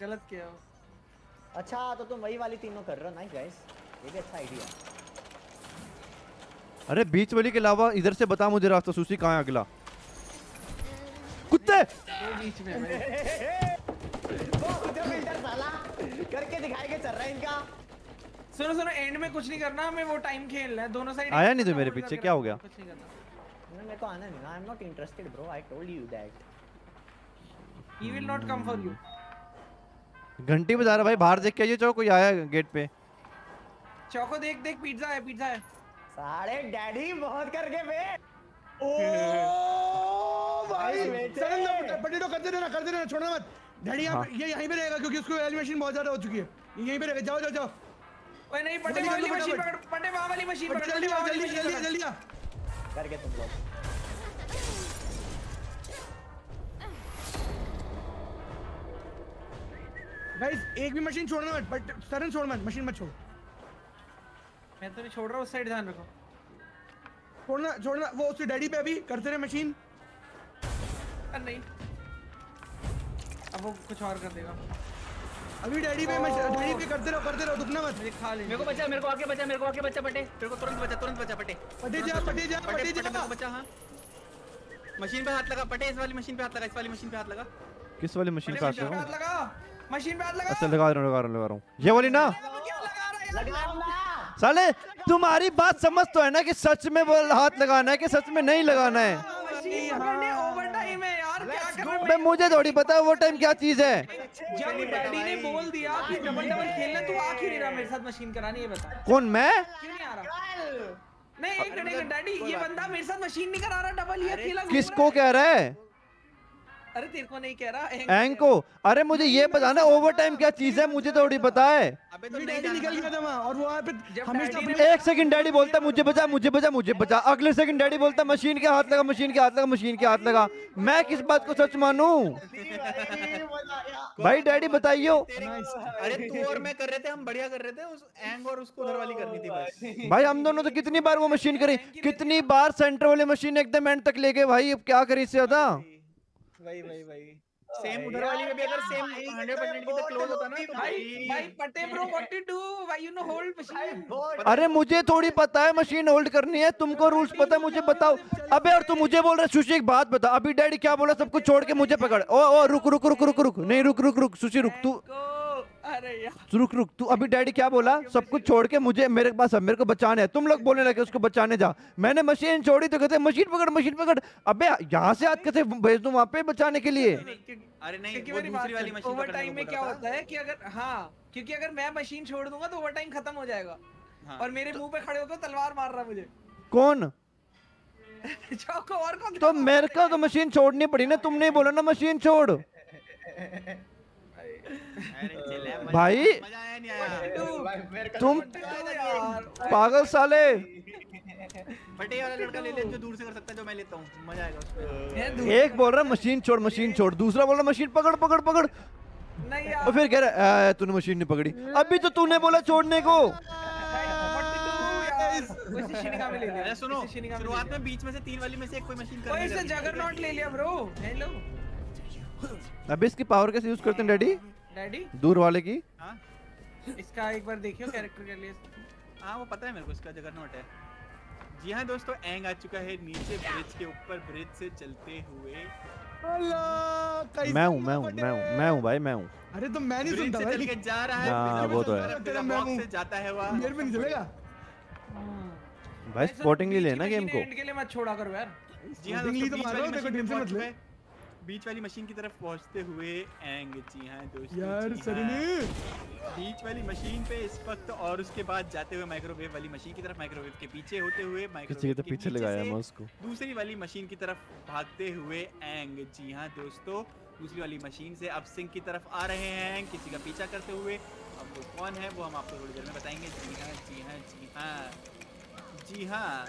गलत किया अच्छा तो तुम वही वाली तीनों कर रहे हो नाइस गाइस ये भी अच्छा आइडिया अरे बीच वाली के अलावा इधर से बता मुझे रास्ता सुशी कहाँ है अगला? कुत्ते! बीच में भाई। वो जो बिल्डर साला करके दिखाएँगे चल रहा है इनका सुनो सुनो एंड में कुछ नहीं करना हमें वो टाइम खेलना है दोनों साइड आया नहीं तो मेरे पीछे, क्या हो गया? कुछ नहीं करना। मेरे को आना नहीं I am not interested bro I told you that he will not come for you घंटी बजा रहा भाई बाहर देख के आइए चलो कोई आया गेट पे। चौको देख देख पिज्जा है पिज्जा है। सारे डैडी बहुत करके बे। ओ भाई बेटे। सडन पटेटो करते रहना करते रहना छोड़ना मत। डैडी यहाँ हाँ। पे- ये यहीं पे रहेगा क्योंकि उसको एलिमिनेशन बहुत ज़्यादा हो चुकी है। यहीं पे रहेगा जाओ जाओ जाओ। ओए नहीं पटे वाली मशीन पकड़ पटे वहाँ वाली मशीन पकड़ जल्दी पटे आ जल्दी जल्दी जल्दी आ करके तुम लोग। गाइस एक भी मशीन छोड़ना मत बट सरन छोड़ मत मशीन मत छोड़। मैं तो नहीं छोड़ रहा उस साइड ध्यान रखो। छोड़ना छोड़ना वो उसके डैडी पे अभी करते रहे मशीन अरे नहीं। अब वो कुछ और कर देगा। अभी डैडी पे डैडी पे करते रहो करते रहो दुखना मत। मुझे खा ले मेरे को बचा मेरे को आके बचा मेरे को आके बचा पटे मेरे को तुरंत बचा तुरंत बचा पटे पटे जा पटे जा पटे मेरे जा बचा हाँ। मशीन पे हाथ लगा पटे इस वाली मशीन पे हाथ लगा इस वाली मशीन पे हाथ लगा। किस वाली मशीन पे हाथ लगा? मशीन पे हाथ लगा। अच्छा लगा रहा हूँ लगा रहा हूँ लगा रहा हूँ। ये वाली ना? लगा रहा है यार? लगाओ ना साले तुम्हारी बात समझ तो है ना कि सच में वो हाथ लगाना है कि सच में नहीं लगाना है? है बे मुझे थोड़ी पता वो टाइम क्या चीज़ है। जब डैडी ने बोल दिया कि डबल डबल खेलना तू आ क्यों नहीं रहा मेरे साथ मशीन करानी ये बता। कौन मैं? क्यों नहीं आ रहा? नहीं एक मिनट डैडी ये बंदा मेरे साथ मशीन नहीं करा रहा डबल ये किसको कह रहा है। अरे तेरे को नहीं कह रहा एंग को अरे मुझे ये बताना ओवर टाइम क्या चीज़ है? मुझे थोड़ी पता है। अबे तो एक सेकंड डैडी बोलता मुझे बचा मुझे बचा मुझे बचा। अगले सेकंड डैडी बोलता मशीन के हाथ लगा मशीन के हाथ लगा मशीन के हाथ लगा। मैं किस बात को सच मानू? भाई डैडी बताइयो। अरे तू और मैं कर रहे थे हम बढ़िया कर रहे थे उस एंग और उसको उधर वाली करनी थी बस। भाई हम दोनों तो कितनी बार वो मशीन करी? कितनी बार सेंटर वाली मशीन एकदम एंड तक ले गए? भाई अब क्या करी इससे ज़्यादा? वही वही वही। सेम उधर वाली में भी अगर सेम 100% की तक क्लोज होता ना तो भाई भाई। पटे bro what to do why you no hold machine अरे मुझे थोड़ी पता है मशीन होल्ड करनी है तुमको रूल्स पता है मुझे बताओ। अबे और तू मुझे बोल रहा है सुशी एक बात बता अभी डैडी क्या बोला सब कुछ छोड़ के मुझे पकड़। ओ ओ रुक रुक रुक रुक रुक नहीं रुक रुक रुक सुशी रुक तू अरे यार। रुक रुक तू अभी डैडी क्या बोला? सब कुछ छोड़ के मुझे मेरे पास अब मेरे को बचाने है। तुम लोग बोलने लगे उसको बचाने जा। मैंने मशीन छोड़ी तो कहते मशीन पकड़ मशीन पकड़। अबे यहाँ से हाथ कैसे भेज दूँ वहाँ पे बचाने के लिए? अरे नहीं क्योंकि वो मेरी दूसरी वाली मशीन ओवर टाइम में क्या होता है कि अगर हाँ क्योंकि अगर मैं मशीन छोड़ दूँगा तो ओवर टाइम खत्म हो जाएगा। हाँ। और मेरे मुँह पे खड़े होकर तलवार मार रहा मुझे। कौन? और कौन तो मेरे को तो मशीन छोड़नी पड़ी ना तुमने बोला ना मशीन छोड़। भाई। मज़ा आया नहीं आया। तुम पागल साले। फटे वाला लड़का ले ले जो दूर से कर सकता है जो मैं लेता हूँ। मज़ा आएगा उसको। एक बोल रहा मशीन छोड़ मशीन छोड़। दूसरा बोल रहा मशीन पकड़ पकड़ पकड़। नहीं और फिर कह रहा है, तूने मशीन नहीं पकड़ी। अभी तो तूने बोला छोड़ने को। What to do यार वैसे शिनिगा में ले लिया। अरे सुनो वैसे शिनिगा में ले शुरुआत में बीच में से तीन वाली में से एक कोई मशीन ओए इससे करनी ले लिया ब्रो हेलो अभी इसकी पावर कैसे यूज़ करते हैं डैडी डैडी दूर वाले की? हाँ। इसका एक बार देखियो कैरेक्टर के लिए। हाँ वो पता है मेरे को इसका जगह नोट है। जी हाँ दोस्तों एंग आ चुका है नीचे ब्रिज के ऊपर ब्रिज से चलते हुए। मैं हूँ मैं हूँ मैं हूँ मैं हूँ भाई मैं हूँ। अरे तो मैं नहीं सुनता से चल भाई के जा रहा है हाँ, वो तो है। तेरा मैं से जाता है वह मेरे पे नहीं चलेगा? भाई स्पोर्टिंगली बीच लेना गेम को? एंड के लिए मत छोड़ा करो यार। जी हाँ दोस्तों तो बीच मार वाली मशीन देखो, टेंशन पहुँच मत ले। बीच वाली मशीन की तरफ़ पहुँचते हुए एंग जी हाँ दोस्तों यार जी सरी हाँ। ने बीच वाली मशीन पे इस वक्त और उसके बाद जाते हुए माइक्रोवेव वाली मशीन की तरफ़ माइक्रोवेव के पीछे होते हुए माइक्रोवेव के तो के पीछे लगाया मैं उसको। दूसरी वाली मशीन की तरफ़ भागते हुए एंग जी हाँ दोस्तों। दूसरी वाली मशीन से अब सिंह की तरफ़ आ रहे हैं किसी का पीछा करते हुए। अब वो कौन है वो हम आपको थोड़ी देर में बताएँगे। जी हाँ जी हाँ जी हाँ। जी हाँ।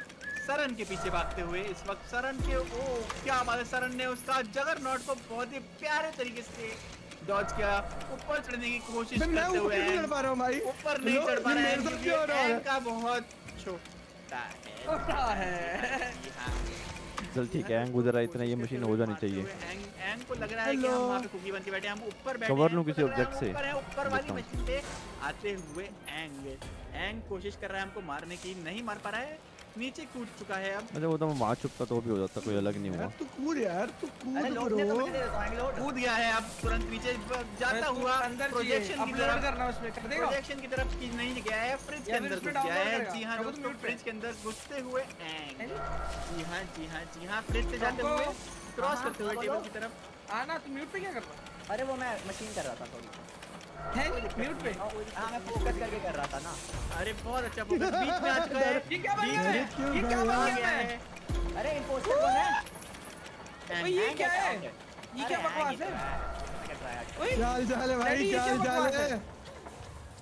सरन के पीछे भागते हुए इस वक्त सरन के ओ क्या बात है? सरन ने उसका जगर नॉट को बहुत ही प्यारे तरीके से डॉज किया। ऊपर चढ़ने की कोशिश करते हुए नहीं चढ़ एंग पा रहा हूँ भाई। ऊपर नहीं चढ़ पा रहा है रहा का बहुत छोटा है। है हाँ। चल ठीक है एंग उधर आ इतना ये मशीन हो जानी चाहिए। एंग एंग को लग रहा है कि हम. वहाँ पे कुकी बन के बैठे हैं। हम ऊपर बैठे हैं, लूँ किसी रहा हम से? ऊपर हैं, ऊपर वाली मशीन पे आते हुए एंग एंग कोशिश कर रहा है हमको मारने की नहीं मार पा रहा है। नीचे कूद चुका है अब। अच्छा वो तो मैं मार चुपता तो भी हो जाता कोई अलग नहीं हुआ। तू कूद यार तू अरे कूद तो ब्रो कूद गया है अब तुरंत नीचे जाता हुआ अंदर प्रोजेक्शन की तरफ़। करना उसमें कर देगा। प्रोजेक्शन की तरफ़ की नहीं गया है फ्रिज के अंदर घुस गया है। जी हाँ दोस्तों फ्रिज के अंदर घुसते हुए एंग जी हाँ जी हाँ जी हाँ फ्रिज से जाते हुए क्रॉस हाँ, करते हुए टेबल की तरफ़। आना तू म्यूट पे क्या कर रहा अरे वो मैं मशीन कर रहा था थोड़ी है म्यूट पे हाँ मैं फोकस करके कर रहा था ना। अरे बहुत अच्छा फोकस बीच में आ चुका है। ये क्या बन गया है? ये क्या बन गया है? अरे कौन है? ओए ये क्या है? ये क्या बकवास है? ओए! क्या चाल है भाई? क्या चाल है?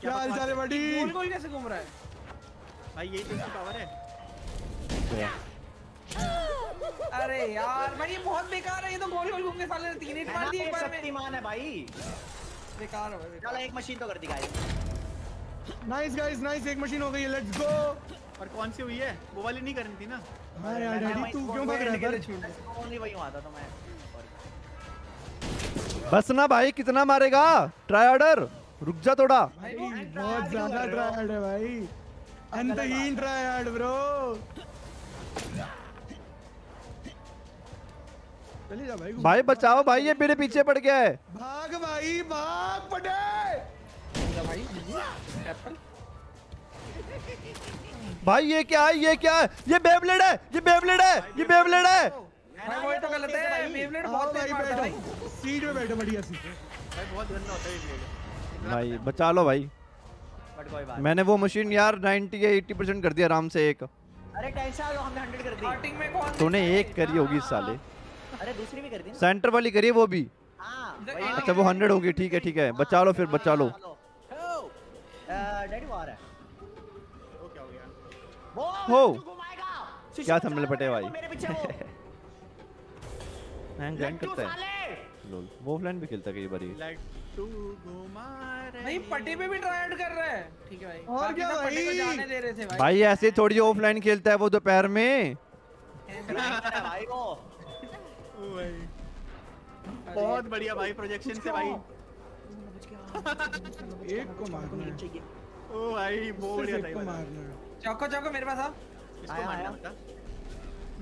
क्या चाल है बड़ी गोल गोल कैसे घूम रहा है? भाई यही तो इसकी पावर है। अरे यार भाई ये बहुत बेकार है। ये तो गोल गोल घूम के साले तीन हिट मार दिए एक बार में। शक्तिमान है भाई। बेकार है चलो एक मशीन तो कर दी गाइस नाइस गाइस नाइस एक मशीन हो गई है लेट्स गो और कौन सी हुई है? वो वाली नहीं करनी थी ना? हाँ यार डैडी तू क्यों भाग रहा है। ओनली वही हुआ था तो मैं बस ना भाई कितना मारेगा? ट्राई ऑर्डर रुक जा थोड़ा। बहुत ज़्यादा ट्रायड है। भाई। अंतहीन ट्रायड ब्रो चलिए जा भाई भाई बचाओ भाई ये मेरे पीछे पड़ गया है। भाग भाई भाग पटे। भाई भाई ये क्या है ये क्या है? ये बेबलेट है ये बेबलेट है ये बेबलेट है। भाई वही तो गलत है। बेब्लेड बहुत तेज मारता है। सीट पे बैठो बढ़िया सी भाई बहुत गंदा होता है ये भाई बचा लो भाई। बट कोई बात मैंने वो मशीन यार 90 या 80 परसेंट कर दिया आराम से एक। अरे टेंशन लो हमने 100 कर दी। स्टार्टिंग में कौन तूने एक करी होगी इस साले। अरे दूसरी भी कर दी सेंटर वाली करी है वो भी। हाँ अच्छा वो 100 होगी ठीक है ठीक है। बचा लो फिर बचा लो है। वो क्या हो गया? वो हो। घुमाएगा। शीशे क्या पे थंबनेल पटे भाई। मेरे पीछे वो हैंग ग्राइंड करता है। लोल वो ऑफलाइन भी खेलता है कई बारी। नहीं पट्टी पे भी ट्राई कर रहा है। ठीक है भाई। और क्या पट्टी को जाने दे रहे थे भाई। भाई ऐसे थोड़ी ऑफलाइन खेलता है वो दोपहर में। भाई वो। भाई बहुत बढ़िया भाई प्रोजेक्शन से भाई। एक को मारना। है ओ भाई बहुत बढ़िया था। मारना। चौको चौको मेरे पास आ इसको मारना। होता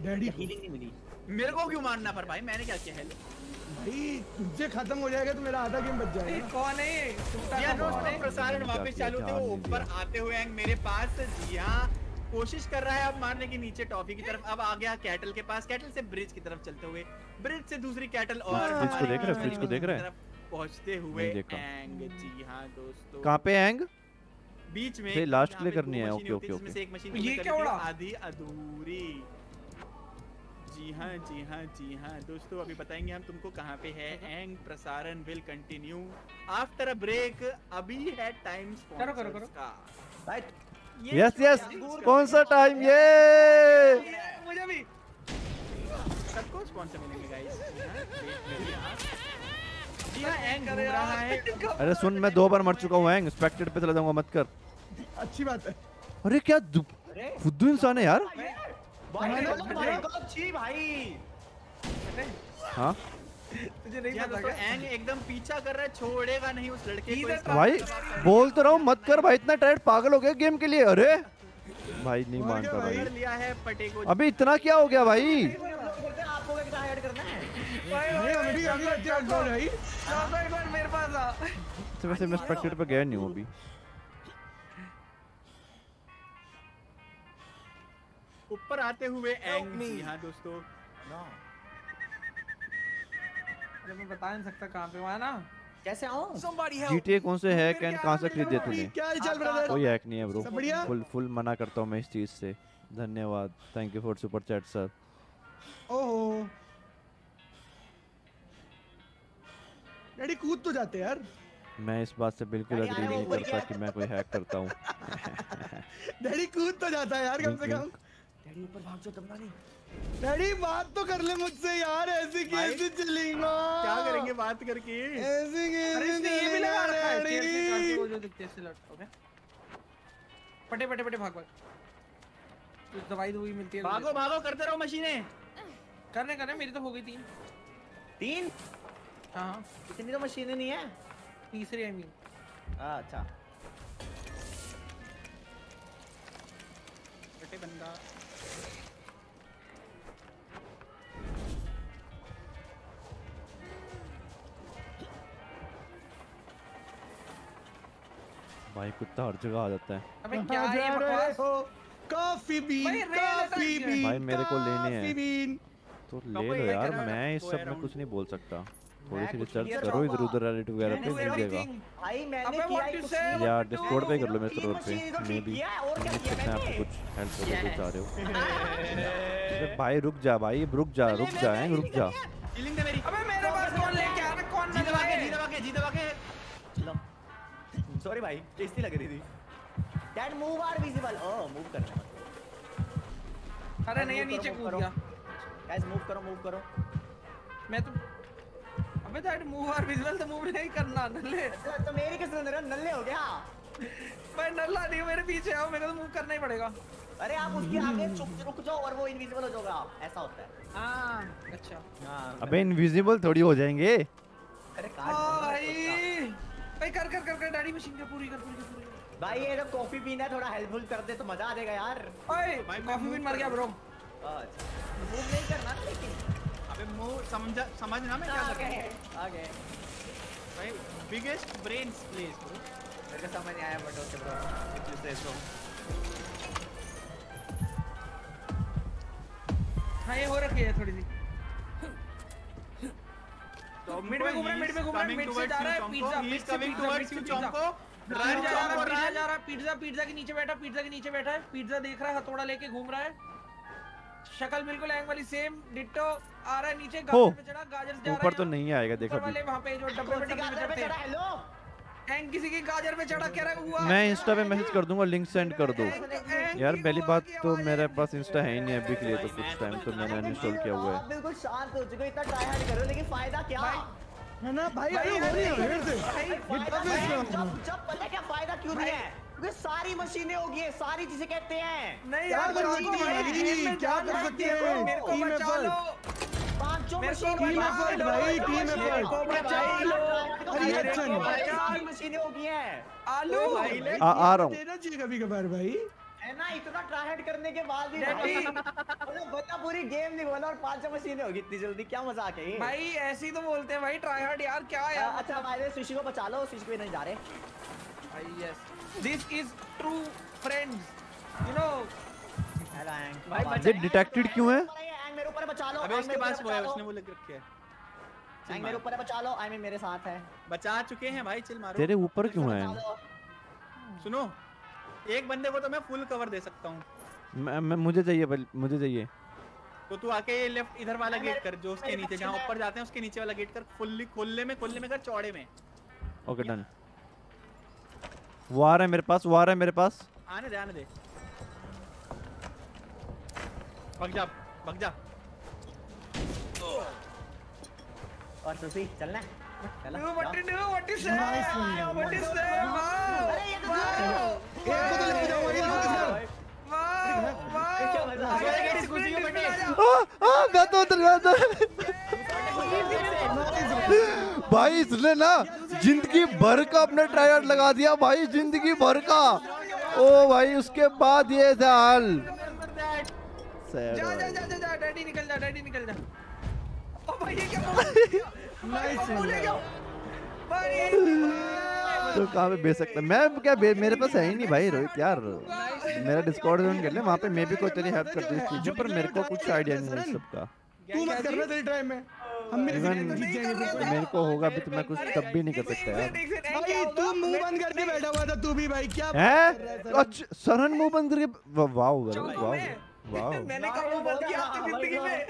डैडी हीलिंग नहीं मिली। मेरे को क्यों मारना पर भाई? मैंने क्या किया? है भाई तुझसे खत्म हो जाएगा तो मेरा आधा गेम बच जाएगा कौन है? ये? दोस्तों प्रसारण वापस चालू थे वो ऊपर आते हुए एंग मेरे पास। जी हाँ। कोशिश कर रहा है अब मारने की नीचे टॉफी की तरफ़। अब आ गया कैटल के पास। कैटल से ब्रिज की तरफ़ चलते हुए। ब्रिज से दूसरी कैटल और फ्रिज को देख रहा है, वाली को देख रहा है? पहुँचते हुए एंग। जी हाँ दोस्तों। कहाँ पे हैंग बीच में। ये last जहाँ play पे दो करनी है, ओके, ओके, ओके। एक मशीन ये क्या उड़ा? आधी अधूरी। जी हाँ जी हाँ जी हाँ। दोस्तों अभी बताएँगे हम तुमको कहाँ पे है। एंग प्रसारण will continue after a break अभी है टाइम करो, करो, करो। का। यस यस कौन सा टाइम ये मुझे भी। सबको स्पॉन्सर मिलेंगे गाइस जी हाँ एंग घूम रहा है। अरे सुन मैं दो बार मर चुका हूँ हैंग स्पेक्टेड पे चला जाऊँगा मत कर। अच्छी बात है। अरे क्या दु- फुद्दू इंसान है यार। भाई भाई। हाँ? तुझे नहीं पता एंग एकदम पीछा कर रहा है छोड़ेगा नहीं उस लड़के को भाई बोल तो रहा हूँ मत कर भाई इतना टाइट पागल हो गया गेम के लिए अरे! भाई नहीं मानता भाई। लिया है पटे को। अभी इतना क्या हो गया भाई? आपको क्या ऐड करना भाई नहीं हमें भी आगे रहती बॉल भाई चौको एक मेरे पास आ। वैसे मैं स्पेक्टेटर पे गया नहीं हूँ अभी। ऊपर आते हुए एंग हाँ दोस्तों। जब मैं बता नहीं सकता कहाँ पे ना? कैसे आऊँ? GTA कौन से हैक एंड कहाँ से खरीदे तूने? क्या हाल ब्रदर कोई हैक नहीं है ब्रो फुल फुल मना करता हूँ मैं इस चीज़ से। धन्यवाद. Thank you for super chat sir ओहो। डैडी कूद तो जाते यार। मैं इस बात से बिल्कुल अग्री नहीं करता कि मैं कोई हैक करता हूँ। डैडी कूद तो जाता है यार कम से कम। डैडी ऊपर भाग जाओ दबना नहीं। डैडी बात तो कर ले मुझसे यार ऐसे कैसे चलेगा क्या करेंगे बात करके? ऐसे कैसे ये भी लगा रखा है से काट डैडी वो जो दिखते हैं सिलट ओके? पटे पटे पटे भाग भाग। कुछ दवाई दवाई मिलती है भागो भागो करते रहो मशीनें। करने करने मेरी तो हो गई तीन। तीन? हाँ। हाँ इतनी तो मशीनें नहीं है। तीसरी आई मीन हाँ, अच्छा। बटे बंदा। भाई कुत्ता हर जगह आ जाता है। अबे क्या है ये बकवास? हो। कॉफ़ी बीन कॉफ़ी बीन भाई, मेरे को लेने हैं। Coffee bean. तो ले लो यार मैं इस सब में कुछ नहीं बोल सकता। थोड़ी सी रिसर्च करो इधर उधर रेडिट वगैरह पे मिल जाएगा। भाई मैंने किया कुछ नहीं। what या डिस्कॉर्ड पे कर लो मेरे तीन पे। मे बी किया और क्या किया आपको मैंने? कुछ हेल्प करना. चाह रहे हो। भाई रुक जा भाई रुक जा रुक जा रुक जा। हीलिंग दे मेरी अबे सॉरी भाई टेस्टी लग रही थी। That move are visible oh move करना अरे नहीं नीचे कूद गया। गाइस मूव करो मूव करो। मैं तो अबे दैट मूव आर विजुअल तो मूव नहीं करना नल्ले। तो, तो मेरी किस सुन? रहे हो नल्ले हो गया? भाई नल्ला नहीं मेरे पीछे आओ मेरे को तो मूव करना ही पड़ेगा। अरे आप उसके आगे चुप रुक जाओ और वो इनविजिबल हो जाओगे आप। ऐसा होता है। हाँ अच्छा। हाँ। अबे इनविजिबल थोड़ी हो जाएँगे। अरे काट हाँ भाई। भाई कर कर कर कर डैडी मशीन का पूरी कर पूरी कर पूरी कर। भाई ये जब कॉफ़ी पीना थोड़ा हेल्पफुल कर दे तो मज़ा आ जाएगा यार। ओए भाई, कॉफ़ी बीन मर गया ब्रो अच्छा। मूव नहीं करना लेकिन अबे मुँह समझ समझना मैं क्या कर? रहा गए हूँ आ गए। भाई बिगेस्ट ब्रेन्स प्लेस ब्रो मेरे को समझ नहीं आया but okay bro if you say so हाँ ये हो रखी है थोड़ी सी। तो मिड में घूम रहा है मिड में घूम रहा है मिड से जा रहा है पिज्जा मिड से कमिंग टुवर्ड्स यू चोंको रन जा रहा है पिज्जा रन जा रहा है पिज्जा पिज्जा के नीचे बैठा पिज्जा के नीचे बैठा है पिज्जा देख रहा है हथौड़ा लेके घूम रहा है। शक्ल बिल्कुल एंग वाली सेम डिट्टो आ रहा है नीचे गाजर पे चढ़ा गाजर जा रहा है ऊपर तो नहीं आएगा देखो वाले वहाँ पे जो डब्बे में चढ़ते चढ़ा हैं। हेलो एंग किसी की गाजर पे चढ़ा कह रहा हुआ मैं इंस्टा पे मैसेज कर दूँगा लिंक सेंड कर दो। यार पहली बात तो मेरे पास इंस्टा है ही नहीं अभी के लिए तो कुछ टाइम तो मैंने अनइंस्टॉल किया हुआ है। बिल्कुल शांत हो चुके इतना ट्राई हार्ड कर रहे हो लेकिन फ़ायदा क्या? है ना? भाई अरे हो रही है हेड से। जब पता क्या फ़ायदा क्यों नहीं है? क्योंकि सारी मशीनें होगी है सारी चीज़ें कहते हैं। नहीं यार हैं। भाई, भाई? में क्या कर सकते हैं? मेरे को टीम बचा एफर्ट। पाँचों मशीनें होगी, लो, भाई, टीम एफर्ट। होगी, बचा लो। अरे मेरे अच्छा को नहीं। बचा सारी मशीनें होगी हैं। आलू। आ आ रहा हूँ। देना चाहिए कभी कभार भाई। है ना इतना ट्राई करने के बाद भी। मतलब बता पूरी गेम नहीं बोला और पाँचों मशीनें होगी इतनी जल्दी। क्या मज़ाक है भाई ऐसे ही तो बोलते हैं भाई ट्राई हार्ड यार क्या यार? अच्छा भाई सुशी को बचा लो। सुशी को नहीं जा रहे। भाई yes this is true friends you know hello एंग भाई, बाबा। बचा- ये डिटेक्टेड क्यों है? एंग मेरे ऊपर बचा लो अबे उसके पास वो है उसने वो लिख रखे है। एंग मेरे ऊपर बचा लो आई मीन मेरे साथ है। बचा चुके हैं भाई चिल मारो। तेरे ऊपर क्यों है? सुनो एक बंदे को तो मैं फुल कवर दे सकता हूँ। मैं, मैं मुझे चाहिए मुझे चाहिए। तो तू आके ये लेफ़्ट इधर वाला गेट कर जो उसके नीचे जहाँ ऊपर जाते हैं उसके नीचे वाला गेट कर फुल्ली खोलने में खोलने में कर चौड़े में। ओके डन वो आ रहा है मेरे पास वो आ रहा है मेरे पास आने दे आने दे भग जा भग जा और सुशी चलना? चलो, व्हाट जाओ। To what is what is wow तो वाओ एक को तो लेके लोग मैं तो भाई इसने ना ज़िंदगी भर का अपने ट्रायड लगा दिया भाई ज़िंदगी भर का। ओ भाई उसके बाद ये था हाल। जा जा जा जा जा डैडी निकल जा डैडी निकल जा। ओ भाई ये क्या नाइस भाई तो कहाँ पे बेच सकता मैं क्या बे, मेरे पास है ही नहीं भाई रोहित यार। मेरा डिस्कॉर्ड ज्वाइन कर ले वहाँ पे मैं भी कोई तेरी हेल्प कर दी इस चीज़ पर मेरे को कुछ आइडिया नहीं है इस सब का। तू मत कर रहा तेरी ट्राई में। मेरे से इवन जीत जाएँगे बिल्कुल। मेरे को होगा भी तो मैं कुछ तब भी नहीं कर सकता यार। भाई तू मुँह बंद करके बैठा हुआ था तू भी भाई क्या हैं? अच्छा सरन मुँह बंद करके वाओ वाओ वाओ। मैंने कहा बंद किया आपकी ज़िंदगी में।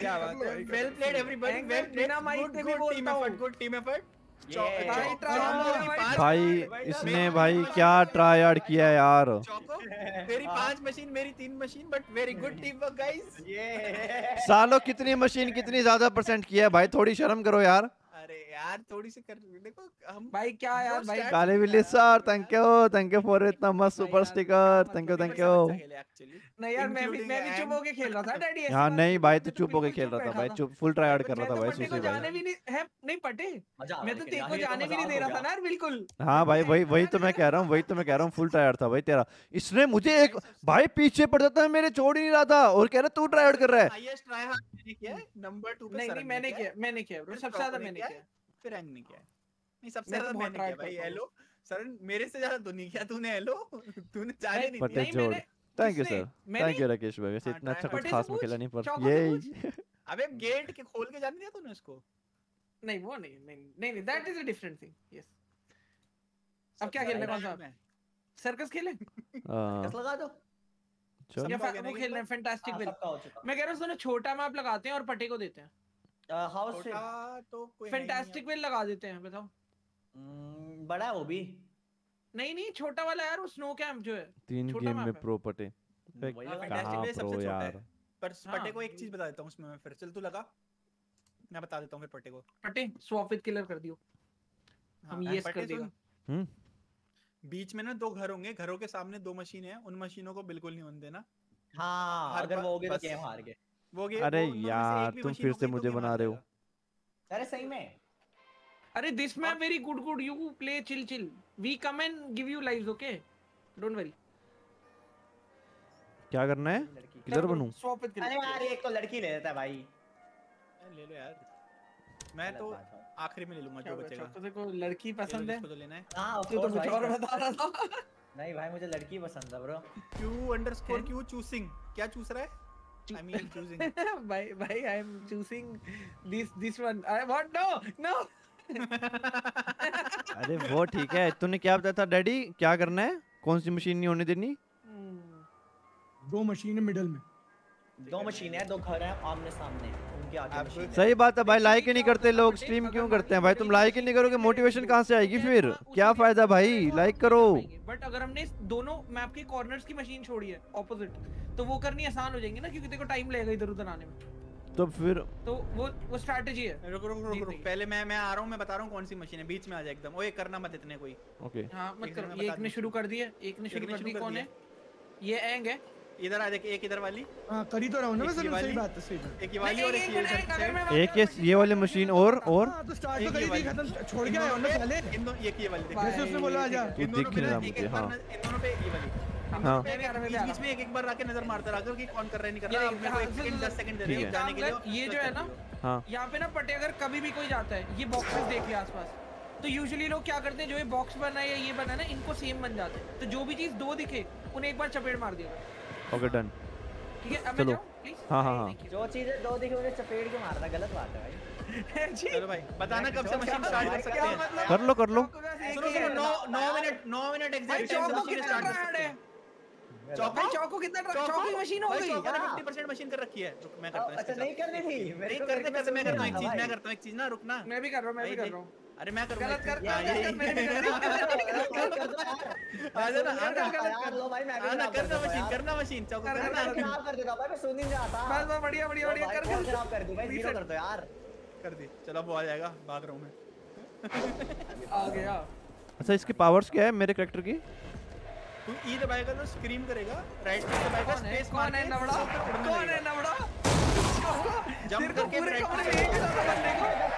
क्या बात है? Well played everybody well played ना माइक पे भी गुड टीम बोलता हूँ। एफर्ट गुड टीम एफर्ट भाई, भाई इसने भाई क्या ट्राई हार्ड किया यार। चौको तेरी पाँच मशीन मेरी तीन machine but very good team work guys ये सालों कितनी मशीन कितनी ज़्यादा परसेंट किया है? भाई थोड़ी शर्म करो यार। अरे यार थोड़ी सी कर देखो हम भाई क्या यार भाई काले बिल्ली sir thank you thank you for इतना मस्त super sticker thank you thank you actually नहीं यार मैं भी मैं भी चुप होके खेल रहा था डैडी हाँ नहीं भाई तो चुप होके खेल रहा था भाई चुप फुल ट्राई कर रहा था भाई तो सुशी पट्टे जाने भी नहीं है? नहीं पटे। मैं तो तेरे को जाने भी नहीं दे रहा था ना यार बिल्कुल। हाँ भाई वही वही तो मैं कह रहा हूँ वही तो मैं कह रहा हूँ फुल ट्राई हार्ड था भाई तेरा। इसने मुझे एक भाई पीछे पड़ जाता है मेरे छोड़ ही नहीं रहा था और कह रहा तू ट्राई हार्ड कर रहा है। हाईएस्ट ट्राई हार्ड मैंने किया है नंबर 2 पे नहीं नहीं मैंने किया मैंने किया ब्रो सबसे ज़्यादा मैंने किया फिर रैंक नहीं किया। नहीं सबसे तो ज़्यादा मैंने किया भाई हेलो सरन मेरे से ज़्यादा तू नहीं किया तूने हेलो तूने जाने नहीं पटे दिया। मैंने- thank you sir thank you Rakesh भाई वैसे हाँ, इतना अच्छा कुछ खास में खेला नहीं पर ये अबे गेट के खोल के जाने दिया तूने उसको? नहीं वो नहीं नहीं नहीं नहीं that is a different thing yes अब क्या खेलना कौन सा? सर्कस खेले? हाँ, कस लगा दो। चल। हो वो खेलना है फैंटास्टिक हाँ, विल हो मैं कह रहा हूँ छोटा मैप लगाते हैं और पटे को देते हैं। हाउस छोटा तो कोई है ही फैंटास्टिक विल लगा देते हैं बताओ। बड़ा है वो भी। नहीं नहीं छोटा वाला यार वो स्नो कैंप जो है तीन गेम में प्रो पटे। हाँ, सबसे यार? पर पट्टे हाँ। को एक चीज़ बता देता हूँ उसमें मैं फिर चल तू लगा। मैं बता देता हूँ फिर पट्टे को। पटे स्वैप विद किलर कर दियो। हम हाँ, कर देगा। हम्म। बीच में ना दो घर होंगे घरों के सामने दो मशीन है उन मशीनों को बिल्कुल नहीं होने देना। हाँ अगर वो हो गए तो गेम हार गए। वो अरे यार, तुम फिर से मुझे बना रहे हो। अरे सही में। अरे this map very good good you play chill chill we come and give you lives okay don't worry क्या करना है? किधर बनूं? स्वैप विद अरे यार एक तो लड़की ले लेता है भाई। ले लो यार। मैं तो आखिरी में ले लूँगा जो बचेगा। तेरे को लड़की पसंद है। इसको तो लेना है। हाँ of तू तो कुछ और बता रहा था। नहीं भाई मुझे लड़की पसंद है bro Q underscore Q choosing क्या चूस रहा है? आई मीन चूजिंग भाई भाई I am choosing this this one I want no no अरे वो ठीक है। तूने क्या बताया था डैडी? क्या करना है? कौन सी मशीन नहीं होने देनी? दो मशीन है मिडल में। दो मशीन है दो घर है आमने सामने। उनके आगे सही बात है भाई लाइक ही नहीं करते लोग स्ट्रीम क्यों करते हैं भाई? तुम लाइक ही नहीं करोगे मोटिवेशन कहाँ से आएगी फिर? क्या फ़ायदा भाई? लाइक करो। बट अगर हमने दोनों मैप के कॉर्नर्स की मशीन छोड़ी है ऑपोजिट तो वो करनी आसान हो जाएँगी ना क्योंकि को टाइम लगेगा इधर उधर आने में। तो फिर तो वो वो स्ट्रेटजी है। रुक रुक रुक रुक। पहले मैं मैं आ रहा हूँ मैं बता रहा हूँ कौन सी मशीन है। बीच में आ जाए एकदम। ओए करना मत इतने कोई। ओके। हाँ मत एक करो। ये एक ने शुरू कर दिया एक ने शुरू कर दी। कौन है? ये एंग है। इधर आ देख एक इधर वाली। हाँ करी तो रहा हूँ ना मैं ये सही वाली- बात है सही बात एक ये वाली और एक ये एक ये ये वाली मशीन और और? हाँ तो स्टार्ट तो करी थी खत्म छोड़ के आए हो ना पे- साले इन दोनों एक ये वाली। देख जैसे उसने बोला आजा तू इन दोनों पे एक बार हाँ। इन दोनों पे ये वाली। हाँ। दोनों पे मैं भी आ रहा, मैं भी बीच में एक एक बार आके नज़र मारता रहा कि कौन कर रहा है नहीं कर ये रहा मेरे को सेकंड 10 सेकंड दे ठीक रही जाने के लिए ये तो जो है ना। हाँ। यहाँ पे ना पटे अगर कभी भी कोई जाता है ये बॉक्सेस देख लिया आसपास। तो यूजुअली लोग क्या करते हैं जो ये बॉक्स बना है या ये बना है ना इनको सेम बन जाते हैं। तो जो भी चीज़ दो दिखे उन्हें एक बार चपेट मार दिया ओके डन ठीक है अब मैं चलो। प्लीज़ हाँ, हाँ, हाँ। जो चीज़ें दो दिखे उन्हें चपेट के मारना गलत बात है भाई। चलो भाई बताना कब से मशीन स्टार्ट कर सकते हैं? कर लो कर लो। सुनो सुनो 9 9 मिनट 9 मिनट एग्जैक्ट टाइम से मशीन स्टार्ट कर सकते हैं? चौको चौको कितना चौको मशीन हो गई। चौको ने हाँ। 50% मशीन कर रखी है। रुक मैं करता हूँ अच्छा नहीं करनी थी मेरे नहीं को करते करते मैं करता हूँ एक चीज़ मैं करता हूँ एक चीज़ ना रुकना। मैं भी कर रहा हूँ मैं भी कर रहा हूँ। अरे मैं करूँगा गलत कर हाँ, यही। मैं भी कर रहा हूँ यार लो भाई मैं भी आना खराब करना मशीन करना मशीन चौको कर, करना। खराब कर दूँगा भाई मैं सुन नहीं रहा बस बस बढ़िया बढ़िया बढ़िया कर खराब कर दी भाई ज़ीरो कर दो यार। कर दी। चलो वो आ जाएगा भाग रहा हूँ मैं। आ गया। अच्छा इसकी पावर्स क्या है मेरे करेक्टर की? तू ई दबाएगा तो स्क्रीम करेगा राइट क्लिक दबाएगा स्पेस मार है नवड़ा कौन है नवड़ा जंप करके राइट क्लिक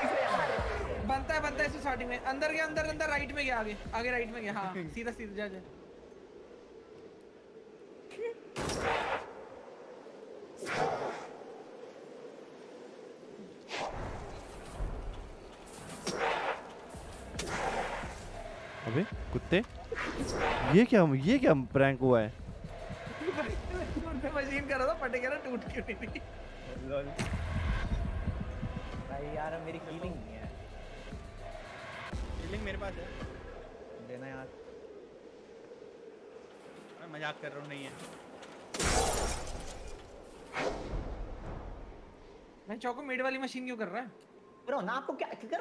बनता है बनता है इसमें स्टार्टिंग में। अंदर गया अंदर अंदर राइट में गया आगे। आगे राइट में गया। हाँ सीधा सीधा जा जा। अबे कुत्ते। ये क्या ये क्या प्रैंक हुआ है? मशीन कर रहा था फटे गया ना टूट क्यों नहीं थी भाई यार मेरी हीलिंग नहीं है। फीलिंग मेरे पास है। देना यार। मैं मज़ाक कर रहा हूँ नहीं है। मैं चौको मिड वाली मशीन क्यों कर रहा है? ब्रो ना आपको क्या कर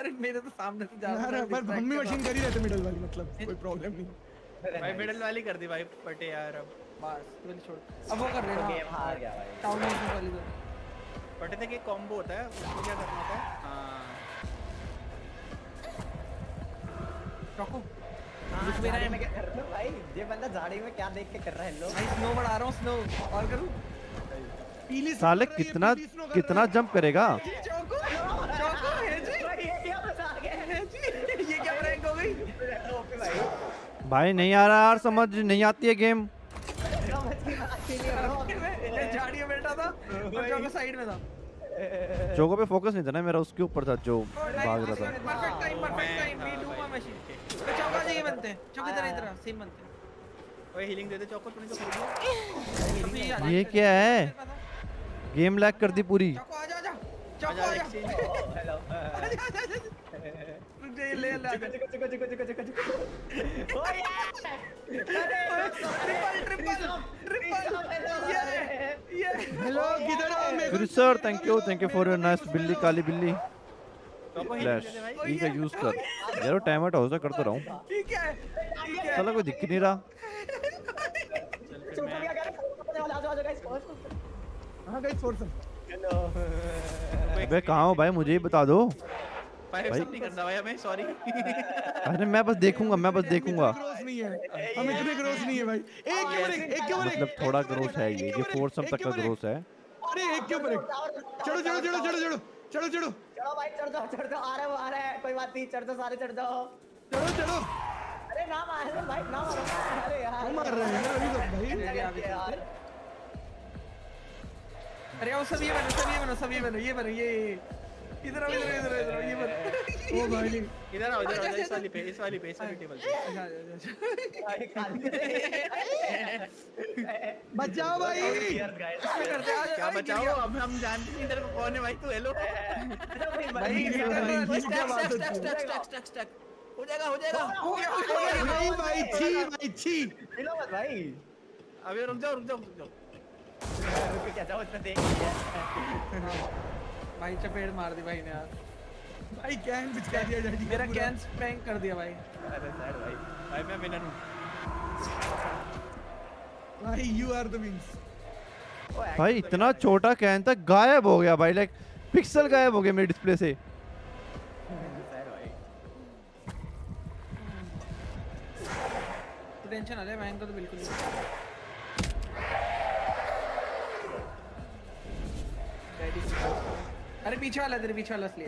अरे मेरे तो सामने से जा रहा है, पर हम भी मशीन कर ही रहते मिडल वाली मतलब कोई प्रॉब्लम नहीं। भाई मिडल वाली कर दी भाई पटे यार अब हूँ। बस ट्वेल्व छोड़। अब वो कर रहे गेम हार गया भाई। टाउन मशीन वाली तो। पटे तक एक कॉम्बो होता है उसको क्या करना होता है? हाँ। चौको हाँ, कुछ मेरा झाड़ी में क्या कर रहे हो भाई? ये बंदा झाड़ी में क्या देख के कर रहा है लो भाई स्नो बढ़ा रहा हूँ स्नो और करूँ? पीली साले है, कितना कितना जंप करेगा? चौको। चौको? भाई नहीं आ रहा यार समझ नहीं आती है गेम के के चौको चोको पे फोकस नहीं था ना मेरा उसके ऊपर था जो भाग रहा था. Perfect time perfect time we do my machine तो चौका चाहिए बनते हैं। चौकी तरह इधर सेम बनते हैं। ओए हीलिंग दे दे चौको तूने तो खरीद तो ये क्या है? गेम लैग कर दी पूरी। चौको आजा आजा चौको आजा आजा एक्सचेंज ओ, हेलो रुक जा ये ले ले आजा Chico Chico Chico Chico Chico Chico oh ये ट्रिपल ट्रिपल ट्रिपल ये ये हेलो किधर हो मेरे फिर sir thank you thank you for your nice बिल्ली काली बिल्ली फ्लैश दे भाई यूज़ कर यार टाइम आउट हो जा करता रहूँ। ठीक है। ठीक है। साला कोई दिख नहीं रहा। कर आ जाओ आ जाओ गाइस हाँ गाइस फोर्स हेलो अबे कहाँ हो भाई? मुझे ही बता दो। भाई। सब नहीं करना भाई हमें सॉरी अरे मैं बस देखूँगा मैं बस देखूँगा। है। हम इतने ग्रोस नहीं है भाई। एक के ऊपर एक एक के ऊपर एक मतलब थोड़ा ग्रोस है ये ये फोर्सम तक का ग्रोस है। अरे एक के ऊपर एक चढ़ो चढ़ो चढ़ो चढ़ो चढ़ो चढ़ो। चढ़ो चलो भाई चढ़ जाओ चढ़ जाओ आ रहे हो आ रहे हैं कोई बात नहीं चढ़ जाओ सारे चढ़ जाओ चढ़ो चढ़ो। अरे ना मार भाई ना मारो। अरे यार। मार रहे हैं अभी भाई। अरे अभी तो- यार अरे वो सब ये बनो सब ये बनो सब ये बनो ये बनो ये ये। इधर आओ इधर आओ, इधर आओ, इधर ये बनो ओ भाई इधर आओ इधर आओ इस वाली पे इस वाली पे इस वाली टेबल पे अच्छा, अच्छा, अच्छा। भाई खाली बचाओ भाई हैं, क्या बचाओ। अब हम जानते नहीं इधर कौन है भाई तू हेलो। भाई, बात होती है? स्टक स्टक स्टक स्टक हो? जाएगा हो जाएगा। हो गया, हो गया, भाई भाई छी भाई छी। मिलो मत भाई। अबे रुक जाओ रुक जाओ रुक जाओ। रुक क्या जाओ। इसमें देख भाई चपेट मार दी भाई ने यार। भाई कैन बिचका दिया डैडी मेरा कैन प्रैंक कर दिया भाई। अरे सैड भाई भाई मैं विनर हूँ। भाई यू आर द विंग्स भाई इतना छोटा कैन था गायब हो गया भाई लाइक पिक्सल गायब हो गया मेरे डिस्प्ले से। है, तू टेंशन ना ले मैं इनको तो बिल्कुल नहीं। अरे पीछे वाला तेरे पीछे वाला असली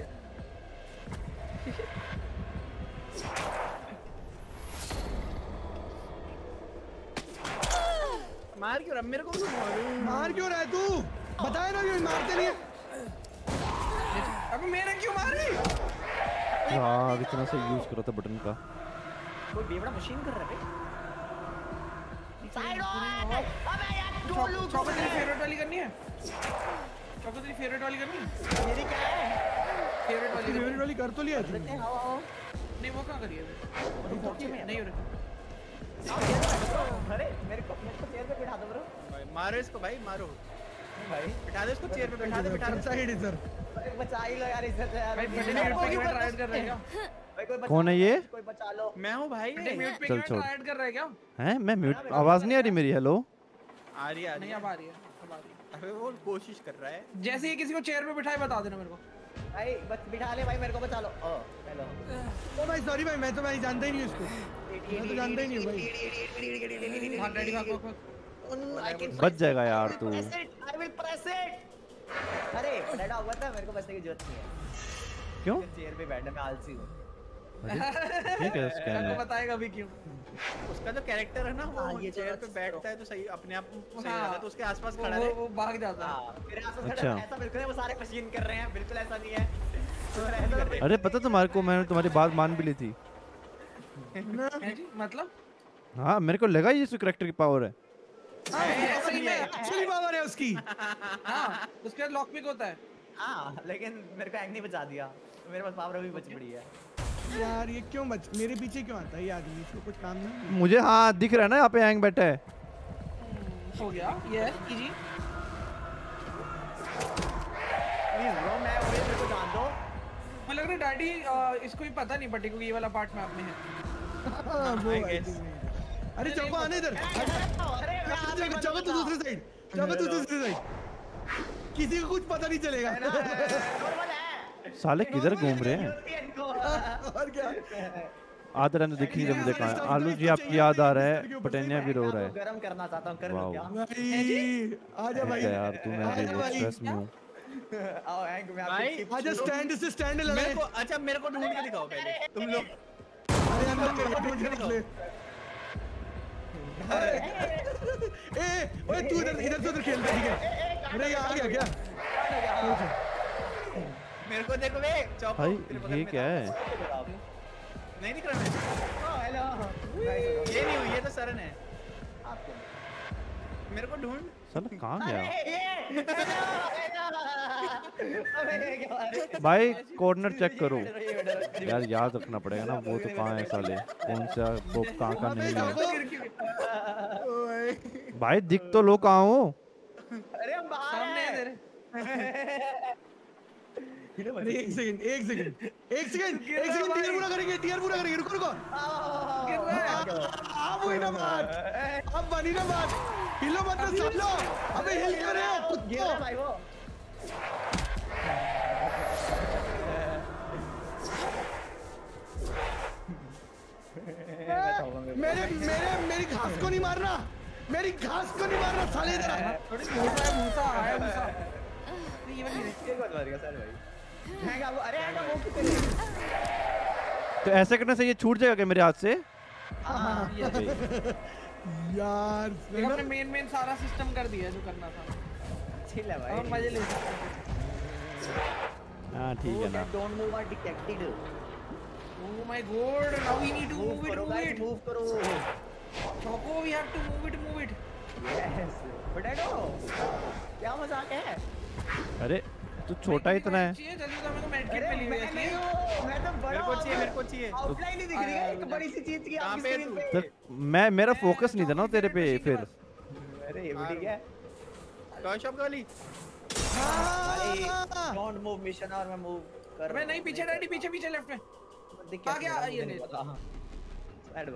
मार क्यों रहा? मेरे को क्यों मार क्यों रहा है तू? बताए ना ये मारते नहीं है? अबे मेरे क्यों मारी यार इतना से यूज़ करा था बटन का। कोई बेवड़ा मशीन कर रहा है साइड अबे यार चौ- चौको तेरी फेवरेट वाली करनी है? चौको तेरी फेवरेट वाली करनी? मेरी क्या है? फेवरेट वाली फेवरेट वाली कर तो लिया हैं तूने नहीं वो कहाँ करी है? अभी? नहीं हो रही आओ, चेयर पे बैठो। अरे मेरे को मेरे को चेयर पे बिठा दो ब्रो भाई मारो इसको भाई मारो। भाई। बिठा दे इसको चेयर पे बिठा दे बिठा दे। साइड इधर बचा ही लो यार है यार। भाई मेरे म्यूट को पे क्यों राइड कर रहे हैं? क्या भाई कोई बचा कौन है ये? कोई बचा लो। मैं हूँ भाई। म्यूट पे चल, क्यों छोड़। राइड कर रहे हैं क्या? हैं? मैं म्यूट आवाज़ नहीं आ रही मेरी हेलो आ रही है आ रही नहीं अब आ रही है। अब है वो कोशिश कर रहा है। जैसे ही किसी को चेयर पे बिठाए बता देना मेरे को। भाई बस बिठा ले भाई मेरे को बचा लो। ओ हेलो ओ भाई सॉरी भाई मैं तो भाई जानता ही नहीं हूँ इसको। मैं तो जानता ही नहीं हूँ भाई। भाग भाग भाग। कैन बच जाएगा यार तू। आई विल प्रेस इट अरे डैडा हुआ था मेरे को बचने की ज़रूरत नहीं है। क्यों? चेयर पे बैठने में आलसी हूँ। ठीक है स्कैन आपको बताएगा अभी क्यों। उसका जो कैरेक्टर है ना वो हाँ, ये चेयर तो पे बैठता है तो सही अपने आप सही हाँ। रहता है तो उसके आसपास खड़ा रहे। वो भाग जाता है। हाँ, मेरे आसपास अच्छा। खड़ा है, ऐसा बिल्कुल है वो सारे मशीन कर रहे हैं बिल्कुल ऐसा नहीं है। तो तो अरे पता तुम्हारे को मैंने तुम्हारी बात मान भी ली थी। मतलब? हाँ मेरे को लगा ये इसके करेक्टर की पावर है। हाँ, ही। एक्चुअली पावर है उसकी। हाँ उसके लॉक पिक होता है। हाँ लेकिन मेरे को एंग नहीं बचा दिया। मेरे पास पावर अभी बच पड़ी है। यार ये क्यों बच मेरे पीछे क्यों आता है ये आदमी? इसको कुछ काम नहीं मुझे हाँ दिख रहा है ना यहाँ पे हैंग बैठा है। हो गया यस इजी प्लीज़ ब्रो मैं वही मेरे को जान दो मुझे लग रहा है डैडी इसको भी पता नहीं पट्टी को ये वाला पार्ट मैप में है। हाँ। अरे चौको आने इधर। चौको तू दूसरी साइड तू दूसरी साइड किसी को कुछ पता नहीं चलेगा। नॉर्मल साले किधर घूम रहे हैं? और क्या? आधे रहने दिख नहीं रहे मुझे कहाँ आलू जी आपकी याद आ रहा है? पटेनिया भी रो रहा है। गरम करना चाहता हूँ कर लो वाओ। क्या आजा भाई। यार तू मैं अभी बहुत स्ट्रेस में हूँ। आओ एंग में आपकी आजा स्टैंड से स्टैंड मेरे को अच्छा मेरे को ढूंढ के दिखाओ पहले। तुम लोग अरे अंदर मेरे को ढूंढ के निकले। ए ओए तू इधर इधर से उधर खेल रहा है, ठीक है अरे ये आ गया। क्या मेरे को देखो बे चौको। भाई ये क्या है? नहीं दिख रहा को। हेलो ये नहीं हुई ये तो सरन है मेरे को ढूंढ। साला कहाँ गया? भाई कॉर्नर चेक करो। यार याद रखना पड़ेगा ना वो तो कहाँ है साले कौन सा वो कहाँ का नहीं है? भाई दिख तो लो कहाँ हो। अरे हम बाहर सामने हैं। अरे एक सेकंड एक सेकंड एक सेकंड एक सेकंड टीयर पूरा करेंगे टीयर पूरा करेंगे रुको रुको। गिर रहा आप वही ना बात। अब बनी ना बात। हिलो मत ना सालो अबे हिल क्यों रहे हो। गिर रहा भाई वो। मेरे मेरे मेरी घास को नहीं मारना। मेरी घास को नहीं मारना साले इधर आ। थोड़ी है भूसा आया नहीं, ये वाली नहीं। एक बात मार गया सर भाई। वो तो ऐसे करने से ये छूट जाएगा क्या मेरे हाथ से? हाँ, यार मेन मेन सारा सिस्टम कर दिया जो करना था। चिल है भाई मज़े ले हाँ। ठीक है ना। Don't move are detected god, now we need to move move it, करो move गाइस it. मूव करो। It, move it. यस क्या मज़ाक है? अरे तू छोटा ही इतना है। चाहिए जल्दी तो मैं है हूँ तो बड़ा मेरे को चाहिए मेरे को चाहिए। आउटलाइन ही दिख रही है एक बड़ी सी चीज़ की कहाँ आपकी पे स्क्रीन? पे। मैं मेरा फोकस नहीं था ना तेरे पे फिर। अरे ये भी है? टॉय शॉप वाली। हाँ। डोंट मूव मिशन और मैं मूव कर नहीं पीछे डैडी पीछे पीछे लेफ़्ट में। आ गया, ये अरे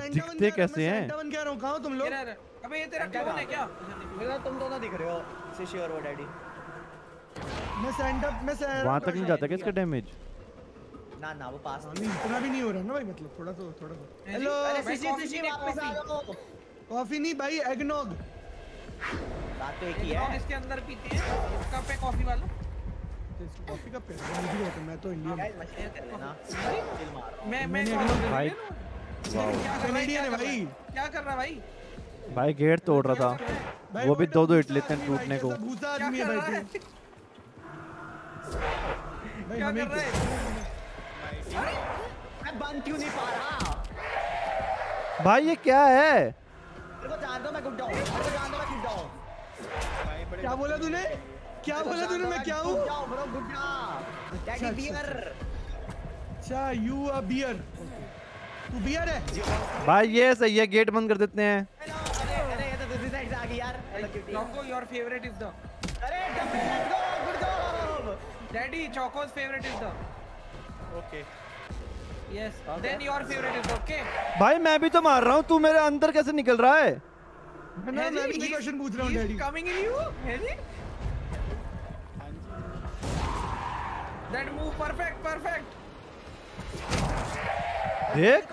दिखते कैसे हैं। सेंटा बन कह रहा हूँ कहाँ हो? तुम लोग। अबे ये तेरा क्लोन है क्या? मेरे तुम दोनों दिख रहे हो शिशी और वो डैडी मैं सेंटा मैं सेंटा वहाँ तक नहीं जाता क्या इसका डैमेज ना ना वो पास नहीं इतना भी नहीं हो रहा ना भाई मतलब थोड़ा तो थोड़ा तो हेलो अरे शिशी नहीं, वापस आ कॉफ़ी। जाओ। कॉफ़ी नहीं भाई एगनॉग बात तो एक ही है। इसके अंदर पीते हैं। कप है कॉफ़ी वाला। कॉफ़ी का पेड़ मुझे नहीं पता मैं तो इंडियन गाइस मशीन कर लेना। चिल मार रहा हूँ। मैं मैं भाई, है, कनेडियन है भाई। क्या कर रहा भाई? भाई गेट तोड़ रहा था। वो भी तो दो दो भूसा हिट लेते हैं टूटने को। भूसा आदमी है तू। है? भाई क्या कर रहा है मैं बंद क्यों नहीं पा रहा? भाई ये क्या है? मेरे को जान दो मैं गुड डाउन मेरे को जान दो मैं गुड डाउन क्या बोला तूने? क्या बोला तूने? मैं क्या हूँ? जाओ ब्रो गुड डाउन डैडी अच्छा, बियर अच्छा यू अ बियर तू बियर है? भाई ये सही है गेट बंद कर देते हैं। अरे अरे ये तो दूसरी साइड से आ गई यार। Choco, your favorite is the अरे Daddy, Choco's favorite is the okay Yes. Okay. Then your favorite is okay. भाई मैं भी तो मार रहा हूँ तू मेरे अंदर कैसे निकल रहा है ना मैं भी क्वेश्चन पूछ रहा हूँ He's daddy coming in you, है जी? That move perfect, perfect. देख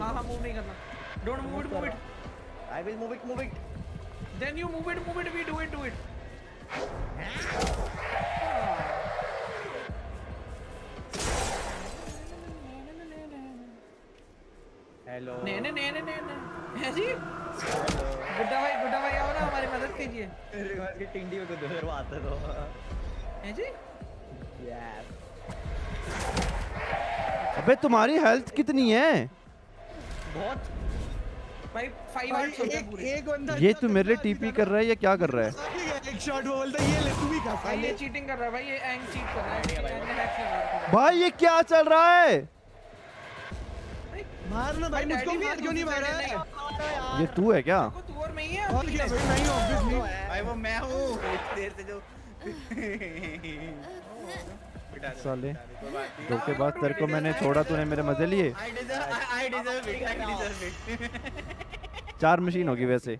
हाँ हाँ move नहीं करना. Don't move it, move it. I will move it move it Then you move it, move it. We do it, do it. Hello ने ने ने ने ने ने. जी? गुड्डा भाई, गुड्डा भाई आओ ना हमारी मदद कीजिए. की टिंडी वो आते तो है जी? यस अबे तुम्हारी हेल्थ कितनी है बहुत भाई फाइव भाई आवर्स होते एक एक बंदा ये तू मेरे लिए टीपी कर रहा है या क्या कर रहा है? एक शॉट वो बोलता है, ये ले तू भी खा भाई ये चीटिंग कर रहा है भाई ये एंग चीट कर रहा है। ने भाई। ये क्या चल रहा है? मारना भाई मुझको मार क्यों नहीं मारा? है ये तू है क्या? तू और मैं ही है और क्या भाई नहीं ऑब्वियसली भाई वो मैं हूँ। देर से जो साले। धोखेबाज तेरे को मैंने छोड़ा तूने मेरे मज़े लिए। चार मशीन होगी वैसे।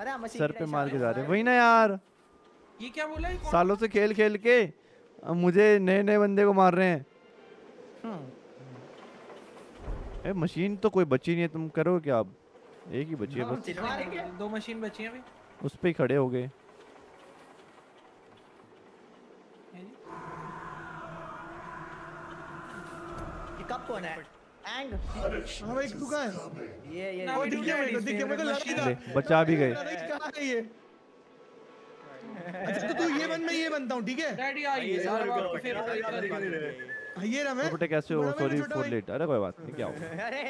अरे सर पे मार के जा रहे वही ना यार। ये क्या बोला ये सालों से खेल खेल के मुझे नए नए बंदे को मार रहे हैं। ए मशीन तो कोई बची नहीं है तुम करो क्या अब? एक ही बची है बस। दो मशीन बची हैं अभी। उस पे ही खड़े हो गए। है कब कौन है? एंग हाँ भाई तू कहाँ है? ये ये वो दिख गया मेरे को दिख गया मेरे को लगा था। बचा भी गए। कहाँ है ये। अच्छा तो तू ये बन मैं ये बनता हूँ ठीक है? डैडी आइए यार अब फिर हाँ, ये रहा मैं। बेटे कैसे हो? सॉरी छोटा फॉर लेट अरे कोई बात नहीं क्या हो अरे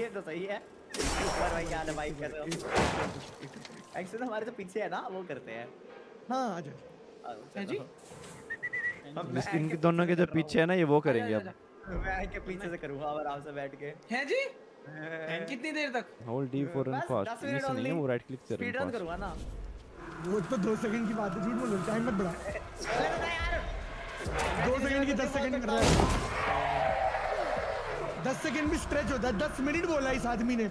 ये तो सही है। ऊपर भाई क्या है भाई कैसे हो? एक्चुअली हमारे तो पीछे है ना वो करते हैं। हाँ आ जा। है जी। हम दोनों के जो पीछे है ना ये वो करेंगे अब। मैं के पीछे से करूँगा आराम से बैठ के है जी कितनी देर तक hold D for run fast 10 नहीं है वो राइट क्लिक से स्पीड रन करूँगा ना वो तो दो सेकंड की बात है झूठ बोलो टाइम मत बढ़ा अरे बता यार दो सेकंड की दस सेकंड कर रहा है दस सेकंड भी स्ट्रेच होता है दस मिनट बोला इस आदमी ने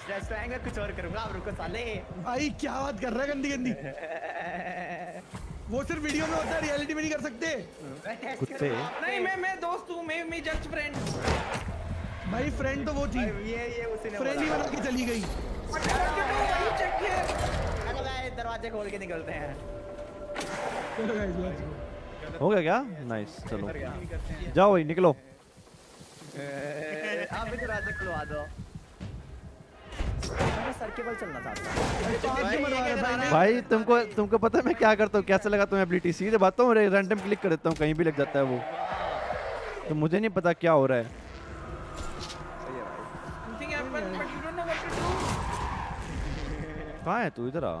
स्ट्रेस तो आएँगे कुछ और करूँगा आप रुको साले भाई क्या बात कर रहा है गंदी गंदी वो सिर्फ़ वीडियो में होता है रियलिटी में नहीं कर सकते। कुत्ते। नहीं मैं मैं दोस्त हूँ मैं मैं जस्ट फ्रेंड भाई फ्रेंड तो वो थी। ये ये उसी ने फ्रेंड ही बना के चली गई। चलो भाई दरवाजे खोल के निकलते हैं। चलो go. हो गया क्या? नाइस चलो। जाओ भाई निकलो। आप भी दरवाज़ा खुलवा दो। भाई, तुमको तुमको पता है मैं क्या करता हूँ? कैसे लगा तुम्हें एबिलिटी सीधे बात हूँ रैंडम क्लिक कर देता हूँ कहीं भी लग जाता है वो। तो मुझे नहीं पता क्या हो रहा है. कहाँ है तू? इधर आ।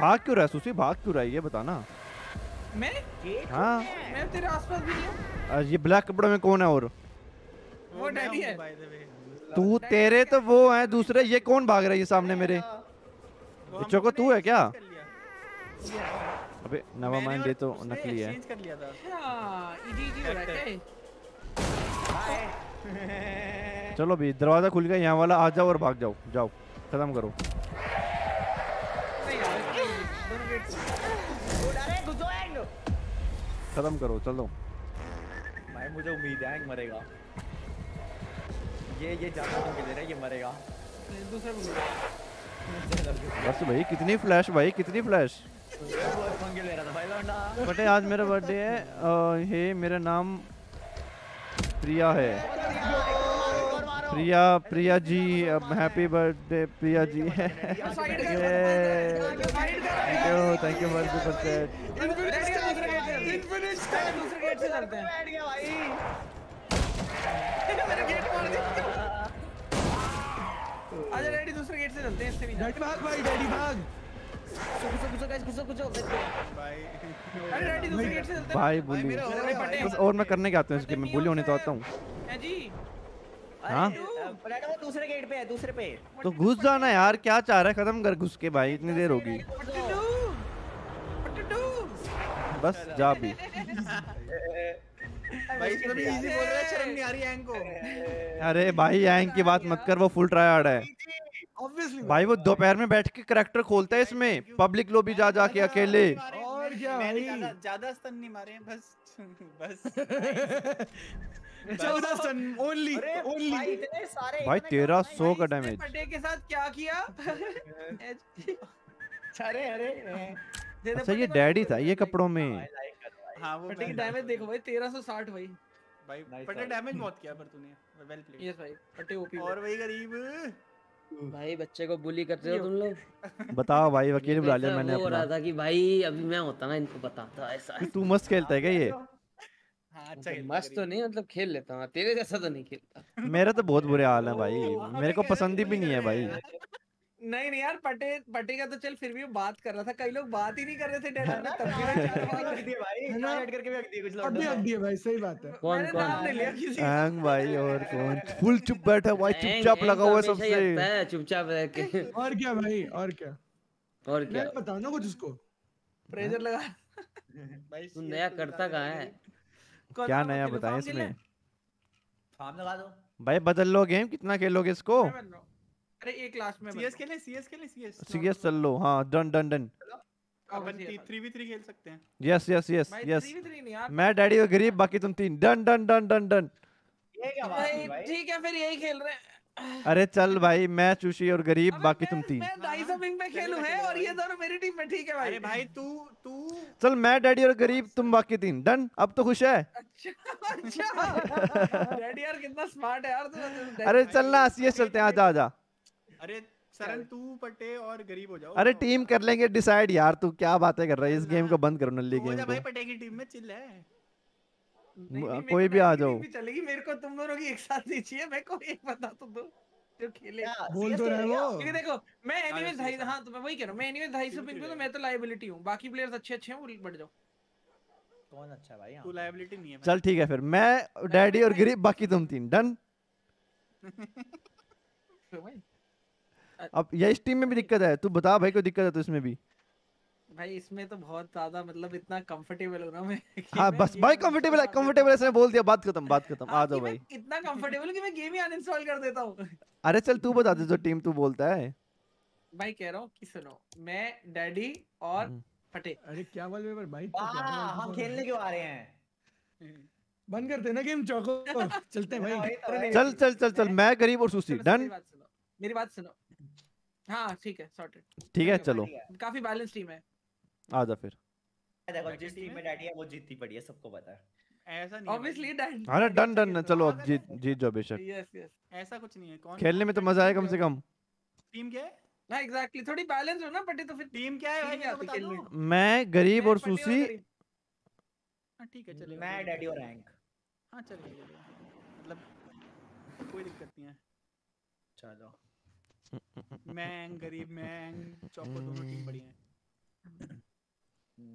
भाग क्यों रहा है सुशी? भाग क्यों रहा है? ये बताना। मैं? हाँ। मैं तेरे आसपास भी नहीं हूँ। ये ब्लैक कपड़ों में कौन है और? वो डैडी है. तू तेरे तो वो है दूसरे। ये कौन भाग रहा है ये सामने मेरे? चोको तू है क्या। अबे नवा माइंड ये तो नकली है। कर लिया था। हाँ इजी इजी हो रहा है चलो भी दरवाज़ा खुल गया यहाँ वाला आ जाओ और भाग जाओ जाओ खत्म करो। खत्म करो चलो भाई मुझे उम्मीद है मरेगा ये ये ज़्यादा तो दे रहा है ये मरेगा दूसरा बस भाई कितनी फ्लैश भाई कितनी फ्लैश पंगे ले रहा था भाई लौंडा बटे आज मेरा बर्थडे है हे मेरा नाम प्रिया है Priya Priya ji happy birthday Priya ji thank you thank you for super दूसरे गेट से चलते हैं दूसरे गेट से चलते हैं। बैठ गया भाई। मेरे गेट मार दिया। आजा डैडी दूसरे गेट से चलते हैं इससे भी डैडी भाग भाई डैडी भाग। घुसो घुसो घुसो गाइस घुसो घुसो। भाई। अरे डैडी दूसरे गेट से चलते हैं। भाई बोली बस और मैं करने क्या आता हूँ इसके मैं बोली होने तो आता हूँ। है जी। हाँ? वो दूसरे गेट पे है दूसरे पे। तो घुस जाना यार क्या चाह रहा है? खत्म कर घुस के भाई इतनी देर होगी। बस जा भी भाई इसमें भी इजी बोल रहा है शर्म नहीं आ रही एंग को अरे भाई एंग की बात मत कर वो फुल ट्राई हार्ड है। ऑब्वियसली भाई वो दोपहर में बैठ के करेक्टर खोलता है इसमें। पब्लिक लॉबी जा जा के अकेले। और क्या मैंने भाई? ज़्यादा स्तन नहीं मारे हैं बस। बस। चौदह सन ओनली भाई ओनली भाई तेरह सौ का डैमेज पटे के साथ क्या किया? अरे अरे। अच्छा ये डैडी था ये कपड़ों में। भाई भाई हाँ वो पटे की डैमेज देखो भाई 1360 भाई भाई भाई। डैमेज बहुत किया पर तूने वेल प्लेड यस भाई पटे ओपी और वही गरीब। भाई बच्चे को बुली करते हो तुम लोग। बताओ भाई वकील बुला लिया मैंने अपना। था कि भाई अभी मैं होता ना इनको बताता ऐसा। तू मस्त खेलता है क्या ये? हाँ अच्छा मतलब मस्त तो नहीं मतलब खेल लेता हूँ तेरे जैसा तो नहीं खेलता। मेरा तो बहुत बुरे हाल है भाई। मेरे को पसंद ही भी नहीं है भाई। नहीं नहीं यार पटे पटे का तो चल फिर भी बात कर रहा था। कई लोग बात ही नहीं कर रहे थे डेढ़ में तब भी रख भाई ऐड करके भी रख दिए कुछ अब भी लोग हक दिए भाई सही बात है। कौन कौन? नाम ले लिया किसी हैंग भाई और कौन? फुल चुप बैठा भाई चुपचाप लगा तो हुआ है सबसे। चुपचाप रह के। और क्या भाई और क्या? और क्या? बताओ ना कुछ उसको? प्रेशर लगा। भाई तू नया करता कहाँ। है? क्या नया बताएँ इसमें फार्म लगा दो। भाई बदल लो गेम कितना खेलोगे इसको? हूँ। अरे एक लास्ट में CS खेलें CS खेलें CS सीरियस चल लो हाँ डन डन डन अपन। 3v3 खेल सकते हैं। यस यस यस भाई यस 3v3 नहीं यार। मैं डैडी और गरीब बाकी तुम तीन। Done done done done done ये क्या बात है भाई। ठीक है फिर यही खेल रहे हैं। अरे चल भाई मैं चूशी और गरीब बाकी तुम तीन। मैं ढाई सौ पे खेलूं है और ये दोनों मेरी टीम में ठीक है भाई। अरे भाई तू तू चल मैं डैडी और गरीब तुम बाकी तीन। डन अब तो खुश है। अच्छा अच्छा। डैडी यार कितना स्मार्ट है यार तू अरे चल ना सीएस चलते हैं आजा आजा। अरे सरन तू पटे और गरीब हो जाओ। अरे टीम कर लेंगे डिसाइड यार तू क्या बातें कर रहा है? इस गेम को बंद करो नल्ली गेम को। भाई पटे की टीम में चिल है कोई भी आ जाओ। चलेगी मेरे को तुम दोनों की एक साथ नहीं चाहिए मेरे को एक बता तो दो जो खेले। बोल तो रहे खेलेगा? क्योंकि देखो मैं एनीवेज ढाई हाँ। तो मैं वही कह रहा हूँ मैं एनीवेज ढाई पिंग पे तो मैं तो लाइबिलिटी हूँ। बाकी प्लेयर्स अच्छे अच्छे हैं वो बढ़ जाओ। कौन अच्छा भाई तू लायबिलिटी नहीं है चल ठीक है फिर मैं डैडी और गरीब बाकी तुम तीन डन अब ये इस टीम में भी दिक्कत है? तू बता भाई कोई दिक्कत है तो इसमें भी। भाई इसमें तो बहुत ज़्यादा मतलब इतना कंफर्टेबल हूँ ना मैं कि हाँ बस भाई कंफर्टेबल है कंफर्टेबल है बोल दिया बात खत्म बात खत्म हाँ, आ जाओ भाई। इतना कंफर्टेबल कि मैं गेम ही अनइंस्टॉल कर देता हूँ। अरे चल तू बता दे जो टीम तू बोलता है। भाई कह रहा हूँ कि सुनो मैं डैडी और हम्म। फटे। अरे क्या वॉलपेपर भाई? हम खेलने क्यों आ रहे हैं? बंद करते हैं ना गेम चौको चलते हैं भाई। तो चल चल चल चल मैं गरीब और सुशी डन मेरी बात सुनो। हाँ ठीक है सॉर्टेड ठीक है चलो। काफ़ी बैलेंस टीम है. आ जा फिर। देखो जिस टीम में है? डैडी है वो जीतती पड़ी है सबको पता है। ऐसा नहीं है ऑब्वियसली। डैडी अरे डन डन चलो अब जीत जीत जाओ बेशक। यस यस ऐसा कुछ नहीं है कौन खेलने में तो मज़ा आए कम से कम। टीम क्या है? एग्जैक्टली थोड़ी बैलेंस हो ना पटे तो फिर टीम क्या है भाई मेरे बता दो। मैं गरीब और सुशी हाँ ठीक है चलेगा मैं डैडी और रैंक हाँ चलेगा चलेगा मतलब कोई दिक्कत नहीं है। चलो। मैं गरीब मैं चौको दोनों टीम बढ़िया है।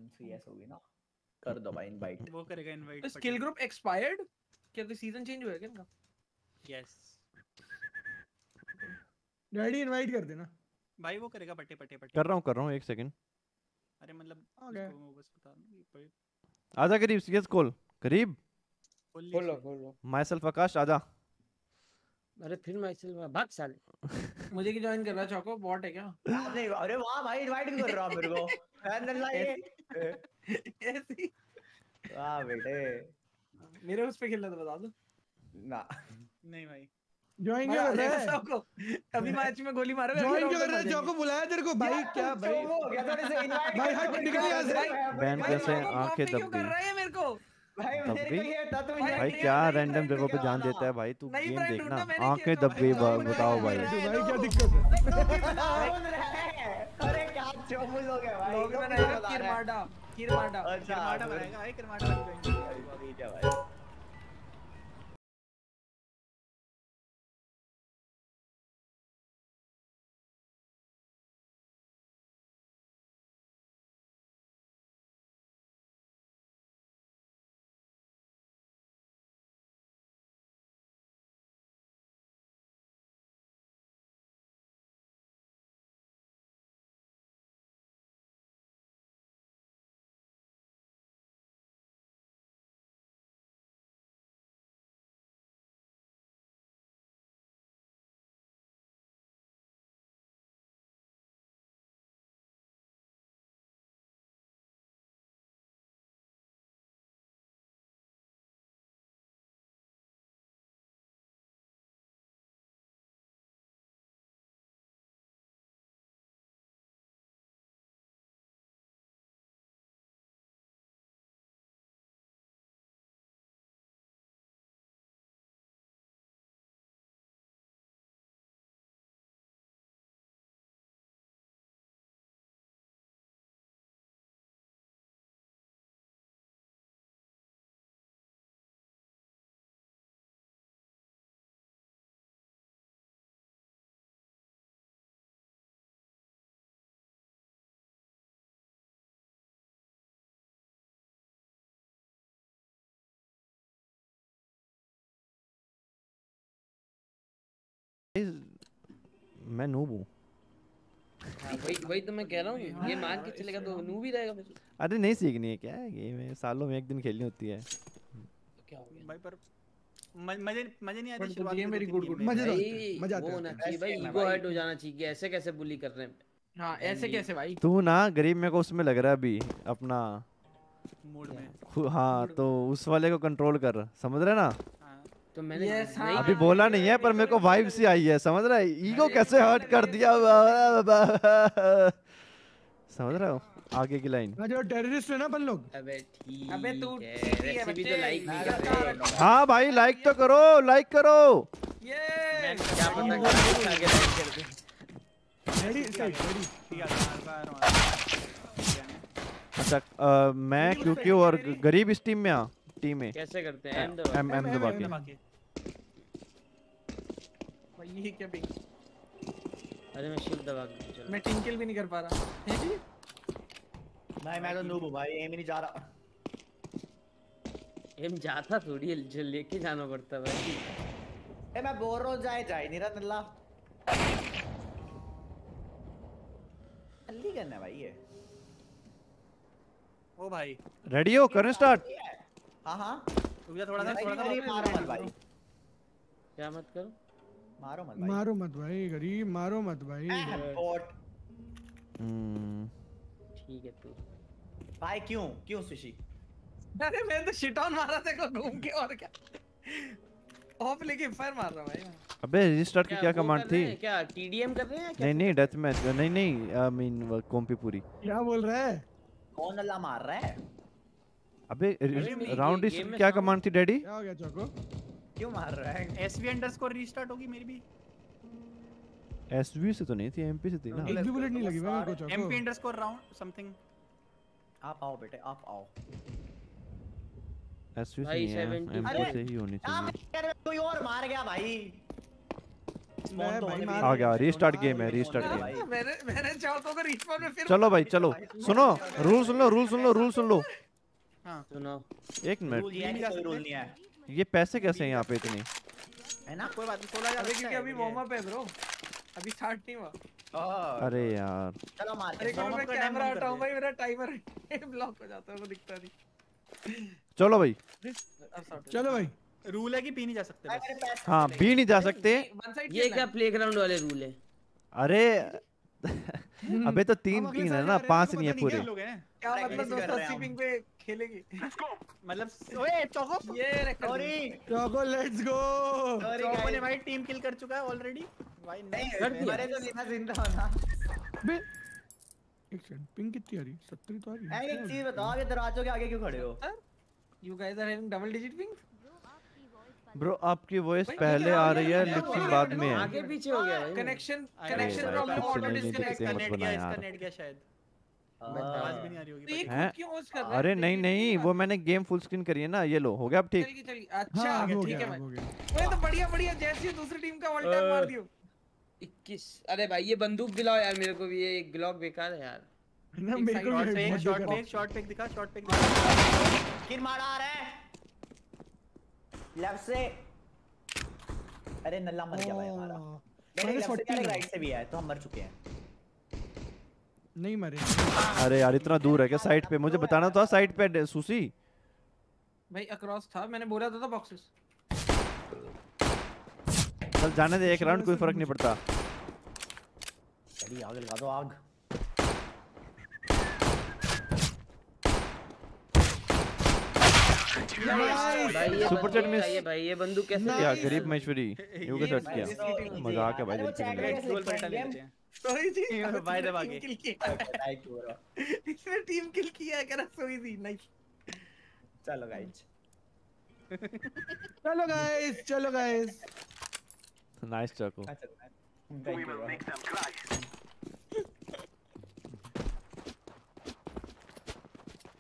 सीएस होगी ना। कर दो भाई इनवाइट वो करेगा इनवाइट स्किल ग्रुप एक्सपायर्ड क्या कोई सीज़न चेंज हुआ है क्या इनका? यस डैडी इनवाइट कर देना। भाई वो करेगा पट्टे पट्टे पट्टे कर रहा हूँ कर रहा हूँ एक सेकंड अरे मतलब वो बस बता आजा गरीब सीएस कॉल गरीब fully खोलो खोलो माई सेल्फ आकाश आजा। अरे फिर मैं चल भाग साले। मुझे की ज्वाइन कर रहा चौको बॉट है क्या? नहीं अरे वाह भाई इनवाइट कर रहा है मेरे को। ये। ऐसी? वाह बेटे। मेरे उस पे खेलना तो बता दो। ना। नहीं भाई। ज्वाइन क्यों कर रहा है? सबको अभी मैच में गोली मारोगे ज्वाइन क्यों कर रहा है? मर चौको बुलाया तेरे को भाई क्या भाई? चोमो से इनवाइट भाई, हट, निकल यहाँ से। बैन कैसे आँखें copy क्यों कर रहा है मेरे को? भाई मेरे को ये बता तुम भाई, भाई क्या रैंडम जगह पे जान देता है भाई? तू गेम देखना। आँखें दब गई बताओ भाई, भाई क्या दिक्कत है? अरे क्या चोमुल हो गया भाई। लोग? किरमाडा किरमाडा। अच्छा किरमाटा फिर- बनाएगा भाई किरमाडा भाई? मैं नूब हूँ। हाँ, वही वही तो मैं कह रहा हूँ ये मान के चलेगा तो नू भी रहेगा फिर। अरे नहीं सीखनी है क्या? है गेम है सालों में एक दिन खेलनी होती है। तो क्या हो गया? भाई पर मज़े मज़े नहीं आते शुरुआत ये के मेरी दो good- तीन good गेम में। मज़े तो आते मज़ा वो आता होना है चाहिए भाई है ईगो हर्ट हो जाना चाहिए ऐसे कैसे बुली कर रहे हैं। हाँ ऐसे कैसे भाई? तू ना गरीब मेरे को उसमें लग रहा है अभी अपना। मूड में। हाँ तो उस वाले को कंट्रोल कर समझ रहे ना? हाँ तो मैंने Yes, हाँ। नहीं अभी बोला नहीं है पर मेरे को वाइब सी आई है समझ रहा है? ईगो कैसे हर्ट कर दिया? समझ रहे हो? आगे की लाइन हाँ जो टेररिस्ट है ना अपन लोग। अबे ठीक अबे तू है। ही है भी तो लाइक नहीं कर रहे हाँ। भाई लाइक तो करो लाइक करो। ये क्या पता आगे लाइक कर दे। रेडी सेट रेडी ठीक है। हमारे पास हमारा अच्छा मैं क्योंकि और गरीब इस टीम में आ टीम में। कैसे करते हैं? एम दबा एम एम दबा के। भाई ये क्या पिंग अरे मैं शिफ्ट दबा के। चलो। मैं टिंकल भी नहीं कर पा रहा। हैं जी? नहीं मैं तो नूब हूँ भाई एम ही नहीं जा रहा। एम जाता थोड़ी है लेके जाना पड़ता है भाई। ए मैं बोल रहा जाए जाए नहीं रहा नल्ला जल्दी करना भाई ये। ओ भाई। रेडी हो? करें स्टार्ट हाँ हाँ। रुक जा थोड़ा सा थोड़ा सा मारो मत भाई। क्या मत करो? मारो मत भाई। मारो मत भाई गरीब मारो मत भाई। बॉट। हम्म, ठीक है तू। भाई क्यों? क्यों सुशी? अरे मैं तो शिट ऑन मारा था को घूम के और क्या? ऑफ़ लेके फायर मार रहा भाई अबे रिस्टार्ट की क्या कमांड थी? क्या टीडीएम कर रहे हैं क्या? नहीं नहीं डेथ मैच नहीं नहीं आई मीन कॉम्पी पूरी क्या बोल रहा है? कौन नल्ला मार रहा है? अबे राउंड में क्या कमांड थी डैडी? क्या हो गया चौको? क्यों मार रहा है? एसवी अंडरस्कोर रीस्टार्ट होगी मेरी भी। एसवी से तो नहीं थी एमपी से थी ना। एक भी बुलेट नहीं लगी मेरे को एमपी अंडरस्कोर राउंड समथिंग आप आओ बेटे आप आओ। एसवी से नहीं है एमपी से ही होनी चाहिए। कोई और मार गया भाई। तो आ गया रीस्टार्ट गेम है रीस्टार्ट गेम। मैंने मैंने चौको को रिस्पॉन में फिर चलो भाई चलो। सुनो रूल सुन लो रूल सुन लो रूल सुन लो। सुनो एक मिनट। रूल ये है कोई रूल नहीं है। ये पैसे कैसे हैं यहाँ पे इतने? है ना कोई बात नहीं सोलह अबे हज़ार क्योंकि अभी वार्म अप है। ब्रो अभी स्टार्ट नहीं हुआ। अरे यार। चलो मार अरे मैं कैमरा हटाऊं भाई मेरा टाइमर ब्लॉक हो जाता है वो दिखता नहीं। चलो भाई। हो चलो भाई। रूल है कि पी नहीं जा सकते हाँ भी नहीं जा सकते। ये क्या प्लेग्राउंड वाले रूल है? अरे अबे तो तीन तीन है ना हैं, पाँच तो नहीं है पूरे। क्या हैं। मतलब दोस्तों रहे स्लीपिंग पे खेलेगी। मतलब ओए चौको। ये सॉरी चौको लेट्स गो सॉरी चौको ने भाई टीम किल कर चुका है ऑलरेडी भाई नहीं मरे तो नहीं था ज़िंदा होना बे एक सेकंड पिंग कितनी आ रही? 70 तो आ रही है। एक चीज़ बताओ ये दरवाजों के आगे क्यों खड़े हो? You guys are having double digit ping bro आपकी वॉइस पहले आ रही है लेकिन बाद में है। आगे पीछे हो गया। Connection connection problem auto disconnect net गया इसका नेट गया शायद। आवाज़ भी नहीं आ रही होगी तो ये पता हैं? खुद क्यों होस्ट कर रहा है? अरे नहीं नहीं वो मैंने गेम फुल स्क्रीन करी है ना ये लो हो गया अब ठीक। चलिए अच्छा हाँ ठीक है हो तो बढ़िया बढ़िया जैसे दूसरी टीम का टाइम मार दियो। 21 अरे भाई ये बंदूक दिलाओ यार मेरे को भी ये ग्लॉक बेकार है यार। ना मेरे को बेकार पे शॉर्ट पे दिखा पे दिखा। किन मारा आ रहा है? लेफ़्ट से। अरे नल्ला मर गया भाई हमारा। मैंने लेफ़्ट से 40 क्या लगा। राइट से भी है तो हम मर चुके हैं। नहीं मरे। अरे यार इतना दूर है क्या साइड पे? मुझे बताना था साइड पे सुसी। भाई अक्रॉस था। मैंने बोला था, था बॉक्सेस चल जाने दे एक राउंड कोई फ़र्क नहीं पड़ता। चलिए आग लगा दो आग। बंदूक miss. चाहिए भाई ये बंदूक कैसे क्या चाहिए? गरीब महेश्वरी यू के सेट किया। मज़ाक है भाई दिल से chat नहीं में लगा। डुअल लेते हैं सॉरी जी भाई दबा के। किल किया लाइक हो रहा। इसने टीम किल किया करा सो इजी नाइस चलो गाइस चलो गाइस चलो guys nice Choco thank you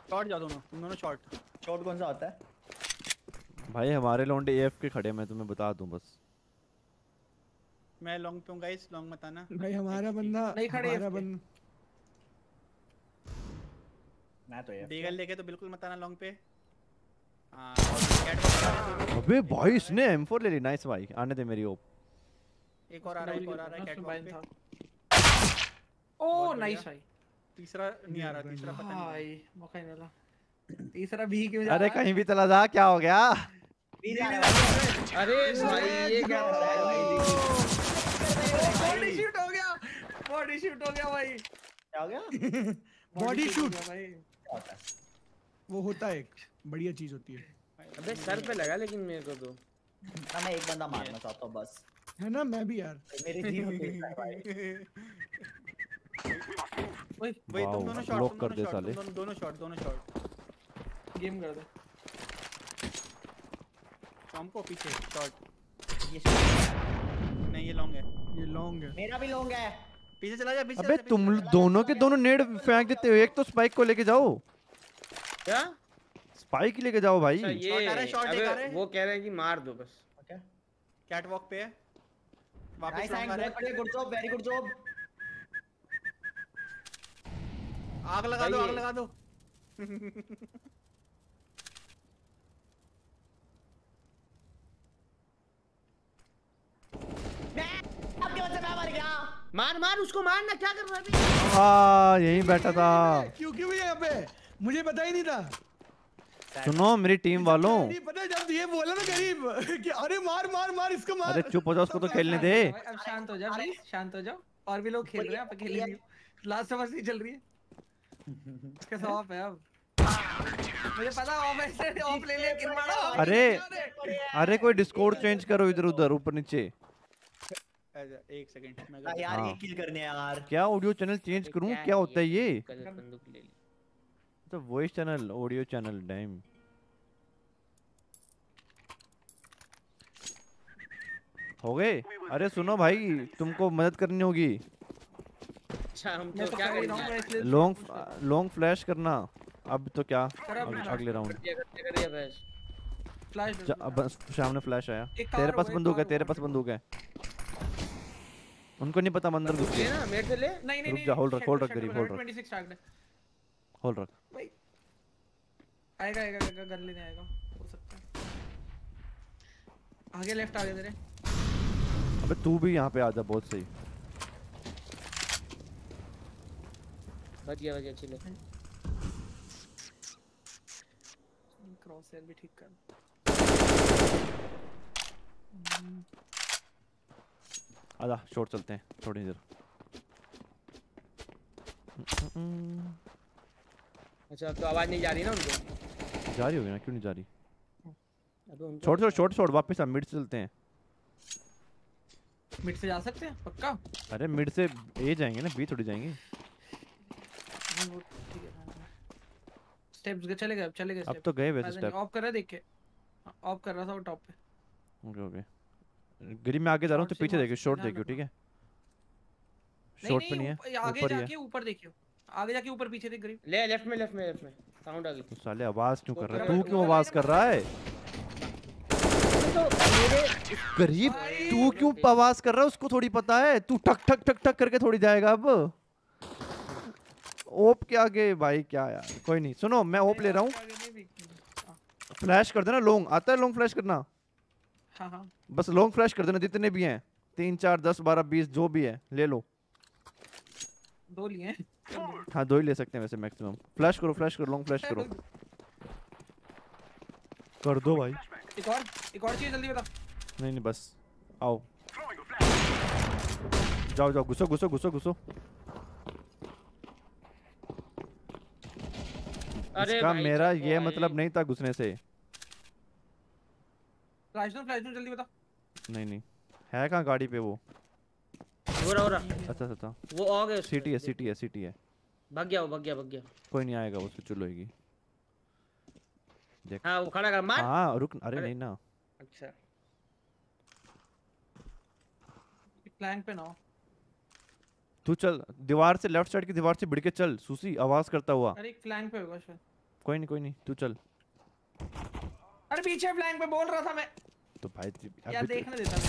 shot जाओ दोनों तुम दोनों। शॉट शॉट कौन सा होता है? भाई हमारे लौंडे एफ़ के खड़े मैं तुम्हें बता दूँ बस। मैं लॉन्ग पे हूँ गाइस लॉन्ग मत आना। भाई हमारा बंदा नहीं खड़े हमारा बंदा मैं तो ये डीगल लेके तो बिल्कुल मत आना लॉन्ग पे। हाँ कैट अबे भाई इसने M4 ले ली। नाइस भाई आने दे मेरी ओप एक और आ रहा है एक और आ रहा है उसमें कैटवॉक पे। था। ओ नाइस भाई। तीसरा नहीं आ रहा तीसरा पता नहीं। भाई मौका ही नहीं मिला। तीसरा भी क्यों अरे कहीं भी चला जा क्या हो गया? अरे भाई ये क्या है भाई बॉडी शूट हो गया। बॉडी शूट हो गया भाई। क्या हो गया? भाई। होता है? वो होता है एक बढ़िया चीज़ होती है। अबे सर पे लगा लेकिन मेरे को तो। मैं एक बंदा मारना चाहता हूँ बस। है ना? मैं भी यार। मेरे ज़ीरो है भाई। तुम दोनों शॉट कर दोनों दे साले। दोनों दोनों शॉट दोनों शॉट गेम कर दे। शाम को पीछे शॉट ये नहीं ये लॉन्ग है। ये लॉन्ग है। मेरा भी लॉन्ग है। पीछे चला जा पीछे अबे तुम पीछे दोनों के दोनों नेड फेंक देते हो एक तो स्पाइक को लेके जाओ। क्या? स्पाइक लेके जाओ भाई। अच्छा ये Shot आ रहा है, एक आ रहा है। वो कह रहे हैं कि मार दो बस। ओके कैटवॉक पे है। वापस लॉन्ग आ रहा बढ़िया good job very good job आग लगा दो आग लगा दो। मर गया मार मार उसको मारना क्या कर रहा है अभी हाँ यहीं बैठा था। क्यों क्यों भी यहाँ पे? मुझे पता ही नहीं था। सुनो मेरी टीम वालों। पता जब ये बोला ना गरीब कि अरे मार मार मार इसको मार। अरे चुप हो जाओ उसको तो खेलने दे। अब शांत हो जा प्लीज़ शांत हो जाओ। और भी लोग खेल रहे हैं आप अकेले नहीं लास्ट ओवर नहीं चल रही है। इसका सब है अब। मुझे पता ऑफ़ से ऑफ़ ले लिया किरमाड़ा अरे अरे कोई डिस्कोड चेंज करो इधर उधर ऊपर नीचे। एक सेकंड मैं हाँ, यार ये हाँ। किल करने हैं यार। क्या ऑडियो चैनल चेंज करूँ? क्या होता है ये? बंदूक ले ली तो वॉइस चैनल ऑडियो चैनल डैम हो गए? अरे सुनो भाई तुमको मदद करनी होगी। अच्छा हम तो तो क्या करेंगे लॉन्ग लॉन्ग फ्लैश करना। अब तो क्या। अगले राउंड सामने फ्लैश आया। तेरे पास बंदूक है तेरे पास बंदूक है। उनको नहीं पता हम अंदर घुस ना मेरे से ले। नहीं नहीं रुक जा, hold रख, कर, रख गरीब, hold रख। 26 टैग्ड है होल्ड रख। भाई। आएगा आएगा आएगा गन लेने आएगा। हो सकता है। आगे लेफ़्ट आगे तेरे। अबे तू भी यहाँ पे आ जा बहुत सही। बच गया बच गया चलो क्रॉस भी ठीक कर। आजा शॉर्ट चलते हैं थोड़ी देर। अच्छा तो आवाज़ नहीं जा रही ना उनको? जा रही होगी ना क्यों नहीं जा रही? अबे उनको छोड़ छोड़ छोड़ छोड़ वापस हम मिड से चलते हैं। मिड से जा सकते हैं? पक्का? अरे मिड से ए जाएँगे ना बी थोड़ी जाएँगे। हाँ, ठीक है स्टेप्स गए चले गए अब चले गए अब तो गए वैसे स्टेप ऑफ़ कर रहा देख के। ऑफ़ कर रहा था वो टॉप पे। Okay okay. गरीब मैं आगे जा रहा हूँ तो पीछे देखियो शॉर्ट देखियो ठीक है? नहीं शॉर्ट पे नहीं है आगे ऊपर जाके ऊपर देखियो। आगे जाके ऊपर पीछे देख गरीब ले लेफ़्ट में लेफ़्ट में लेफ़्ट में। साउंड आ गई। तो साले आवाज़ क्यों कर रहा है? तू क्यों आवाज़ कर रहा है? तो गरीब तू क्यों आवाज़ कर रहा है? उसको थोड़ी पता है। तू ठक ठक ठक ठक करके थोड़ी जाएगा अब। ओप के आगे भाई क्या यार कोई नहीं। सुनो मैं ओप ले रहा हूँ। हाँ, फ्लैश कर देना लॉन्ग आता है लॉन्ग फ्लैश करना? हाँ हाँ। बस लॉन्ग फ्लैश कर देना जितने भी हैं। तीन चार दस बारह बीस जो भी है ले लो। दो लिए हाँ? दो ही ले सकते हैं वैसे मैक्सिमम। फ्लैश करो फ्लैश करो लॉन्ग फ्लैश करो। कर दो भाई। एक और एक और चीज़ जल्दी बता नहीं नहीं बस। आओ। जाओ जाओ घुसो घुसो घुसो घुसो। इसका मेरा ये मतलब नहीं था घुसने से। फ्लैश दो फ्लैश दो जल्दी बता नहीं नहीं। है कहाँ गाड़ी पे वो? हो रहा हो रहा। अच्छा अच्छा अच्छा। वो आ गए सिटी है सिटी है सिटी है। भाग गया वो भाग गया भाग गया। कोई नहीं आएगा वो स्विच होएगी देख। हाँ वो खड़ा कर मार। हाँ रुक अरे। नहीं ना। अच्छा। फ्लैंक पे ना हो। तू चल दीवार से लेफ़्ट साइड की दीवार से भिड़ के चल सुसी आवाज़ करता हुआ। अरे फ्लैंक पे होगा शायद। कोई नहीं कोई नहीं तू चल। अरे पीछे फ्लैंक पे बोल रहा था मैं। तो भाई यार अभी तो- देखने देता मैं।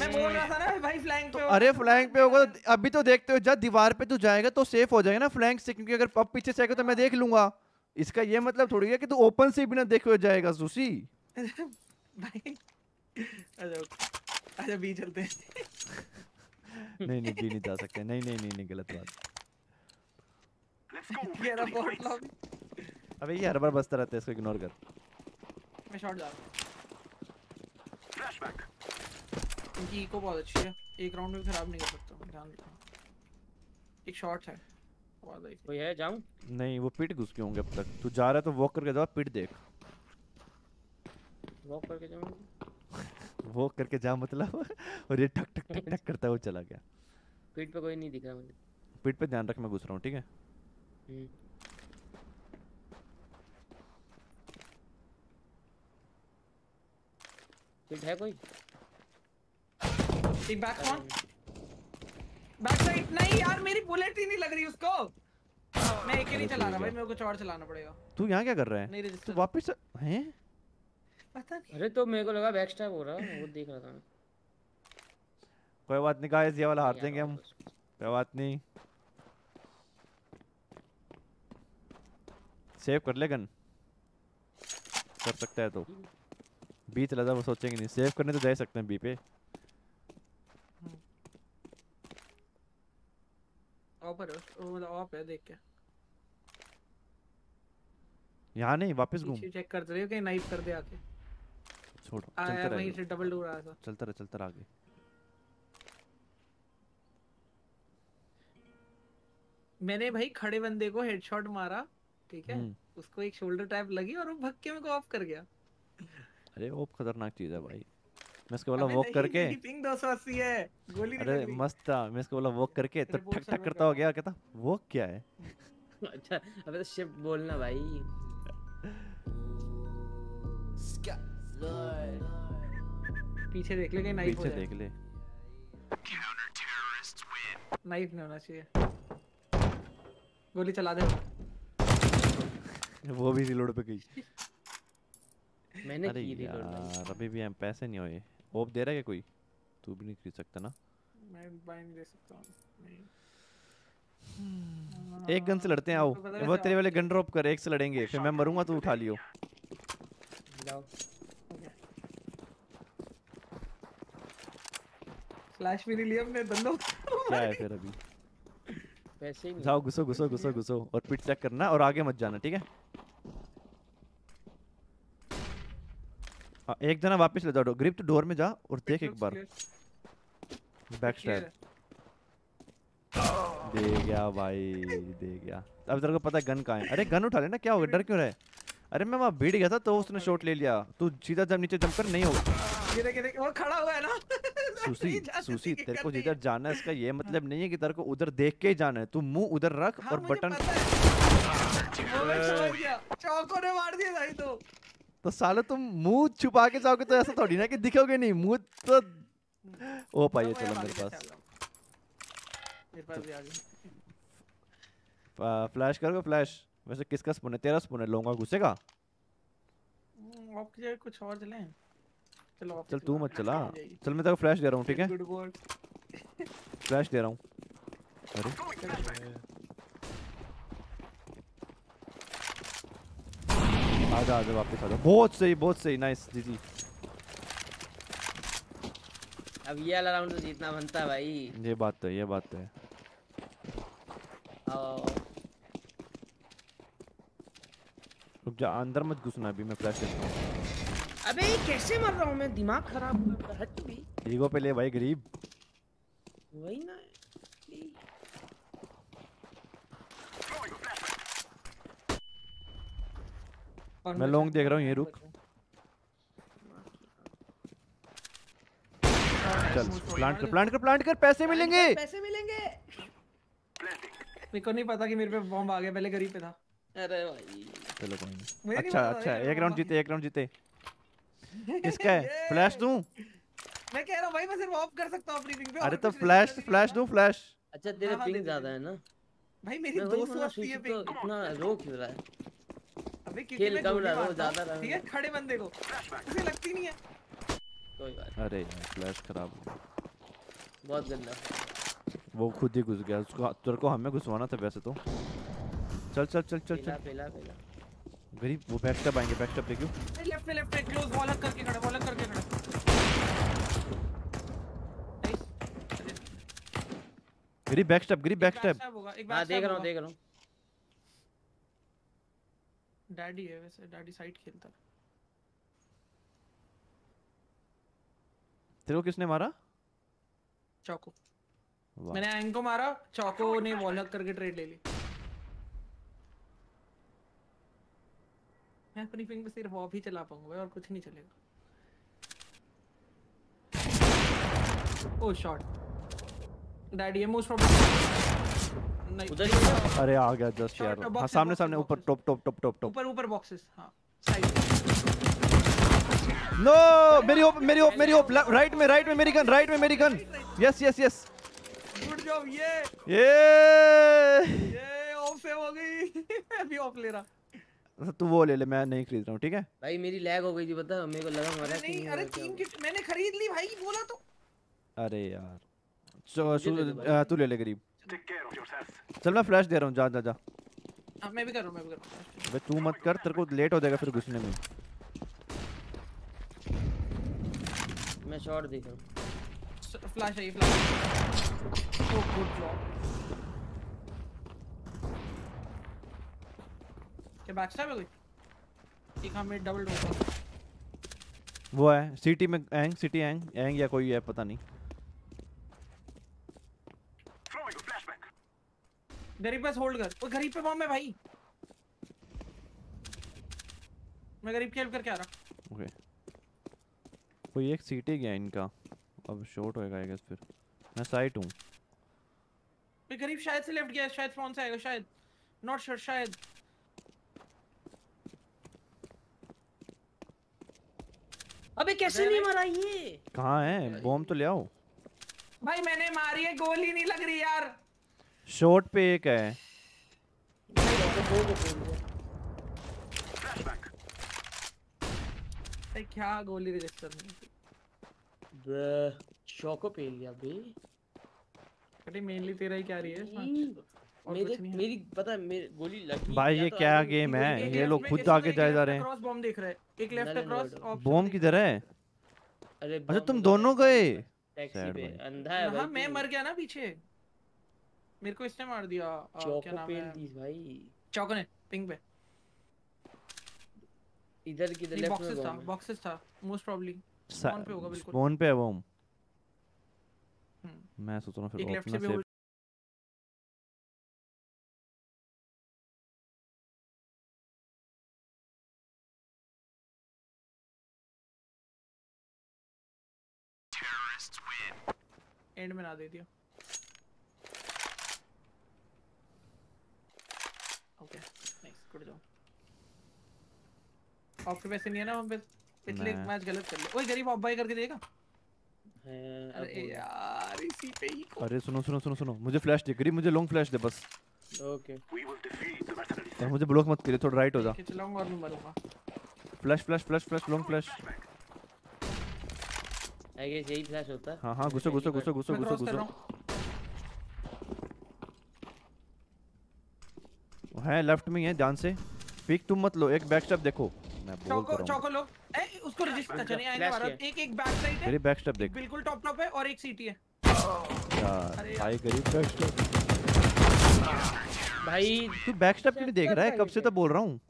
मैं बोल रहा था ना भाई फ्लैंक पे हो अरे फ्लैंक पे होगा तो अभी तो देखते हो जब दीवार पे तू जाएगा तो सेफ़ हो जाएगा ना फ्लैंक से क्योंकि अगर अब पीछे से आएगा तो मैं देख लूँगा। इसका ये मतलब थोड़ी है कि तू ओपन से बिना देखे हुए जाएगा सुसी। भाई अच्छा बी चलते हैं। नहीं नहीं बी नहीं जा सकते। नहीं नहीं नहीं नहीं गलत बात। ये रहा बॉट लॉबी अबे ये हर बार बसता रहता है इसको इग्नोर कर। मैं शॉट जा रहा हूँ। इनकी इको बहुत अच्छी है। एक राउंड में खराब नहीं कर सकता ध्यान रखना। एक शॉट है। कोई है जाऊँ? नहीं वो पिट घुस के होंगे अब तक। तू जा रहा है तो वॉक करके जा पिट देख। वॉक करके जाऊँ? वॉक करके जा मतलब और ये ठक ठक ठक ठक करता है वो चला गया। पीठ पे कोई नहीं दिख रहा मुझे। पिट पे ध्यान रख मैं घुस रहा हूँ ठीक है? हम्म। पीठ है कोई? एक बैक ऑन बैक साइड नहीं यार मेरी बुलेट ही नहीं लग रही उसको। मैं एक ही नहीं चला रहा भाई मेरे को कुछ और चलाना पड़ेगा। तू यहाँ क्या कर रहा है? नहीं तू रजिस्टर वापस हैं? पता नहीं। अरे तो मेरे को लगा बैक स्टैब हो रहा वो देख रहा था। मैं कोई बात नहीं गाइस ये वाला हार देंगे हम। कोई बात नहीं। सेव कर ले गन कर सकता है तो। बी चला जा वो सोचेंगे नहीं। सेव करने तो जा सकते हैं बी पे। ऑपर है वो मतलब ऑफ़ है देख के। यहाँ नहीं वापस घूम। चेक करते रहिए कहीं नाइफ कर दे आके। छोड़ चलता वहीं से डबल डोर आया था चलता रहे चलता रहे आगे। मैंने भाई खड़े बंदे को हेडशॉट मारा ठीक है? हम्म, उसको एक शोल्डर टैप लगी और वो भग के मेरे को ऑफ़ कर गया। अरे वो खतरनाक चीज़ है भाई। मैं इसके बोला वॉक करके। पिंग 280 है। गोली अरे मस्त था। मैं इसको बोला वॉक करके तो ठक ठक करता हो गया कहता वॉक क्या है? अच्छा अबे तो शिफ्ट बोलना भाई। पीछे देख ले नाइफ पीछे देख ले। नाइफ नहीं होना चाहिए। गोली चला दे। वो भी रिलोड पे गई। मैंने अरे की। यार अभी भी हम पैसे नहीं होए। ओप दे रहा है कोई? तू भी नहीं खरीद सकता ना। मैं बाय नहीं दे सकता हूँ। नहीं। एक गन से लड़ते हैं आओ। वो तेरे वाले गन ड्रॉप कर एक से लड़ेंगे। फिर मैं मरूँगा तू उठा लियो। फ्लैश भी नहीं लिया हमने दंडो क्या है फिर अभी? पैसे ही नहीं जाओ घुसो घुसो घुसो घुसो और पिट चेक करना और आगे मत जाना ठीक है? हाँ, एक जना वापस ले जाओ ग्रिप तो डोर में जा और देख एक बार। बैक स्टैब दे गया भाई दे गया। अब तेरे को पता है गन कहाँ है। अरे गन उठा लेना क्या हो गया डर क्यों रहे अरे मैं वहाँ भीड़ गया था तो उसने शॉट ले लिया। तू सीधा जब नीचे जंप कर नहीं हो ये देख ये देख वो खड़ा हुआ है ना? जाने सुसी तेरे को जिधर जाना है इसका ये मतलब नहीं है कि तेरे को उधर देख के ही जाना है। तू मुँह उधर रख हाँ, और बटन है। चौको ने मार दिया भाई तो। तो साले तुम मुँह छुपा के जाओगे तो ऐसा थोड़ी ना कि दिखोगे नहीं। मुँह तो ओ पाइए चलो मेरे पास। भी आ गई फ्लैश करोगे फ्लैश। वैसे किसका स्पून है? तेरा स्पून है लोंगा घुसेगा? हम्म, कुछ और चलें। चलो चल तू मत चला। चल मैं तेरे को फ्लैश दे रहा हूँ ठीक है? फ्लैश दे रहा हूँ। अरे। आजा आजा वापस आजा। बहुत सही बहुत सही। नाइस जी जी अब ये वाला राउंड तो जीतना बनता है भाई। ये बात तो है ये बात तो है। आओ रुक जा अंदर मत घुसना अभी मैं फ्लैश देता हूँ। अबे ये कैसे मर रहा हूँ मैं? दिमाग खराब हो है हट भी। ईगो पे ले भाई गरीब। वही ना। ये। मैं लॉन्ग देख रहा हूँ ये रुक। चल प्लांट कर प्लांट कर प्लांट कर पैसे मिलेंगे। पैसे मिलेंगे। मेरे को नहीं पता कि मेरे पे बॉम्ब आ गया पहले गरीब पे था। अरे भाई। चलो कोई नहीं। अच्छा अच्छा एक राउंड जीते एक राउंड जीते। किसका है? फ्लैश दूँ? मैं कह रहा हूँ भाई मैं सिर्फ़ ऑफ़ कर सकता हूँ अपनी पिंग पे अरे तो फ्लैश फ्लैश। दूँ फ्लैश अच्छा तेरे हाँ, हाँ, पिंग दे, ज़्यादा है ना? भाई मेरी मैं वही दो सौ बोला अस्सी है सुशी तो पिंग इतना रो क्यों रहा है? अबे क्योंकि खेल मैं कम रहा, हूँ, ज़्यादा रहा। ठीक है? खड़े बंदे को। उसे लगती नहीं है। कोई बात अरे यार फ्लैश खराब हो बहुत गंदा। वो खुद ही घुस गया उसको तेरे को हमें घुसवाना था वैसे तो। चल चल चल चल पहला चल। वेरी वो बैक स्टेप आएँगे बैक स्टेप देखियो। लेफ़्ट में लेफ़्ट में क्लोज वॉल अप करके खड़ा वॉल अप करके खड़ा। ग्री बैक स्टेप ग्री बैक स्टेप हाँ देख रहा हूँ देख रहा हूँ। डैडी है वैसे डैडी साइड खेलता। है तेरे को किसने मारा? चौको मैंने एंग को मारा चौको ने वॉल अप करके ट्रेड ले ली। मैं अपनी फिंग पे सिर्फ़ वॉप ही चला पाऊँगा और कुछ नहीं चलेगा। ओ शॉट डैडी है मोस्ट प्रॉब्लम नहीं। उधर ही अरे आ गया जस्ट यार। हाँ सामने सामने ऊपर top top top top top ऊपर ऊपर बॉक्सेस हाँ साइड नो मेरी ओप मेरी ओप मेरी ओप राइट में राइट में मेरी गन राइट में मेरी gun yes yes yes good job ये। ये ये ऑफ़ से हो गई। मैं भी ऑफ़ ले रहा। तू वो ले ले मैं नहीं खरीद रहा हूँ ठीक है? भाई मेरी लैग हो गई थी पता मेरे को लगा मरा नहीं नहीं अरे तीन किट मैंने खरीद ली भाई बोला तो। अरे यार। दे दो तू ले ले गरीब। चल मैं फ्लैश दे रहा हूँ जा जा जा। हाँ मैं भी कर रहा हूँ मैं भी कर रहा हूँ अबे तू मत कर तेरे को लेट हो जाएगा फिर घुसने में। मैं शॉट देख रहा हूँ। फ्लैश ये फ्लैश ओ गुड जॉब क्या बैकस्टैब है कोई? एक हमें डबल डोर वो है सिटी में एंग सिटी एंग एंग या कोई है पता नहीं। गरीब पास होल्ड कर। वो गरीब पे बॉम्ब है भाई। मैं गरीब की हेल्प करके आ रहा ओके कोई एक सिटी गया इनका। अब शॉर्ट होएगा आई गेस फिर। मैं साइट हूँ। ये गरीब शायद से लेफ़्ट गया शायद फ्रॉन से आएगा शायद। नॉट श्योर शायद। अबे कैसे नहीं मरा ये? कहाँ है? बॉम्ब तो ले आओ। भाई मैंने मारी है गोली नहीं लग रही यार। शॉर्ट पे एक है। क्या गोली रजिस्टर नहीं शॉको पे लिया बे अरे मेनली तेरा ही क्या रही है मेरे। मेरी पता है मेरे गोली लगी भाई ये तो क्या गेम है? ये लोग खुद आगे जाए जा रहे हैं। across बॉम्ब देख रहा है। एक लेफ़्ट. ऑप्शन बॉम्ब किधर है? अरे अच्छा तुम दोनों गए। टैक्सी पे। अंधा है भाई हाँ मैं मर गया ना पीछे। मेरे को इसने मार दिया। क्या नाम है? दी भाई। चौको ने पिंग पे। इधर किधर लेफ़्ट बॉक्सेस था बॉक्सेस था मोस्ट प्रोबब्ली spawn पे होगा बिल्कुल। स्पॉन पे है वो हम्म। मैं सोच रहा हूँ एक फिर लेफ़्ट से एंड में ना दे दिया। ओके नाइस गुड जॉब आपके पैसे नहीं है ना हम पिछले मैच गलत कर ले ओए गरीब ऑफ़ बाय करके देगा? अरे यार इसी पे ही को अरे सुनो सुनो सुनो सुनो। मुझे फ्लैश दे गरीब मुझे लॉन्ग फ्लैश दे बस। ओके यार मुझे ब्लॉक मत करिए थोड़ा राइट हो जा। चलाऊँगा और मैं मरूँगा flash flash flash flash long flash I guess यही फ्लैश होता। है हाँ हाँ घुसो घुसो घुसो घुसो घुसो। रहा घुसो हूँ है लेफ़्ट में है ध्यान से। पिक तुम मत लो एक बैक स्टेप देखो। मैं बोल रहा चौको लो। ए उसको रजिस्टर अच्छा नहीं आएगा भारत। एक एक बैक साइड है। गरीब बैक स्टेप देख। बिल्कुल टॉप टॉप है और एक सीटी है। यार भाई गरीब बैक स्टेप भाई तू बैक स्टेप क्यों नहीं देख रहा है? कब से तो बोल रहा हूँ।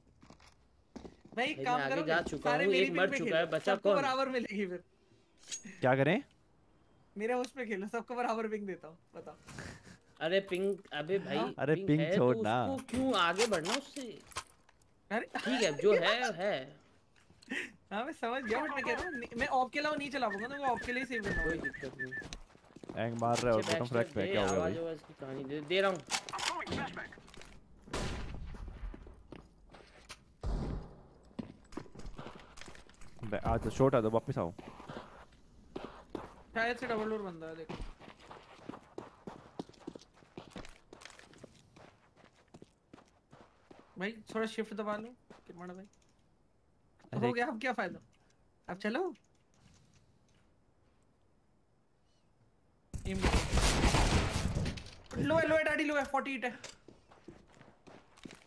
भाई काम करो जा चुका सारे मेरी एक मर चुका है, बचा कौन? बराबर मिलेगी फिर। क्या करें? मेरे उस पे खेलो सबको बराबर पिंग देता हूँ बताओ। अरे पिंग अबे भाई अरे पिंग है छोड़ तो ना। उसको क्यों आगे बढ़ना उससे? अरे। ठीक है जो है है। हाँ मैं समझ गया बट मैं कह रहा हूँ मैं ऑफ़ के अलावा नहीं चला पाऊँगा तो मैं ऑफ़ के लिए सेव करना कोई दिक्कत नहीं। एंग मार रहा है और अच्छे बॉटम फ्लैग पे दे, क्या होगा आवाज़ भाई आवाज़ की कहानी दे दे रहा हूँ। बे- आ तो शॉट आ दो वापस आओ। शायद से डबल डोर बंदा है देखो भाई थोड़ा शिफ्ट दबा लो किरमाना भाई हो गया अब क्या फ़ायदा अब चलो लो है लो है डैडी लो है 48 है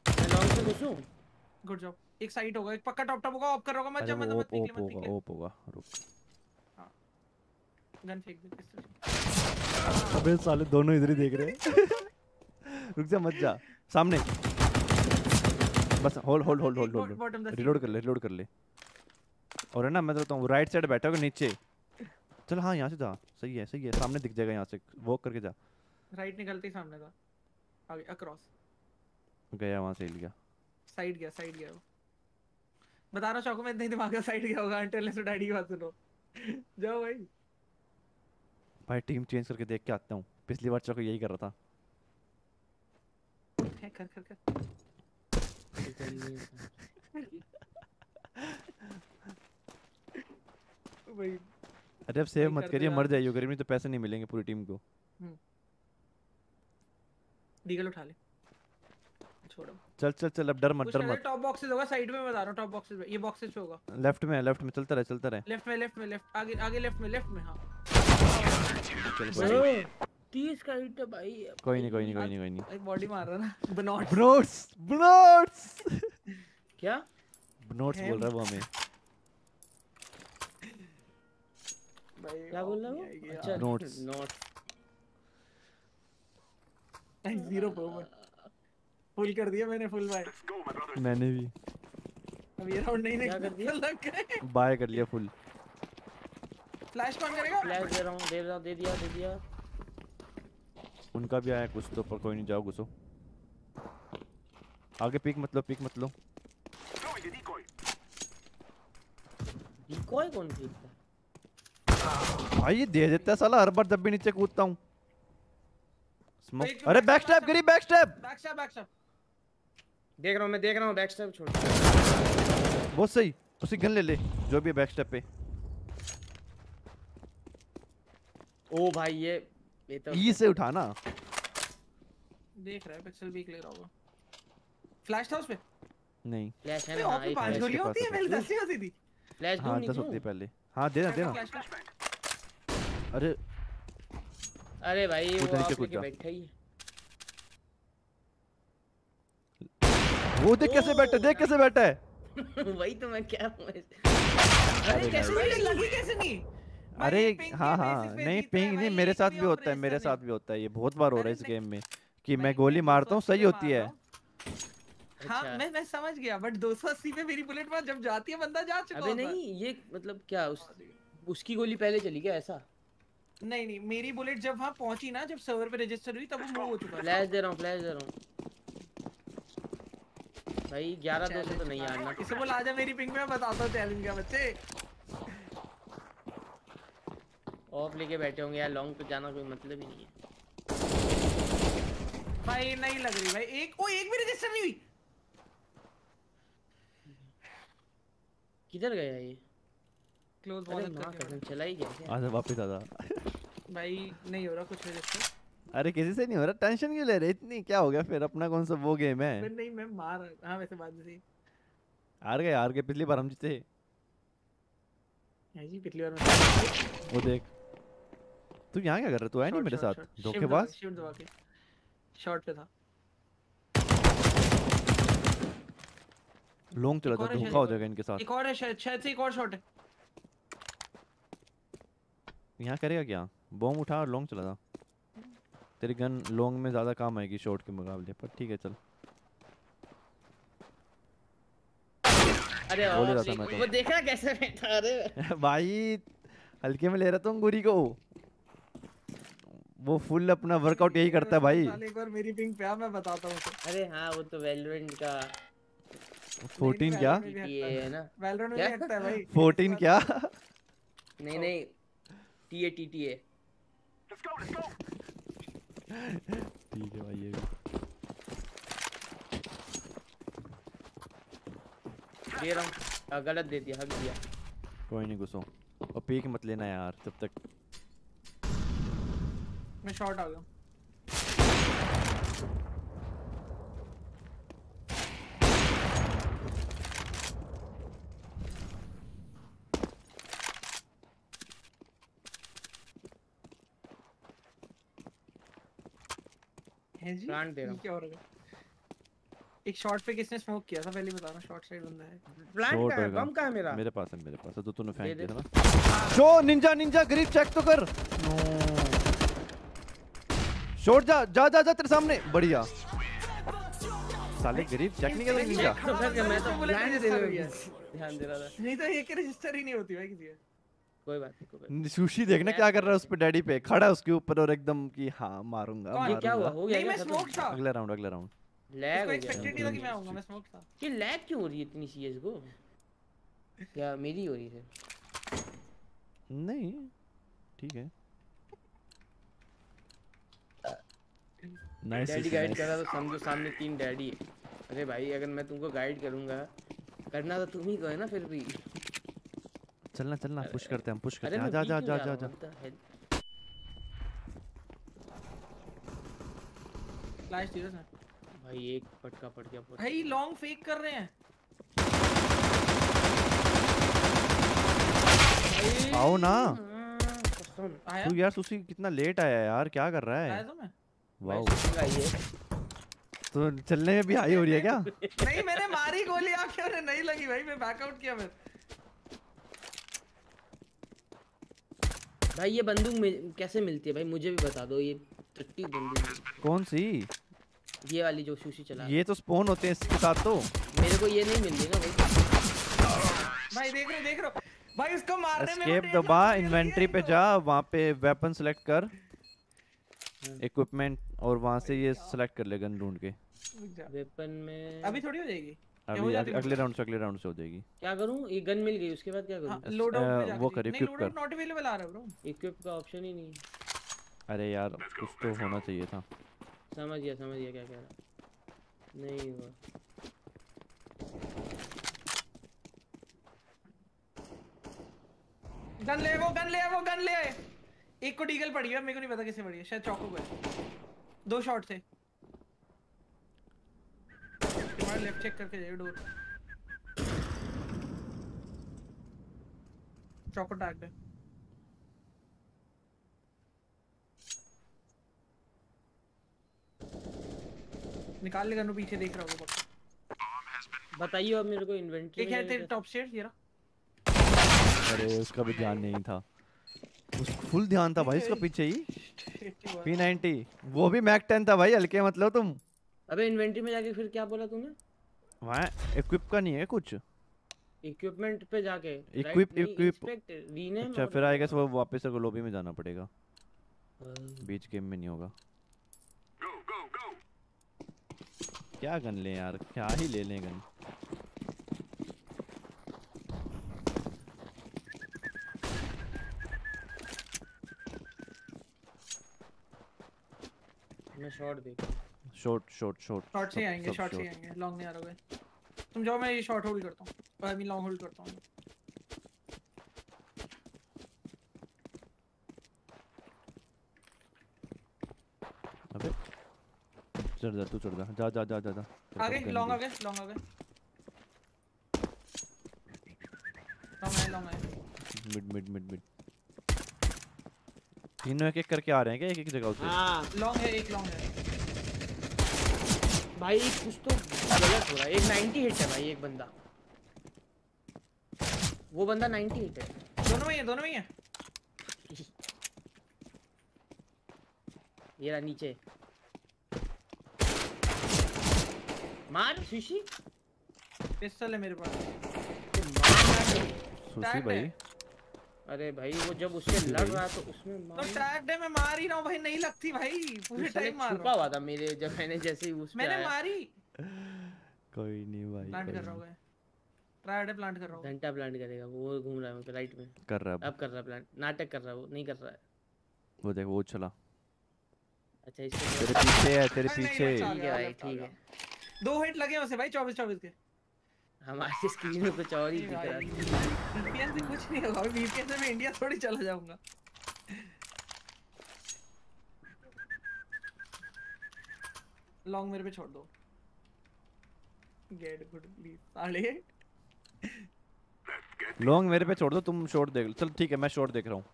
मैं लॉन्ग से घुसूं गुड जॉब एक साइड होगा एक पक्का टॉप टॉप होगा ऑफ़ कर होगा मत जा मत मत निकले मत निकले ओप होगा रुक गन फेंक दे पिस्तौल अबे साले दोनों इधर ही देख रहे हैं। रुक जा मत जा। सामने। बस hold hold hold hold hold reload कर ले रिलोड कर ले। और है ना मैं तो राइट साइड बैठा होगा नीचे। चल हाँ यहाँ से जा। सही है सही है। सामने दिख जाएगा यहाँ से। वॉक करके जा। राइट निकलते ही सामने था। आगे अक्रॉस गया वहाँ से लिया साइड गया साइड गया वो। बता रहा चौको में इतना ही दिमाग साइड गया होगा। अंटिल से डैडी की बात सुनो। जाओ भाई। भाई टीम चेंज करके देख के आता हूँ। पिछली बार चौको यही कर रहा था। कर कर कर। भाई अरे अब सेव मत करिए मर। जाइए गरीब नहीं तो पैसे नहीं मिलेंगे पूरी टीम को। डीगल उठा ले। छोड़ो। चल चल चल अब डर मत डर मत। टॉप बॉक्सेस होगा साइड में बता रहा हूँ टॉप बॉक्सेस में। ये बॉक्सेस पे होगा। लेफ़्ट में लेफ़्ट में चलता रहे चलता रहे। लेफ़्ट में लेफ़्ट में लेफ़्ट आगे आगे लेफ़्ट में लेफ़्ट में हाँ। चल भाई तीस का हिट है भाई। कोई नहीं कोई नहीं कोई नहीं कोई नहीं। एक बॉडी मार रहा ना बनॉट ब्नोट्स ब्नोट्स क्या? ब्नोट्स बोल रहा है वो हमें। भाई क्या बोल रहा है वो? अच्छा। भाई ज़ीरो फुल कर दिया मैंने फुल भाई मैंने भी। अब ये राउंड नहीं क्या कर दिया? लग गए बाय कर लिया फुल फ्लैश कौन करेगा? फ्लैश दे रहा हूँ दे रहा दे दिया दे दिया। उनका भी आया कुछ तो पर कोई नहीं जाओ घुसो। आगे पिक मत लो पिक मत लो। डिकॉय कौन खरीदता भाई ये दे देता है साला हर बार जब भी नीचे कूदता हूँ। स्मोक अरे बैक स्टैप backstab? करी back stab back stab back stab देख रहा हूँ मैं देख रहा हूँ बैक स्टेप छोड़। बहुत सही उसी गन ले ले जो भी है बैक स्टैप पे। ओ भाई ये ये तो ई से उठाना देख रहा है पिक्सल भी क्लियर होगा। फ्लैश था उस पे? नहीं। फ्लैश है ना ऑफ़ हाँ, पाँच गोलियाँ होती है? मेरे दस ही होती थी। फ्लैश दूँ हाँ नहीं दस होती पहले। हाँ देना फ्लैश का अरे। अरे भाई वो नीचे आप कूद बैठा ही? वो देख कैसे बैठा है देख कैसे बैठा है। वही तो मैं क्या हूँ अरे कैसे नहीं लगी कैसे नहीं? अरे हाँ हाँ नहीं पिंग नहीं मेरे साथ भी होता है मेरे साथ भी होता है ये बहुत बार हो रहा है इस गेम में कि मैं गोली मारता हूँ सही होती है। हाँ अच्छा। मैं मैं समझ गया बट 280 पे मेरी बुलेट जब जाती है बंदा जा चुका अबे नहीं ये मतलब क्या उस उसकी गोली पहले चली क्या ऐसा? नहीं नहीं मेरी बुलेट जब वहाँ पहुँची ना जब सर्वर पे रजिस्टर हुई तब वो मूव हो चुका फ्लैश दे रहा हूँ फ्लैश दे रहा हूँ। भाई ग्यारह दो से तो नहीं हारना। इसे बोला आजा मेरी पिंग में बताता हूँ चैलेंज का बच्चे। ऑफ़ लेके बैठे होंगे यार लॉन्ग पे जाना कोई मतलब ही नहीं है। भाई नहीं लग रही भाई। एक ओ एक भी रजिस्टर नहीं हुई। किधर गया ये? क्लोज माँ कसम चला ही गया आजा वापस आजा भाई नहीं हो रहा कुछ रजिस्टर अरे किसी से नहीं हो रहा। टेंशन क्यों ले रहे? इतनी क्या हो गया फिर? अपना कौन सा वो गेम है? नहीं मैं मार हाँ। वैसे बात भी सही। हार गए हार गए। पिछली बार हम जीते। है जी पिछली बार मैं वो देख। तू यहाँ क्या कर रहा है? तू आया नहीं मेरे साथ? धोखेबाज शिफ्ट दबा के। शॉट पे था। लॉन्ग चला था धोखा हो जाएगा इनके साथ। एक और है शायद शायद से एक और शॉट है। यहाँ करेगा क्या? बॉम्ब उठा और लॉन्ग चला था। तेरी गन लॉन्ग में ज़्यादा काम आएगी शॉर्ट के मुकाबले पर ठीक है चल। अरे बोल रहा था मैं तो। वो देखा कैसे बैठा अरे। भाई हल्के में ले रहा था अंगूरी को। वो फुल अपना वर्कआउट यही करता है भाई। एक बार मेरी पिंग पे आ मैं बताता हूँ उसे। अरे हाँ वो तो वेलोरेंट का 14 क्या? ये है। ना। Valorant में हटता है भाई। 14 क्या? नहीं नहीं। T A T T A ठीक है भाई ये दे रहा हूँ। आ, गलत दे दिया हक दिया। कोई नहीं घुसो। और पीक मत लेना यार जब तक मैं शॉट आ गया है। जी? दे रहा हूँ। क्या हो रहा है एक शॉट पे किसने स्मोक किया था? पहले बताना शॉट साइड बंदा है। प्लांट का है? बम का है मेरा? मेरे पास है मेरे पास है। तो तूने फेंक दिया था। ना show ninja ninja grip check तो कर। नो शॉट जा जा जा जा तेरे सामने। बढ़िया। साले गरीब चेक नहीं कर तो क्या मैं तो बुलेट ध्यान दे रहा था। नहीं तो ये की रजिस्टर ही नहीं होती भाई किसी का। कोई बात नहीं कोई बात सुशी देखना क्या कर रहा है उस पे डैडी पे। खड़ा है उसके ऊपर और एकदम कि हाँ मारूँगा? ये क्या हुआ? हो गया नहीं मैं स्मोक था। अगला राउंड अगला राउंड लैग हो गया। एक्सपेक्टेड था कि मैं आऊँगा मैं स्मोक था। ये लैग क्यों हो रही है इतनी सीएस को क्या मेरी हो रही है? नहीं ठीक है। नाइस डैडी गाइड कर रहा तो समझो सामने तीन डैडी है अरे भाई अगर मैं तुमको गाइड करूँगा करना तो तुम ही को है ना फिर भी। चलना चलना पुश करते हैं हम पुश करते हैं। जा जा जा रहा जा जा? फ्लैश दिया उसने भाई एक पटका पड़ गया भाई लॉन्ग फेक कर रहे हैं। आओ ना। हाँ, तू यार सुशी कितना लेट आया यार क्या कर रहा है? आया तो मैं। वाओ तो चलने में भी हाई हो रही है क्या? नहीं मैंने मारी गोली आके उन्हें नहीं लगी भाई मैं बैकआउट किया फिर। भाई ये बंदूक मिल, कैसे मिलती है भाई? मुझे भी बता दो ये टट्टी बंदूक कौन सी? ये वाली जो सुशी चला ये तो स्पोन होते हैं इसके साथ तो। मेरे को ये नहीं मिल रही ना भाई। भाई देख रहे हो देख रहे हो। भाई उसको मारने में एस्केप दबा इन्वेंटरी पे जा वहाँ पे वेपन सेलेक्ट कर। इक्विपमेंट और वहाँ से ये सेलेक्ट कर ले गन ढूंढ के। वेपन में अभी थोड़ी हो जाएगी? अभी अगले राउंड से अगले राउंड से हो जाएगी। क्या करूँ? ये गन मिल गई उसके बाद क्या हाँ करूँ लोड आउट जाके वो कर, नहीं equip लोड आउट कर। नॉट अवेलेबल आ रहा ब्रो इक्विप का ऑप्शन ही नहीं है। अरे यार कुछ तो होना चाहिए था। समझ गया समझ गया क्या कह रहा नहीं हुआ। गन ले वो गन ले वो गन ले। एक को डीगल पड़ी है मेरे को नहीं पता किसे पड़ी है शायद चौको को है। दो शॉट से तुम्हारा लेफ़्ट चेक करके जाइए डोर। चौको टैग है निकाल ले गन पीछे देख रहा होगा पक्का। बताइए अब मेरे को इन्वेंटरी एक है तेरे टॉप स्टेयर्स ये रहा। अरे उसका भी ध्यान नहीं था। उस फुल ध्यान था भाई इसका पीछे ही। पी नाइनटी वो भी मैक टेन था भाई हल्के मतलब तुम। अबे इन्वेंटरी में जाके फिर क्या बोला तूने? वहाँ इक्विप का नहीं है कुछ। इक्विपमेंट पे जाके equip- रीनेम अच्छा फिर आई गेस वो वापस से लॉबी में जाना पड़ेगा। बीच गेम में नहीं होगा। क्या गन ले यार क्या ही ले लें गन। मैं शॉट देख शॉर्ट शॉर्ट शॉर्ट शॉर्ट से आएँगे शॉर्ट से आएँगे लॉन्ग नहीं आ रहा है तुम जाओ मैं ये शॉर्ट होल्ड करता हूँ। आई मीन लॉन्ग होल्ड करता हूँ। अबे चढ़ जा तू चढ़ जा। जा जा जा जा जा। आगे लॉन्ग आ गए लॉन्ग आ गए लॉन्ग आए लॉन्ग आए। मिड मिड मिड मिड तीनों एक एक करके आ रहे हैं क्या? एक एक जगह से हाँ। लॉन्ग है एक लॉन्ग है। भाई कुछ तो गलत हो रहा है। एक 90 हिट है भाई एक बंदा। वो बंदा 90 हिट है। दोनों में है दोनों में है ये रहा नीचे। मार सुशी। पिस्टल है मेरे पास। सुशी भाई। है। अरे भाई वो जब उससे लड़ रहा तो उसमें तो मार टैग्ड है मैं मार ही रहा हूँ भाई नहीं लगती भाई पूरे टाइम मार छुपा रहा हूँ। हुआ था मेरे जब मैंने जैसे ही उस मैंने मारी। कोई नहीं भाई प्लांट कर रहा। हूँ ट्राइड है प्लांट कर रहा हूँ। घंटा प्लांट करेगा वो घूम रहा है वहाँ राइट में। कर रहा है अब। कर रहा है प्लांट नाटक कर रहा है वो नहीं कर रहा है। वो देख वो चला। अच्छा इसको तेरे पीछे है तेरे पीछे। ठीक है भाई ठीक है। दो हिट लगे उसे भाई चौबीस चौबीस के। हमारी स्क्रीन में कुछ और ही दिख रहा है वीपीएन से कुछ नहीं होगा वीपीएन से मैं इंडिया थोड़ी चला जाऊँगा। लॉन्ग मेरे पे छोड़ दो। गेट गुड प्लीज़ साले। लॉन्ग मेरे पे छोड़ दो तुम शॉर्ट देख लो। चल ठीक है मैं शॉर्ट देख रहा हूँ।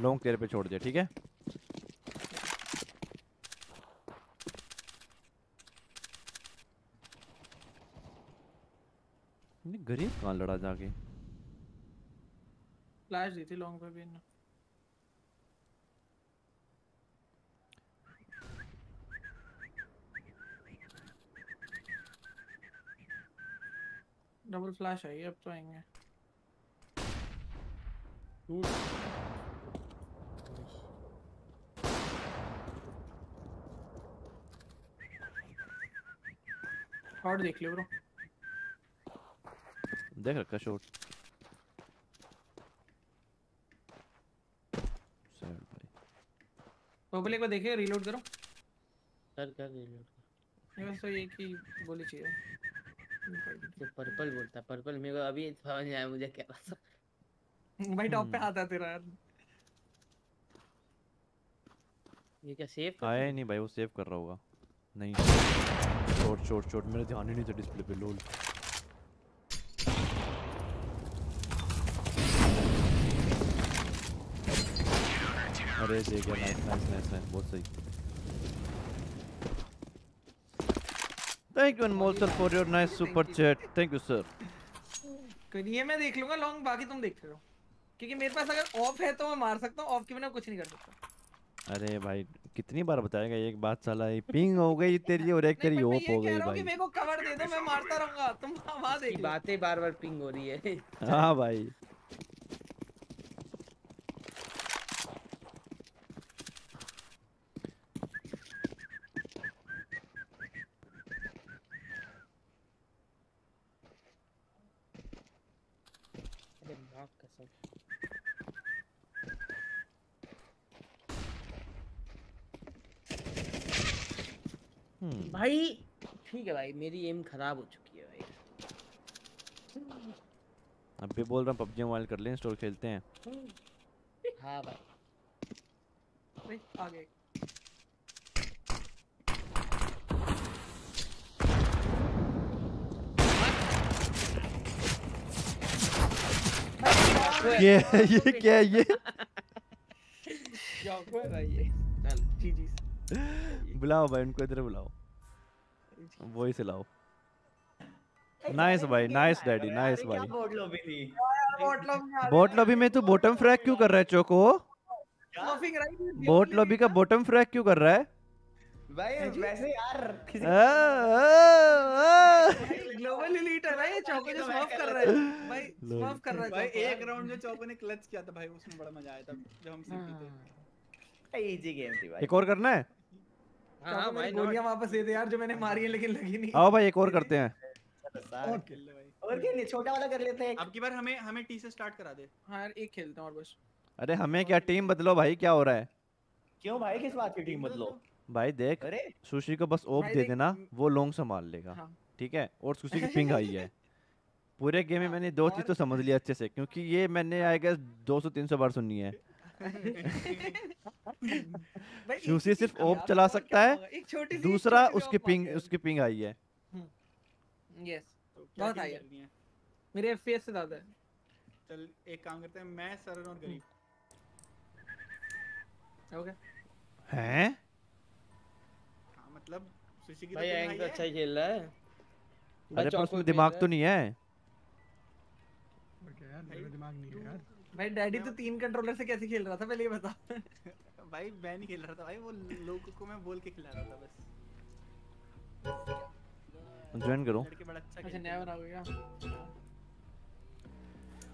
लॉन्ग तेरे पे छोड़ दिया ठीक है? गरीब कहाँ लड़ा जाके? फ्लैश दी थी लॉन्ग पे भी इन्होंने। डबल फ्लैश आई अब तो आएँगे। शॉट देख ले ब्रो देख रखा शॉट सैड भाई। पर्पल एक बार देखे रीलोड करो कर कर कर। मेरे तो एक ही गोली चाहिए। तो पर्पल बोलता पर्पल मेरे को अभी समझ में आया मुझे क्या पता भाई टॉप पे आता तेरा यार। ये क्या सेफ़ आया नहीं भाई वो सेव कर रहा होगा। नहीं। शॉट शॉट शॉट मेरा ध्यान ही नहीं था डिस्प्ले पे lol nice nice nice nice बहुत सही thank you Anmol sir for your nice super chat thank you sir कोई नहीं, ये मैं देख लूँगा लॉन्ग बाकी तुम देख लो क्योंकि मेरे पास अगर ऑफ़ है तो मैं मार सकता हूँ ऑफ़ के बिना कुछ नहीं कर सकता। अरे भाई कितनी बार बताएगा एक बात साला ये पिंग हो गई तेरी और एक तेरी ये हो गई रहा हूँ कि भाई। मेरे को कवर दे दो मैं मारता रहूँगा तुम वहाँ देख बातें बार बार पिंग हो रही है। हाँ भाई अरे माँ कसम हम्म भाई। ठीक है भाई मेरी एम खराब हो चुकी है भाई। अब भी बोल रहा हूँ पबजी मोबाइल कर ले इंस्टॉल खेलते हैं। हाँ भाई। भाई आगे। ये ये क्या है ये? क्या हुआ भाई ये। चल जी जी बुलाओ भाई उनको इधर बुलाओ। वही से लाओ। नाइस भाई नाइस डैडी नाइस भाई। बोर्ड लॉबी थी? बॉट लॉबी में तू बॉटम फ्रैग क्यों कर रहा है चोको? बोट लॉबी का बॉटम फ्रैग क्यों कर रहा है? भाई वैसे यार। ग्लोबल एलीट है भाई चौको जो स्मफ कर रहा है? भाई। स्मफ कर रहा है भाई। एक राउंड जो चौको ने क्लच किया था भाई उसमें बड़ा मज़ा आया था। जब हम सीपी थे। इजी गेम थी भाई। एक और करना है? हाँ चौको हाँ भाई गोलियाँ वापस दे दे यार जो मैंने मारी है लेकिन लगी नहीं। आओ भाई एक और करते हैं। और खेल ले भाई। और क्या नहीं छोटा वाला कर लेते हैं अब की बार हमें हमें टी से स्टार्ट करा दे। हाँ यार एक खेलते हैं और बस। अरे हमें क्या टीम बदलो भाई क्या हो रहा है? क्यों भाई किस बात की टीम बदलो? भाई देख अरे। सुशी को बस ओप दे देना वो लोंग संभाल लेगा हाँ। ठीक है? और सुशी की पिंग आई है। पूरे गेम में मैंने दो चीज़ तो समझ लिया अच्छे से क्योंकि ये मैंने आई गेस 200 300 बार सुनी है। ही सिर्फ़ ओप चला सकता है। एक छोटी सी दूसरा उसकी पिंग उसकी पिंग आई है। यस तो बहुत आई है। मेरे एफपीएस से ज़्यादा है। चल एक काम करते हैं मैं सरन और गरीब। ओके हैं? हाँ मतलब सुशी की तो भाई एंग तो अच्छा ही खेल रहा है। अरे पर उसमें दिमाग तो नहीं है। क्या यार मेरा दिमाग नहीं है यार। भाई डैडी तो तीन कंट्रोलर से कैसे खेल रहा था? पहले ये बता। भाई मैं नहीं खेल रहा था भाई वो लोगों को मैं बोल के खिला रहा था बस। ज्वाइन करो। अच्छा अच्छा नया बना हो गया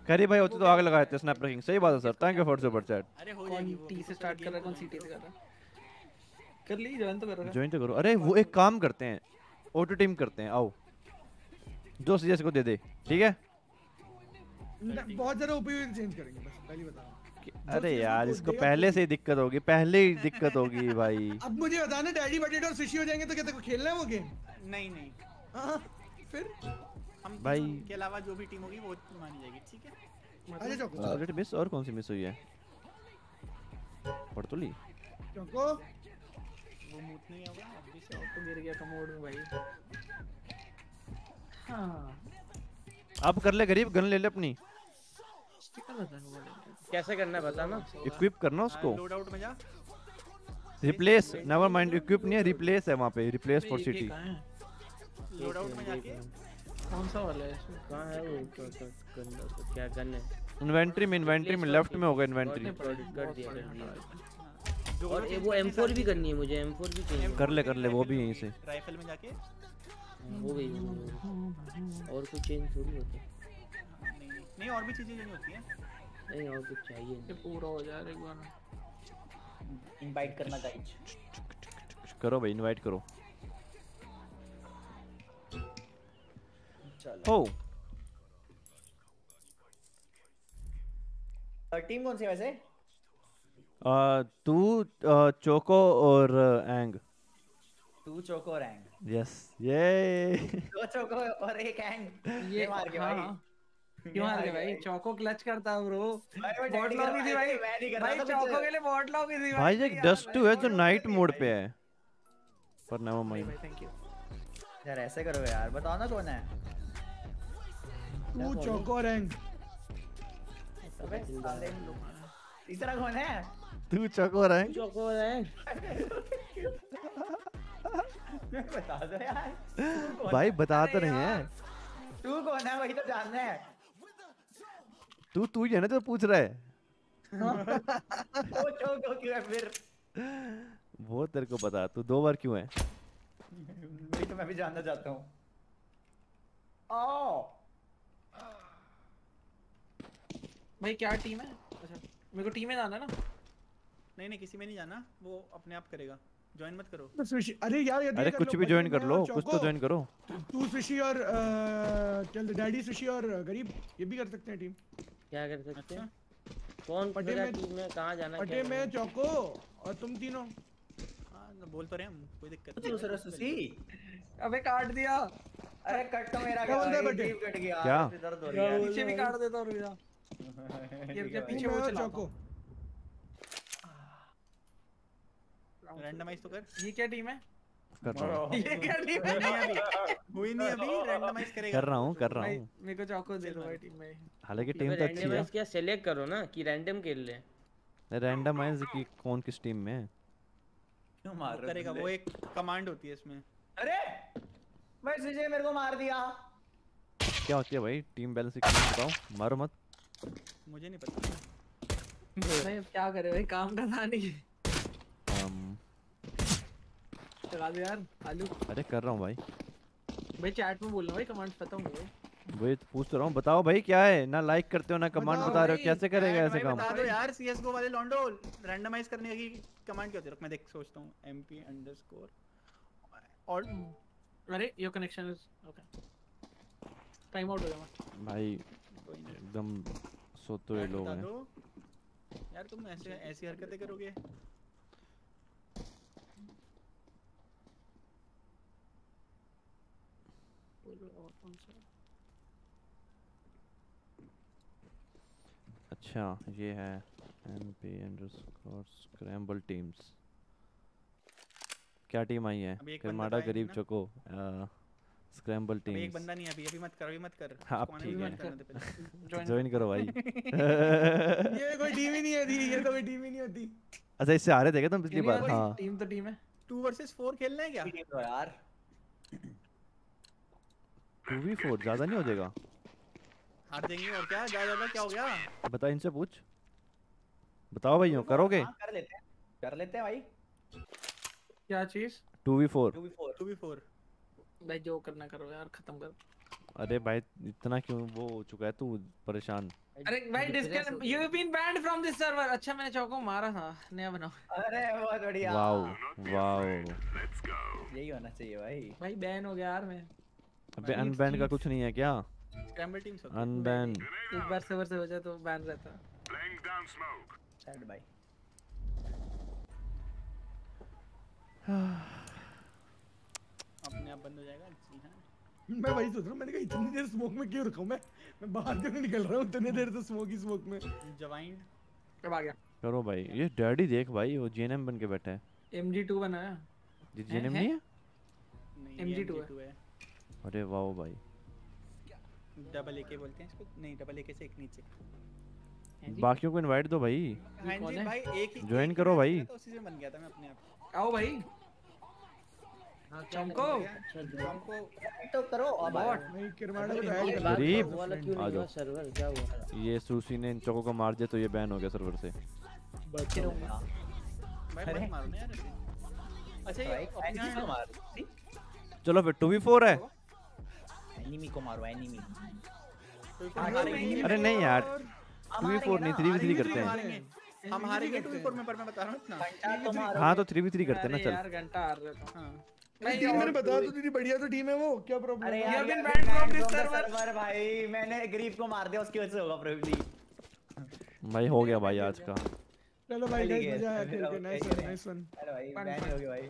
करी भाई होते तो आगे लगाए थे स्नैपर किंग सही बात है sir thank you for super chat अरे हो जाएगी वो टी से तो स्टार्ट कर रहा है कौन हो सीटी से कर रहा है? कर ली ज्वाइन तो कर। रहा है ज्वाइन तो करो। अरे वो एक काम करते हैं। ऑटो टीम करते हैं। आओ। जो सीएस को दे दे। ठीक है? बहुत ज़्यादा ओपी चेंज करेंगे बस पहले बता रहा हूँ। अरे यार इसको पहले से ही दिक्कत होगी पहले ही दिक्कत होगी भाई। अब मुझे बताना डैडी बटेटो और सुशी हो जाएँगे तो क्या तेरे को खेलना है वो गेम नहीं नहीं। हाँ फिर? हम भाई- के अलावा जो भी टीम होगी वो मानी जाएगी ठीक है? अच्छा चौको। ऑलरेडी मिस और कौन सी मिस हुई है? पड़तुली चौको। वो मूत नहीं होगा obvious है। तो गिर गया कमोड में भाई। हाँ। अब कर ले गरीब गन ले ले अपनी। है कैसे करना है बता ना। इक्विप करना उसको। लोड में जा। रिप्लेस नेवर माइंड इक्विप नहीं है रिप्लेस है वहाँ पे रिप्लेस फॉर सिटी कहाँ लोड आउट में जाके। कौन सा वाला है कहाँ है वो? गन तो क्या गन है? इन्वेंटरी में इन्वेंटरी में लेफ़्ट में होगा इन्वेंटरी कर दिया कर दिया जो और वो M4 भी करनी है मुझे M4 भी चाहिए। कर ले कर ले वो भी यहीं से। राइफल में जाके। हो गई और कुछ चेंज थोड़ी होता। है नहीं नहीं और भी चीज़ें चेंज होती हैं। नहीं और कुछ चाहिए ये नहीं पूरा हो जाए एक बार। इनवाइट करना गाइस करो भाई इनवाइट करो। चलो। हो। टीम कौन सी वैसे? तू चोको और एंग। तू चोको और एंग। यस ये दो चोको और एक एंग ये मार के हाँ, भाई। क्यों हार गए भाई चौको क्लच करता है ब्रो बॉट technical लॉबी थी भाई। मैं नहीं कर रहा भाई था चौको के लिए बॉट लॉबी थी भाई। एक डस्ट टू है जो नाइट मोड पे है। पर नेवर माइंड थैंक यू यार ऐसे करो यार। बताओ ना कौन है। तू चौको रैंक अबे साले तीसरा कौन है? तू चोको एंग चौको है बता दो यार। भाई है? बता तो यार, हैं। तू कौन है? वही तो जानना है। तू तू ही है ना जो पूछ रहा है। वो चोको क्यों है फिर? वो तेरे को बता तू दो बार क्यों है? वही तो मैं भी जानना चाहता हूँ। ओ भाई क्या टीम है? अच्छा मेरे को टीम में जाना है ना? नहीं नहीं किसी में नहीं जाना वो अपने आप करेगा। ज्वाइन मत करो। तो अरे यार ये अरे कुछ भी ज्वाइन कर लो कुछ तो ज्वाइन करो। तू स्विशी और चल डैडी स्विशी और गरीब ये भी कर सकते हैं टीम क्या कर सकते हैं? कौन पटे में- टीम में कहाँ जाना पटे में? चौको और तुम तीनों। हाँ बोल तो रहे हम कोई दिक्कत नहीं। दूसरा सुसी अबे काट दिया। अरे कट तो मेरा है गया? जीभ कट गया। क्या? दर्द हो रही है। पीछे भी काट देता हूँ जा ये है पीछे वो और चौको। रैंडमाइज तो कर। ये क्या टीम है? कर रहा हूँ। ये क्या टीम हुई है नहीं अभी। हुई नहीं अभी रैंडमाइज करेगा। कर रहा हूँ कर रहा हूँ। मेरे को चौको दे दो भाई टीम में। हालाँकि टीम तो अच्छी है। क्या सेलेक्ट करो ना कि रैंडम खेल ले। रैंडमाइज की कौन किस टीम में है? क्यों मार रहे हो करेगा वो एक कमांड होती है इसमें। अरे! भाई सुजय मेरे को मार दिया। क्या होती है भाई? टीम बैलेंस की कमेंट बताओ। मारो मत। मुझे नहीं पता। भाई अब क्या करे भाई? काम का था नहीं um, चला दो यार आलू। अरे कर रहा हूँ भाई। भाई चैट में बोलना भाई कमांड्स पता होंगे भाई वही तो पूछ तो रहा हूँ बताओ भाई क्या है? ना लाइक करते हो ना कमांड बता रहे हो कैसे करेगा ऐसे काम? बता दो यार CS:GO वाले लॉन्डो रैंडमाइज करने की कमांड क्या होती है? रुक मैं देख सोचता हूँ। MP अंडरस्कोर और अरे your connection is okay time out हो गया भाई एकदम सोते हुए लोग हैं। यार तुम ऐसे ऐसी हरकतें करोगे बोलो और कौन सा अच्छा ये है एमपी अंडरस्कोर स्क्रैम्बल टीम्स क्या टीम आई है? कर्माडा तो गरीब? चोको स्क्रैम्बल अभी एक बंदा नहीं है अभी अभी मत कर अभी मत कर। हाँ, आने ठीक है। ज्वाइन करो। भाई। ये कोई टीम ही नहीं है ये तो कोई टीम ही नहीं होती। अच्छा इससे आ रहे थे क्या तुम पिछली बार? हाँ। टीम तो टीम है। टू वर्सेस फोर खेलना है क्या? तो यार। टू वी फोर ज़्यादा नहीं हो जाएगा। हार देंगे और क्या? ज़्यादा ज़्यादा क्या हो गया? बता इनसे पूछ। बताओ भाइयों करोगे? हाँ, कर लेते हैं। कर लेते हैं भाई। क्या चीज़? Two v four. Two B four. भाई जो करना करो यार खत्म कर। अरे भाई इतना क्यों? वो हो चुका है तू परेशान। अरे भाई डिस्कन you have been banned from this server अच्छा मैंने चौको मारा था नया बनाओ। अरे बहुत बढ़िया। Wow wow. यही होना चाहिए भाई। भाई बैन हो गया यार मैं। अबे अनबैन का कुछ नहीं है क्या? स्क्रैम्बल टीम्स होती है अनबैन एक बार सर्वर से बचा तो बैन रहता। ब्लैंक डाउन स्मोक सैड भाई अपने आप बंद हो जाएगा जी हाँ। मैं वही सोच रहा हूँ मैंने कहा इतनी देर स्मोक में क्यों रखा हूँ मैं? मैं बाहर क्यों नहीं निकल रहा हूँ इतनी देर से स्मोक ही स्मोक में? जवाइन अब आ गया। करो भाई ये डैडी देख भाई वो जीएनएम बन के बैठा है। MG2 बनाया। जी जीएनएम नहीं है? नहीं MG2 है। MG2 अरे वाओ भाई। डबल एके बोलते हैं इसको? नहीं डबल एके से एक नीचे। बाकियों को इनवाइट दो भाई। हाँ कौन जी है? भाई एक ही ही करो भाई। था, उसी से बन गया था मैं अपने आप। आओ भाई। हाँ, चमको। हमको तो करो अब नहीं किरमाड़ा को ये ऐड कर गरीब। वाला क्यों आ नहीं जाओ। हुआ सर्वर क्या हुआ? ये सुशी ने इन चौकों को मार दिया तो ये बैन हो गया सर्वर से। हाँ, भाई अरे। मत मारो ना यार अच्छा ये भाई अपना मार। चलो फिर टू वी फोर है। एनिमी को मारो एनिमी अरे नहीं यार टू वी फोर नहीं थ्री वी थ्री करते हैं। हम हारेंगे टू फोर में पर मैं बता रहा हूँ इतना। घंटा तो मारो। हाँ तो थ्री वी थ्री करते हैं ना चल। यार घंटा हार रहे तो। हाँ। नहीं टीम मैंने बता तो दी थी बढ़िया तो टीम है वो क्या प्रॉब्लम है? ये this from the server. server भाई मैंने ग्रीफ को मार दिया उसकी वजह से होगा प्रोबेबली भाई हो गया भाई आज का। चलो भाई गाइस मज़ा आया खेल के। नाइस वन नाइस वन अरे भाई बैन हो गया भाई।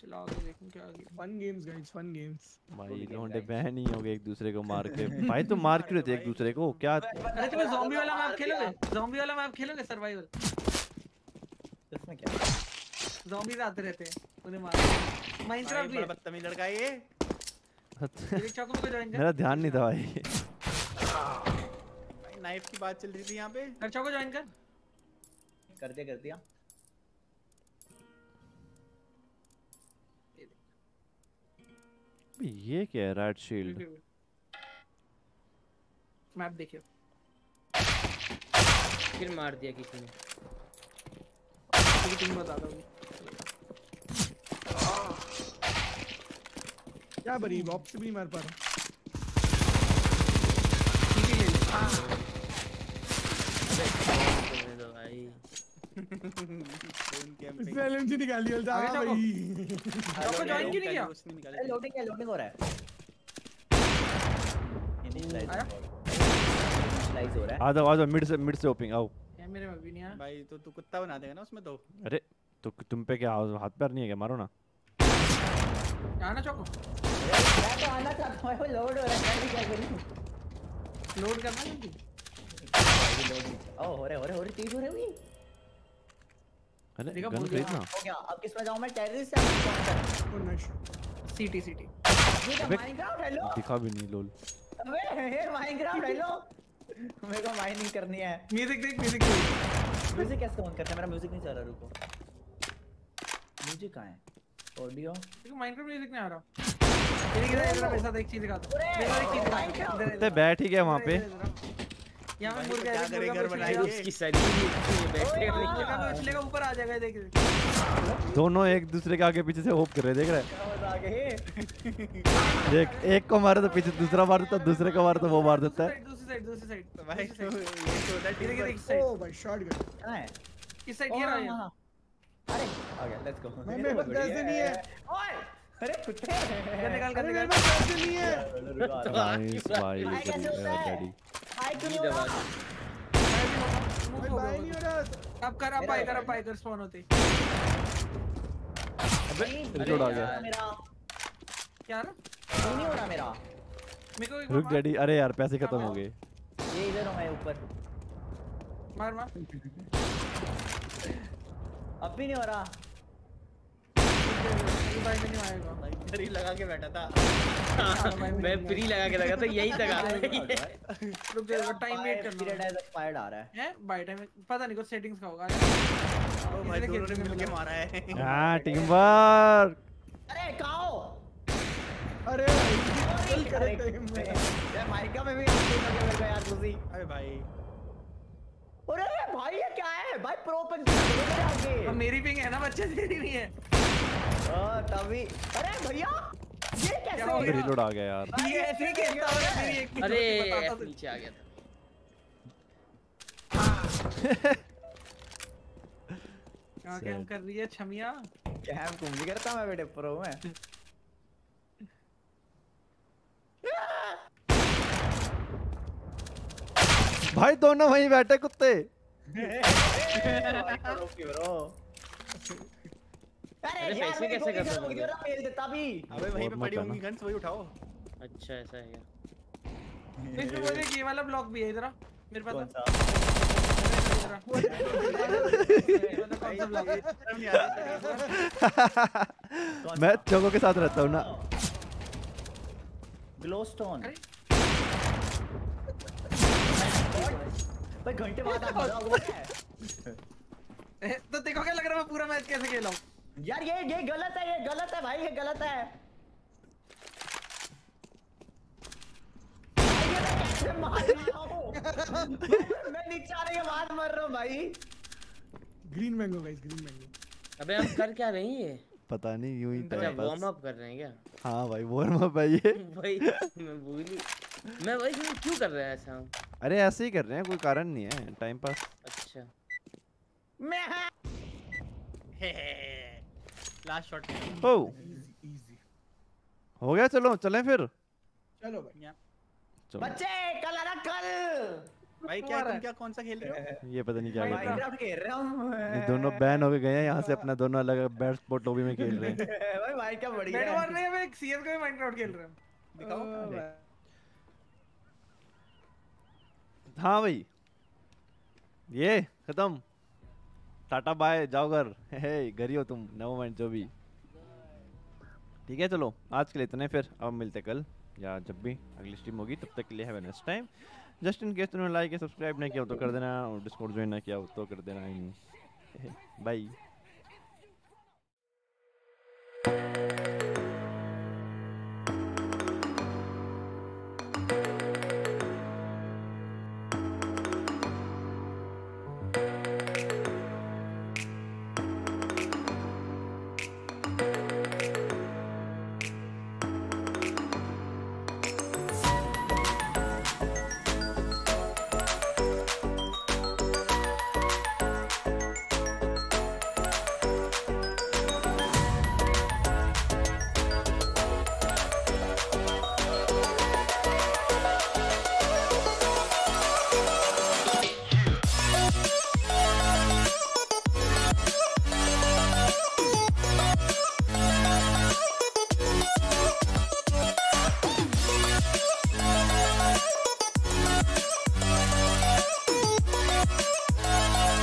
चलो आगे देखूँ क्या आगे fun games guys fun games भाई लौंडे बहन ही हो गए एक दूसरे को मार के। भाई तुम मार क्यों लेते एक दूसरे को? क्या अरे तुम्हें ज़ॉम्बी वाला मैप खेलोगे? ज़ॉम्बी वाला मैप खेलोगे सर्वाइवल इसमें क्या ज़ॉम्बीज आते रहते हैं उन्हें मारो। माइनक्राफ्ट भी बदतमीज लड़का ये। को कर। मेरा ध्यान नहीं था भाई। नाइफ की बात चल रही थी यहाँ पे। कर चौको ज्वाइन कर। कर दिया कर दिया। ये क्या है रेड शील्ड मैप देखियो। फिर मार दिया किसी ने। क्योंकि तुम बता दोगे क्या बरी बॉप से भी मार पा रहा। ठीक है। ले ले दो भाई? इसने एलएमजी निकाल दिया था भाई। चौको ज्वाइन क्यों नहीं किया? उसने निकाला लोडिंग है लोडिंग हो रहा है। इनिशियलाइज हो रहा है। आ जाओ आ जाओ मिड से मिड से ओपिंग आओ। यार मेरे में भी नहीं भाई तो तू कुत्ता बना देगा ना उसमें तो। अरे तो तुम पे क्या हाथ पैर नहीं है क्या? मारो ना। आना चौको मैं तो आना चाहता हूँ वो लोड हो रहा है मैं भी क्या करूँ? लोड करना जल्दी? ओ हो रहे हो रहे हो रहे तेज हो रहे हुई अरे देखा, गन बोल दिया। खरीदना। हो गया। अब किसमें जाऊँ मैं? टेररिस्ट या कौन Oh, nice. सीटी सीटी। ये अबे- माइनक्राफ्ट हेलो दिखा भी नहीं लोल अबे ये माइनक्राफ्ट हेलो मेरे को माइनिंग करनी है। म्यूज़िक देख म्यूज़िक देख। म्यूज़िक कैसे ऑन करते हैं? मेरा म्यूज़िक नहीं चल रहा रुको। म्यूज़िक कहाँ है? ऑडियो देखो माइनक्राफ्ट म्यूज़िक नहीं आ रहा। ये इधर इधर मेरे साथ एक चीज़ दिखाता हूँ मेरे साथ एक चीज़ हूँ। इधर ते बैठ ही गया वहाँ पे। यहाँ भाई पे मुर्गा क्या करे, घर बनाएँगे। उसकी शरीर इतनी बैठे ओए, मुर्गा। को उछलेगा ऊपर आ जाएगा देख। दोनों एक दूसरे के आगे पीछे से होप कर रहे देख रहे देख एक को मारे तो पीछे दूसरा मार देता दूसरे को मारे तो वो मार देता है। दूसरी साइड दूसरी साइड तो भाई तो ये तो ओ भाई शॉटगन कहाँ है? इस साइड रहा हाँ, हाँ। अरे आ गया लेट्स गो मेरे पास पैसे नहीं है। ओए! अरे कुत्ते कर निकाल कर अरे मेरे निकाल पैसे नहीं है नाइस भाई है? डैडी भाई क्यों नहीं दबा भाई नहीं हो रहा अब कर अब कर अब कर स्पॉन होते रिलोड आ गया। हो क्या क्यों नहीं हो रहा मेरा मेरे को रुक डैडी अरे यार पैसे खत्म हो गए ये इधर हूँ मैं ऊपर मार मार अब भी नहीं हो रहा ये भाई में नहीं आएगा भाई इधर ही लगा के बैठा था मैं फ्री लगा के लगा था यही आ रुक जा टाइम वेट करना पीरियड हैज़ एक्सपायर्ड आ रहा है। है? बाय टाइम पता नहीं कुछ सेटिंग्स का होगा। ओ भाई दोनों ने मिलके लगा। मारा है। हाँ टीम वर्क अरे हो अरे भाई चल अरे, करे टाइम में। यार माइका में भी लगे को यार तुसी। अरे भाई। अरे भाई ये क्या है? भाई प्रो पंच मेरे आगे। मेरी पिंग है ना बच्चे तेरी नहीं है। तभी। अरे भैया ये कैसे हो हो गया? रिलोड आ गया यार। ये ऐसे ही खेलता है। अरे नीचे आ गया था। क्या क्या कर रही है छमिया? कैम कुम भी करता मैं बेटे प्रो में। भाई दोनों वहीं बैठे कुत्ते। अरे यार कैसे हो फेल देता भी अबे वहीं पे पड़ी होंगी गन्स वही उठाओ। अच्छा ऐसा है इसमें बोले ये वाला ब्लॉक भी है इधर मेरे पास कौन सा? है मैं चौको के साथ रहता हूँ ना। ग्लोस्टोन भाई घंटे बाद तो देखो क्या लग रहा है मैं पूरा मैच कैसे खेला हूँ? यार ये ये गलत है ये गलत है भाई ये गलत है। ये मार रहा? मैं- मैं नीचे आने के बाद मर रहा हूँ भाई। Green mango guys green mango अबे हम कर क्या रहे हैं ये? पता नहीं यूँ ही अच्छा टाइम वार्म अप कर रहे हैं क्या? हाँ भाई वार्म अप है ये। भाई मैं भूल ही मैं भाई क्यों क्यों कर रहा है ऐसा? अरे ऐसे ही कर रहे हैं कोई कारण नहीं है टाइम पास अच्छा। मैं लास्ट शॉट ओ इजी हो गया चलो चलें फिर। चलो भाई। चलो। बच्चे कल आना कल। भाई क्या तुम क्या कौन सा खेल रहे हो? ये पता नहीं क्या कर माइनक्राफ्ट खेल रहा हूँ। ये दोनों बैन हो के गए हैं यहाँ से अपना दोनों अलग बैट स्पोर्ट लॉबी में खेल रहे हैं। भाई भाई क्या बढ़िया है। वॉर में मैं सीएस का माइनक्राफ्ट खेल रहा हूँ। दिखाओ। हाँ भाई। ये खत्म। टाटा बाय, जाओ घर। हे, घर ही तुम नो माइंड जो भी। ठीक है, चलो, आज के लिए इतने फिर। अब मिलते कल, या जब भी अगली स्ट्रीम होगी, तब तक के लिए have next time just in case तुमने लाइक या सब्सक्राइब नहीं किया तो कर देना, और डिस्कॉर्ड ज्वाइन ना किया हो तो कर देना। बाय